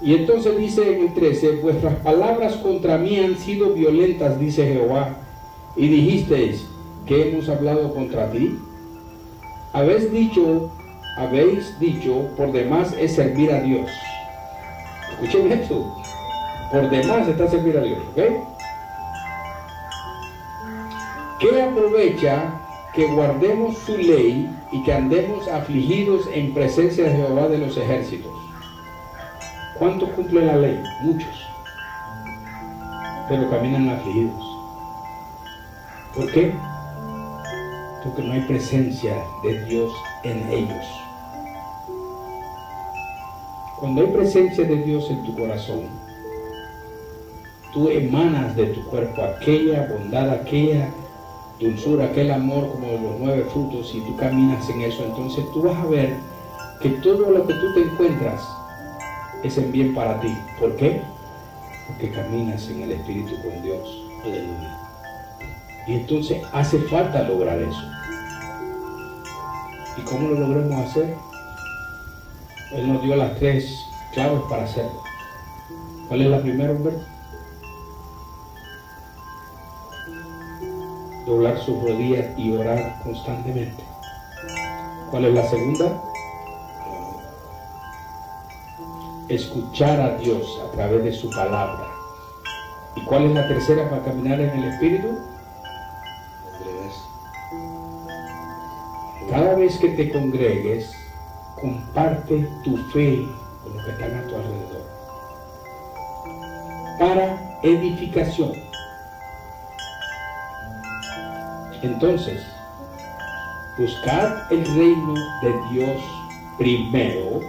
Y entonces dice en el 13, vuestras palabras contra mí han sido violentas, dice Jehová, y dijisteis que hemos hablado contra ti. Habéis dicho, habéis dicho, por demás es servir a Dios. Escuchen esto, por demás está servir a Dios, ¿ok? ¿Qué aprovecha que guardemos su ley y que andemos afligidos en presencia de Jehová de los ejércitos. ¿Cuántos cumplen la ley? Muchos. Pero caminan afligidos. ¿Por qué? Porque no hay presencia de Dios en ellos. Cuando hay presencia de Dios en tu corazón, tú emanas de tu cuerpo aquella bondad, aquella dulzura, aquel amor como los nueve frutos y tú caminas en eso, entonces tú vas a ver que todo lo que tú te encuentras es en bien para ti. ¿Por qué? Porque caminas en el Espíritu con Dios. Aleluya. Y entonces hace falta lograr eso. ¿Y cómo lo logramos hacer? Él nos dio las tres claves para hacerlo. ¿Cuál es la primera, Humberto? Doblar sus rodillas y orar constantemente. ¿Cuál es la segunda? Escuchar a Dios a través de su palabra. ¿Y cuál es la tercera para caminar en el Espíritu? Cada vez que te congregues, comparte tu fe con los que están a tu alrededor. Para edificación. Entonces, buscar el reino de Dios primero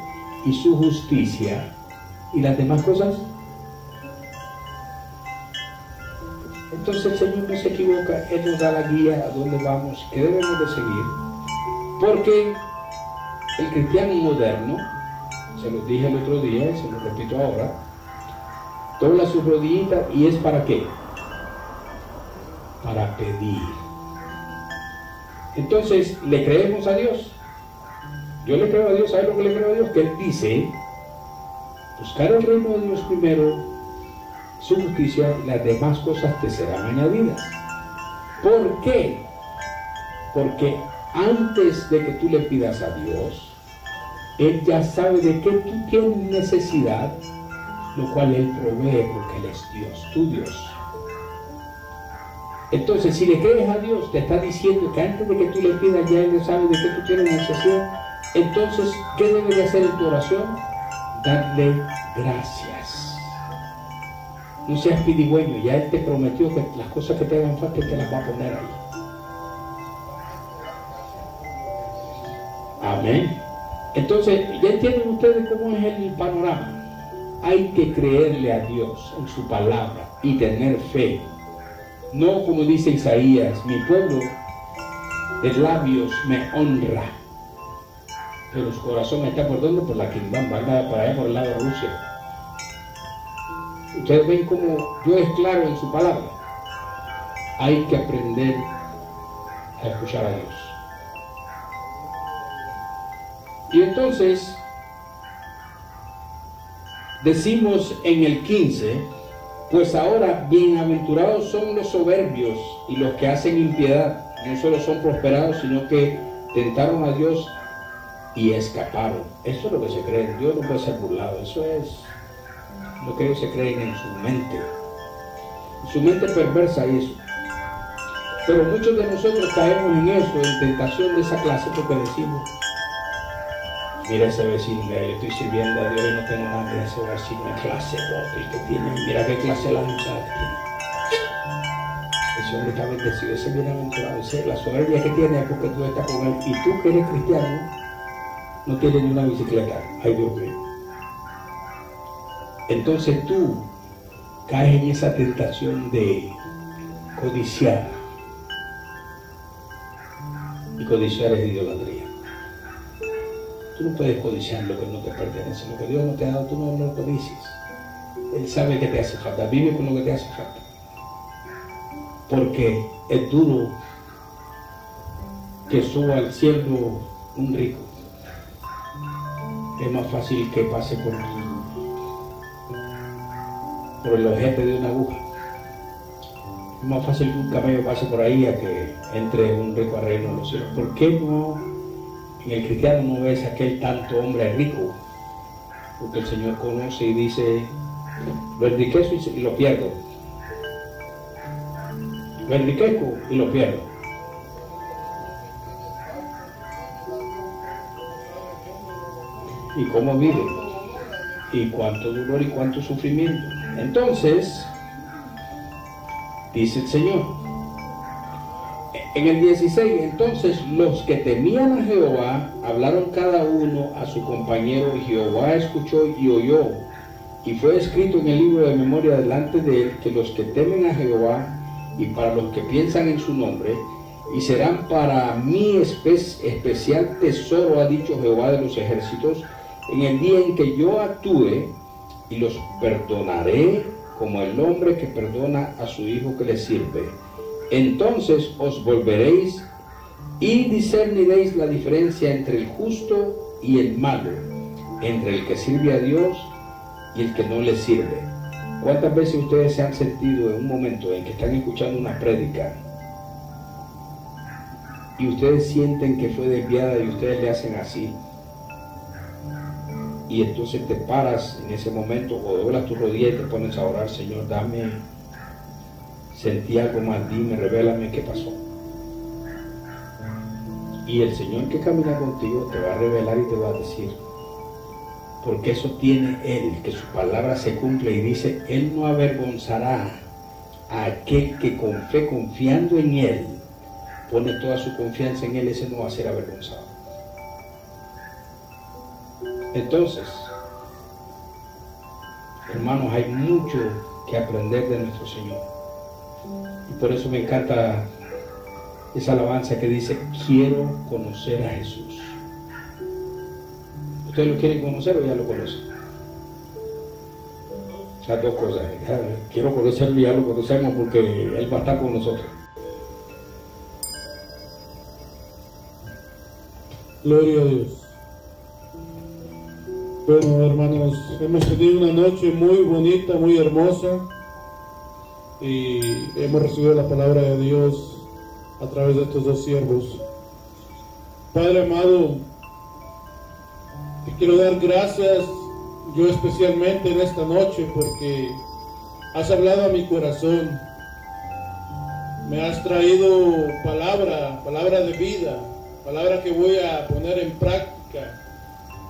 y su justicia y las demás cosas. Entonces el Señor no se equivoca, Él nos da la guía a dónde vamos, qué debemos de seguir porque el cristiano moderno, se lo dije el otro día y se lo repito ahora, dobla su rodillita y es para qué? Para pedir. Entonces, ¿le creemos a Dios? Yo le creo a Dios, ¿sabe lo que le creo a Dios? Que Él dice, buscar el reino de Dios primero, su justicia las demás cosas te serán añadidas. ¿Por qué? Porque antes de que tú le pidas a Dios, Él ya sabe de qué tú tienes necesidad, lo cual Él provee porque Él es Dios, tu Dios. Entonces, si le crees a Dios, te está diciendo que antes de que tú le pidas, ya Él sabe de qué tú tienes necesidad. Entonces, ¿qué debe de hacer en tu oración? Darle gracias. No seas pidigüeño, ya Él te prometió que las cosas que te hagan falta te las va a poner ahí. Amén. Entonces, ya entienden ustedes cómo es el panorama. Hay que creerle a Dios en su palabra y tener fe. No como dice Isaías, mi pueblo de labios me honra, pero su corazón está por donde? Por la Quimbamba, para allá por el lado de Rusia. Ustedes ven cómo Dios es claro en su palabra. Hay que aprender a escuchar a Dios. Y entonces decimos en el 15, pues ahora bienaventurados son los soberbios y los que hacen impiedad. No solo son prosperados, sino que tentaron a Dios y escaparon. Eso es lo que se cree. Dios no puede ser burlado. Eso es lo que ellos se creen en su mente. su mente perversa y eso. Pero muchos de nosotros caemos en eso, en tentación de esa clase, porque decimos, Mira ese vecino, yo estoy sirviendo a Dios y no tengo nada. Mira ese vecino, clase de que tiene. Mira qué clase la muchacha tiene. Ese hombre está bendecido, ese bienaventurado. Ese, la soberbia que tiene es porque tú estás con él. Y tú que eres cristiano, no tienes ni una bicicleta. Ay, Dios mío. Entonces tú caes en esa tentación de codiciar. Y codiciar es idolatría. Tú no puedes codiciar lo que no te pertenece. Lo que Dios no te ha dado, tú no lo codicies. Él sabe que te hace falta. Vive con lo que te hace falta. Porque es duro que suba al cielo un rico. Es más fácil que pase por, por el ojete de una aguja. Es más fácil que un camello pase por ahí a que entre un rico a reino de los cielos. ¿Por qué no en el cristiano no ves aquel tanto hombre rico, porque el Señor conoce y dice, lo enriquezco y lo pierdo. Lo enriquezco y lo pierdo. ¿Y cómo vive? y cuánto dolor y cuánto sufrimiento. Entonces, dice el Señor, en el 16, entonces los que temían a Jehová hablaron cada uno a su compañero y Jehová escuchó y oyó. Y fue escrito en el libro de memoria delante de él que los que temen a Jehová y para los que piensan en su nombre, y serán para mí especial tesoro, ha dicho Jehová de los ejércitos, en el día en que yo actúe y los perdonaré como el hombre que perdona a su hijo que le sirve. Entonces os volveréis y discerniréis la diferencia entre el justo y el malo, entre el que sirve a Dios y el que no le sirve. ¿Cuántas veces ustedes se han sentido en un momento en que están escuchando una prédica y ustedes sienten que fue desviada y ustedes le hacen así? Y entonces te paras en ese momento o doblas tu rodilla y te pones a orar, Señor, dame, sentí algo mal, dime, revélame qué pasó. Y el Señor que camina contigo te va a revelar y te va a decir, porque eso tiene Él, que su palabra se cumple y dice, Él no avergonzará a aquel que con fe, confiando en Él, pone toda su confianza en Él, ese no va a ser avergonzado. Entonces, hermanos, hay mucho que aprender de nuestro Señor. Y por eso me encanta esa alabanza que dice, quiero conocer a Jesús. ¿Ustedes lo quieren conocer o ya lo conocen? O sea, dos cosas. Quiero conocerlo y ya lo conocemos porque Él va a estar con nosotros. Gloria a Dios. Bueno, hermanos, hemos tenido una noche muy bonita, muy hermosa y hemos recibido la palabra de Dios a través de estos dos siervos. Padre amado, te quiero dar gracias yo especialmente en esta noche porque has hablado a mi corazón. Me has traído palabra, palabra de vida, palabra que voy a poner en práctica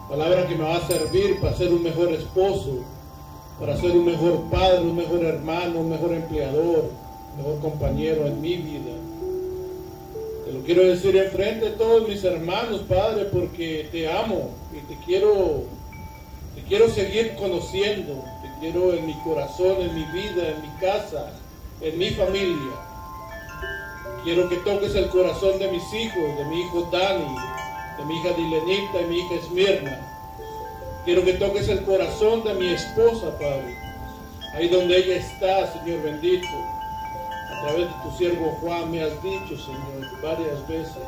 palabra que me va a servir para ser un mejor esposo, para ser un mejor padre, un mejor hermano, un mejor empleador, un mejor compañero en mi vida. Te lo quiero decir enfrente de todos mis hermanos, Padre, porque te amo y te quiero, te quiero seguir conociendo, te quiero en mi corazón, en mi vida, en mi casa, en mi familia. Quiero que toques el corazón de mis hijos, de mi hijo Dani, de mi hija Dilenita y mi hija Esmirna. Quiero que toques el corazón de mi esposa, Padre. Ahí donde ella está, Señor bendito. A través de tu siervo Juan me has dicho, Señor, varias veces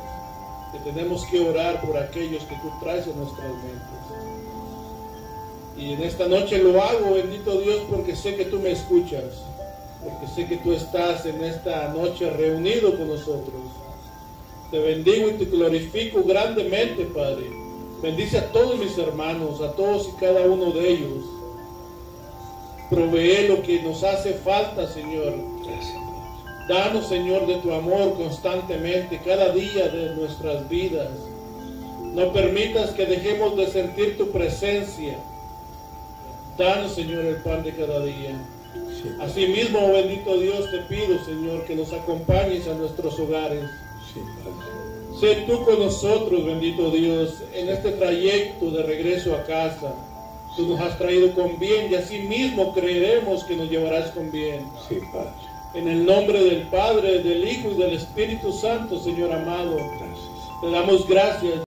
que tenemos que orar por aquellos que tú traes en nuestras mentes. Y en esta noche lo hago, bendito Dios, porque sé que tú me escuchas, porque sé que tú estás en esta noche reunido con nosotros. Te bendigo y te glorifico grandemente, Padre. Bendice a todos mis hermanos, a todos y cada uno de ellos. Provee lo que nos hace falta, Señor. Danos, Señor, de tu amor constantemente, cada día de nuestras vidas. No permitas que dejemos de sentir tu presencia. Danos, Señor, el pan de cada día. Asimismo, bendito Dios, te pido, Señor, que nos acompañes a nuestros hogares. Sé tú con nosotros, bendito Dios, en este trayecto de regreso a casa. Tú nos has traído con bien y así mismo creeremos que nos llevarás con bien. Sí, Padre. En el nombre del Padre, del Hijo y del Espíritu Santo, Señor amado. Gracias. Te damos gracias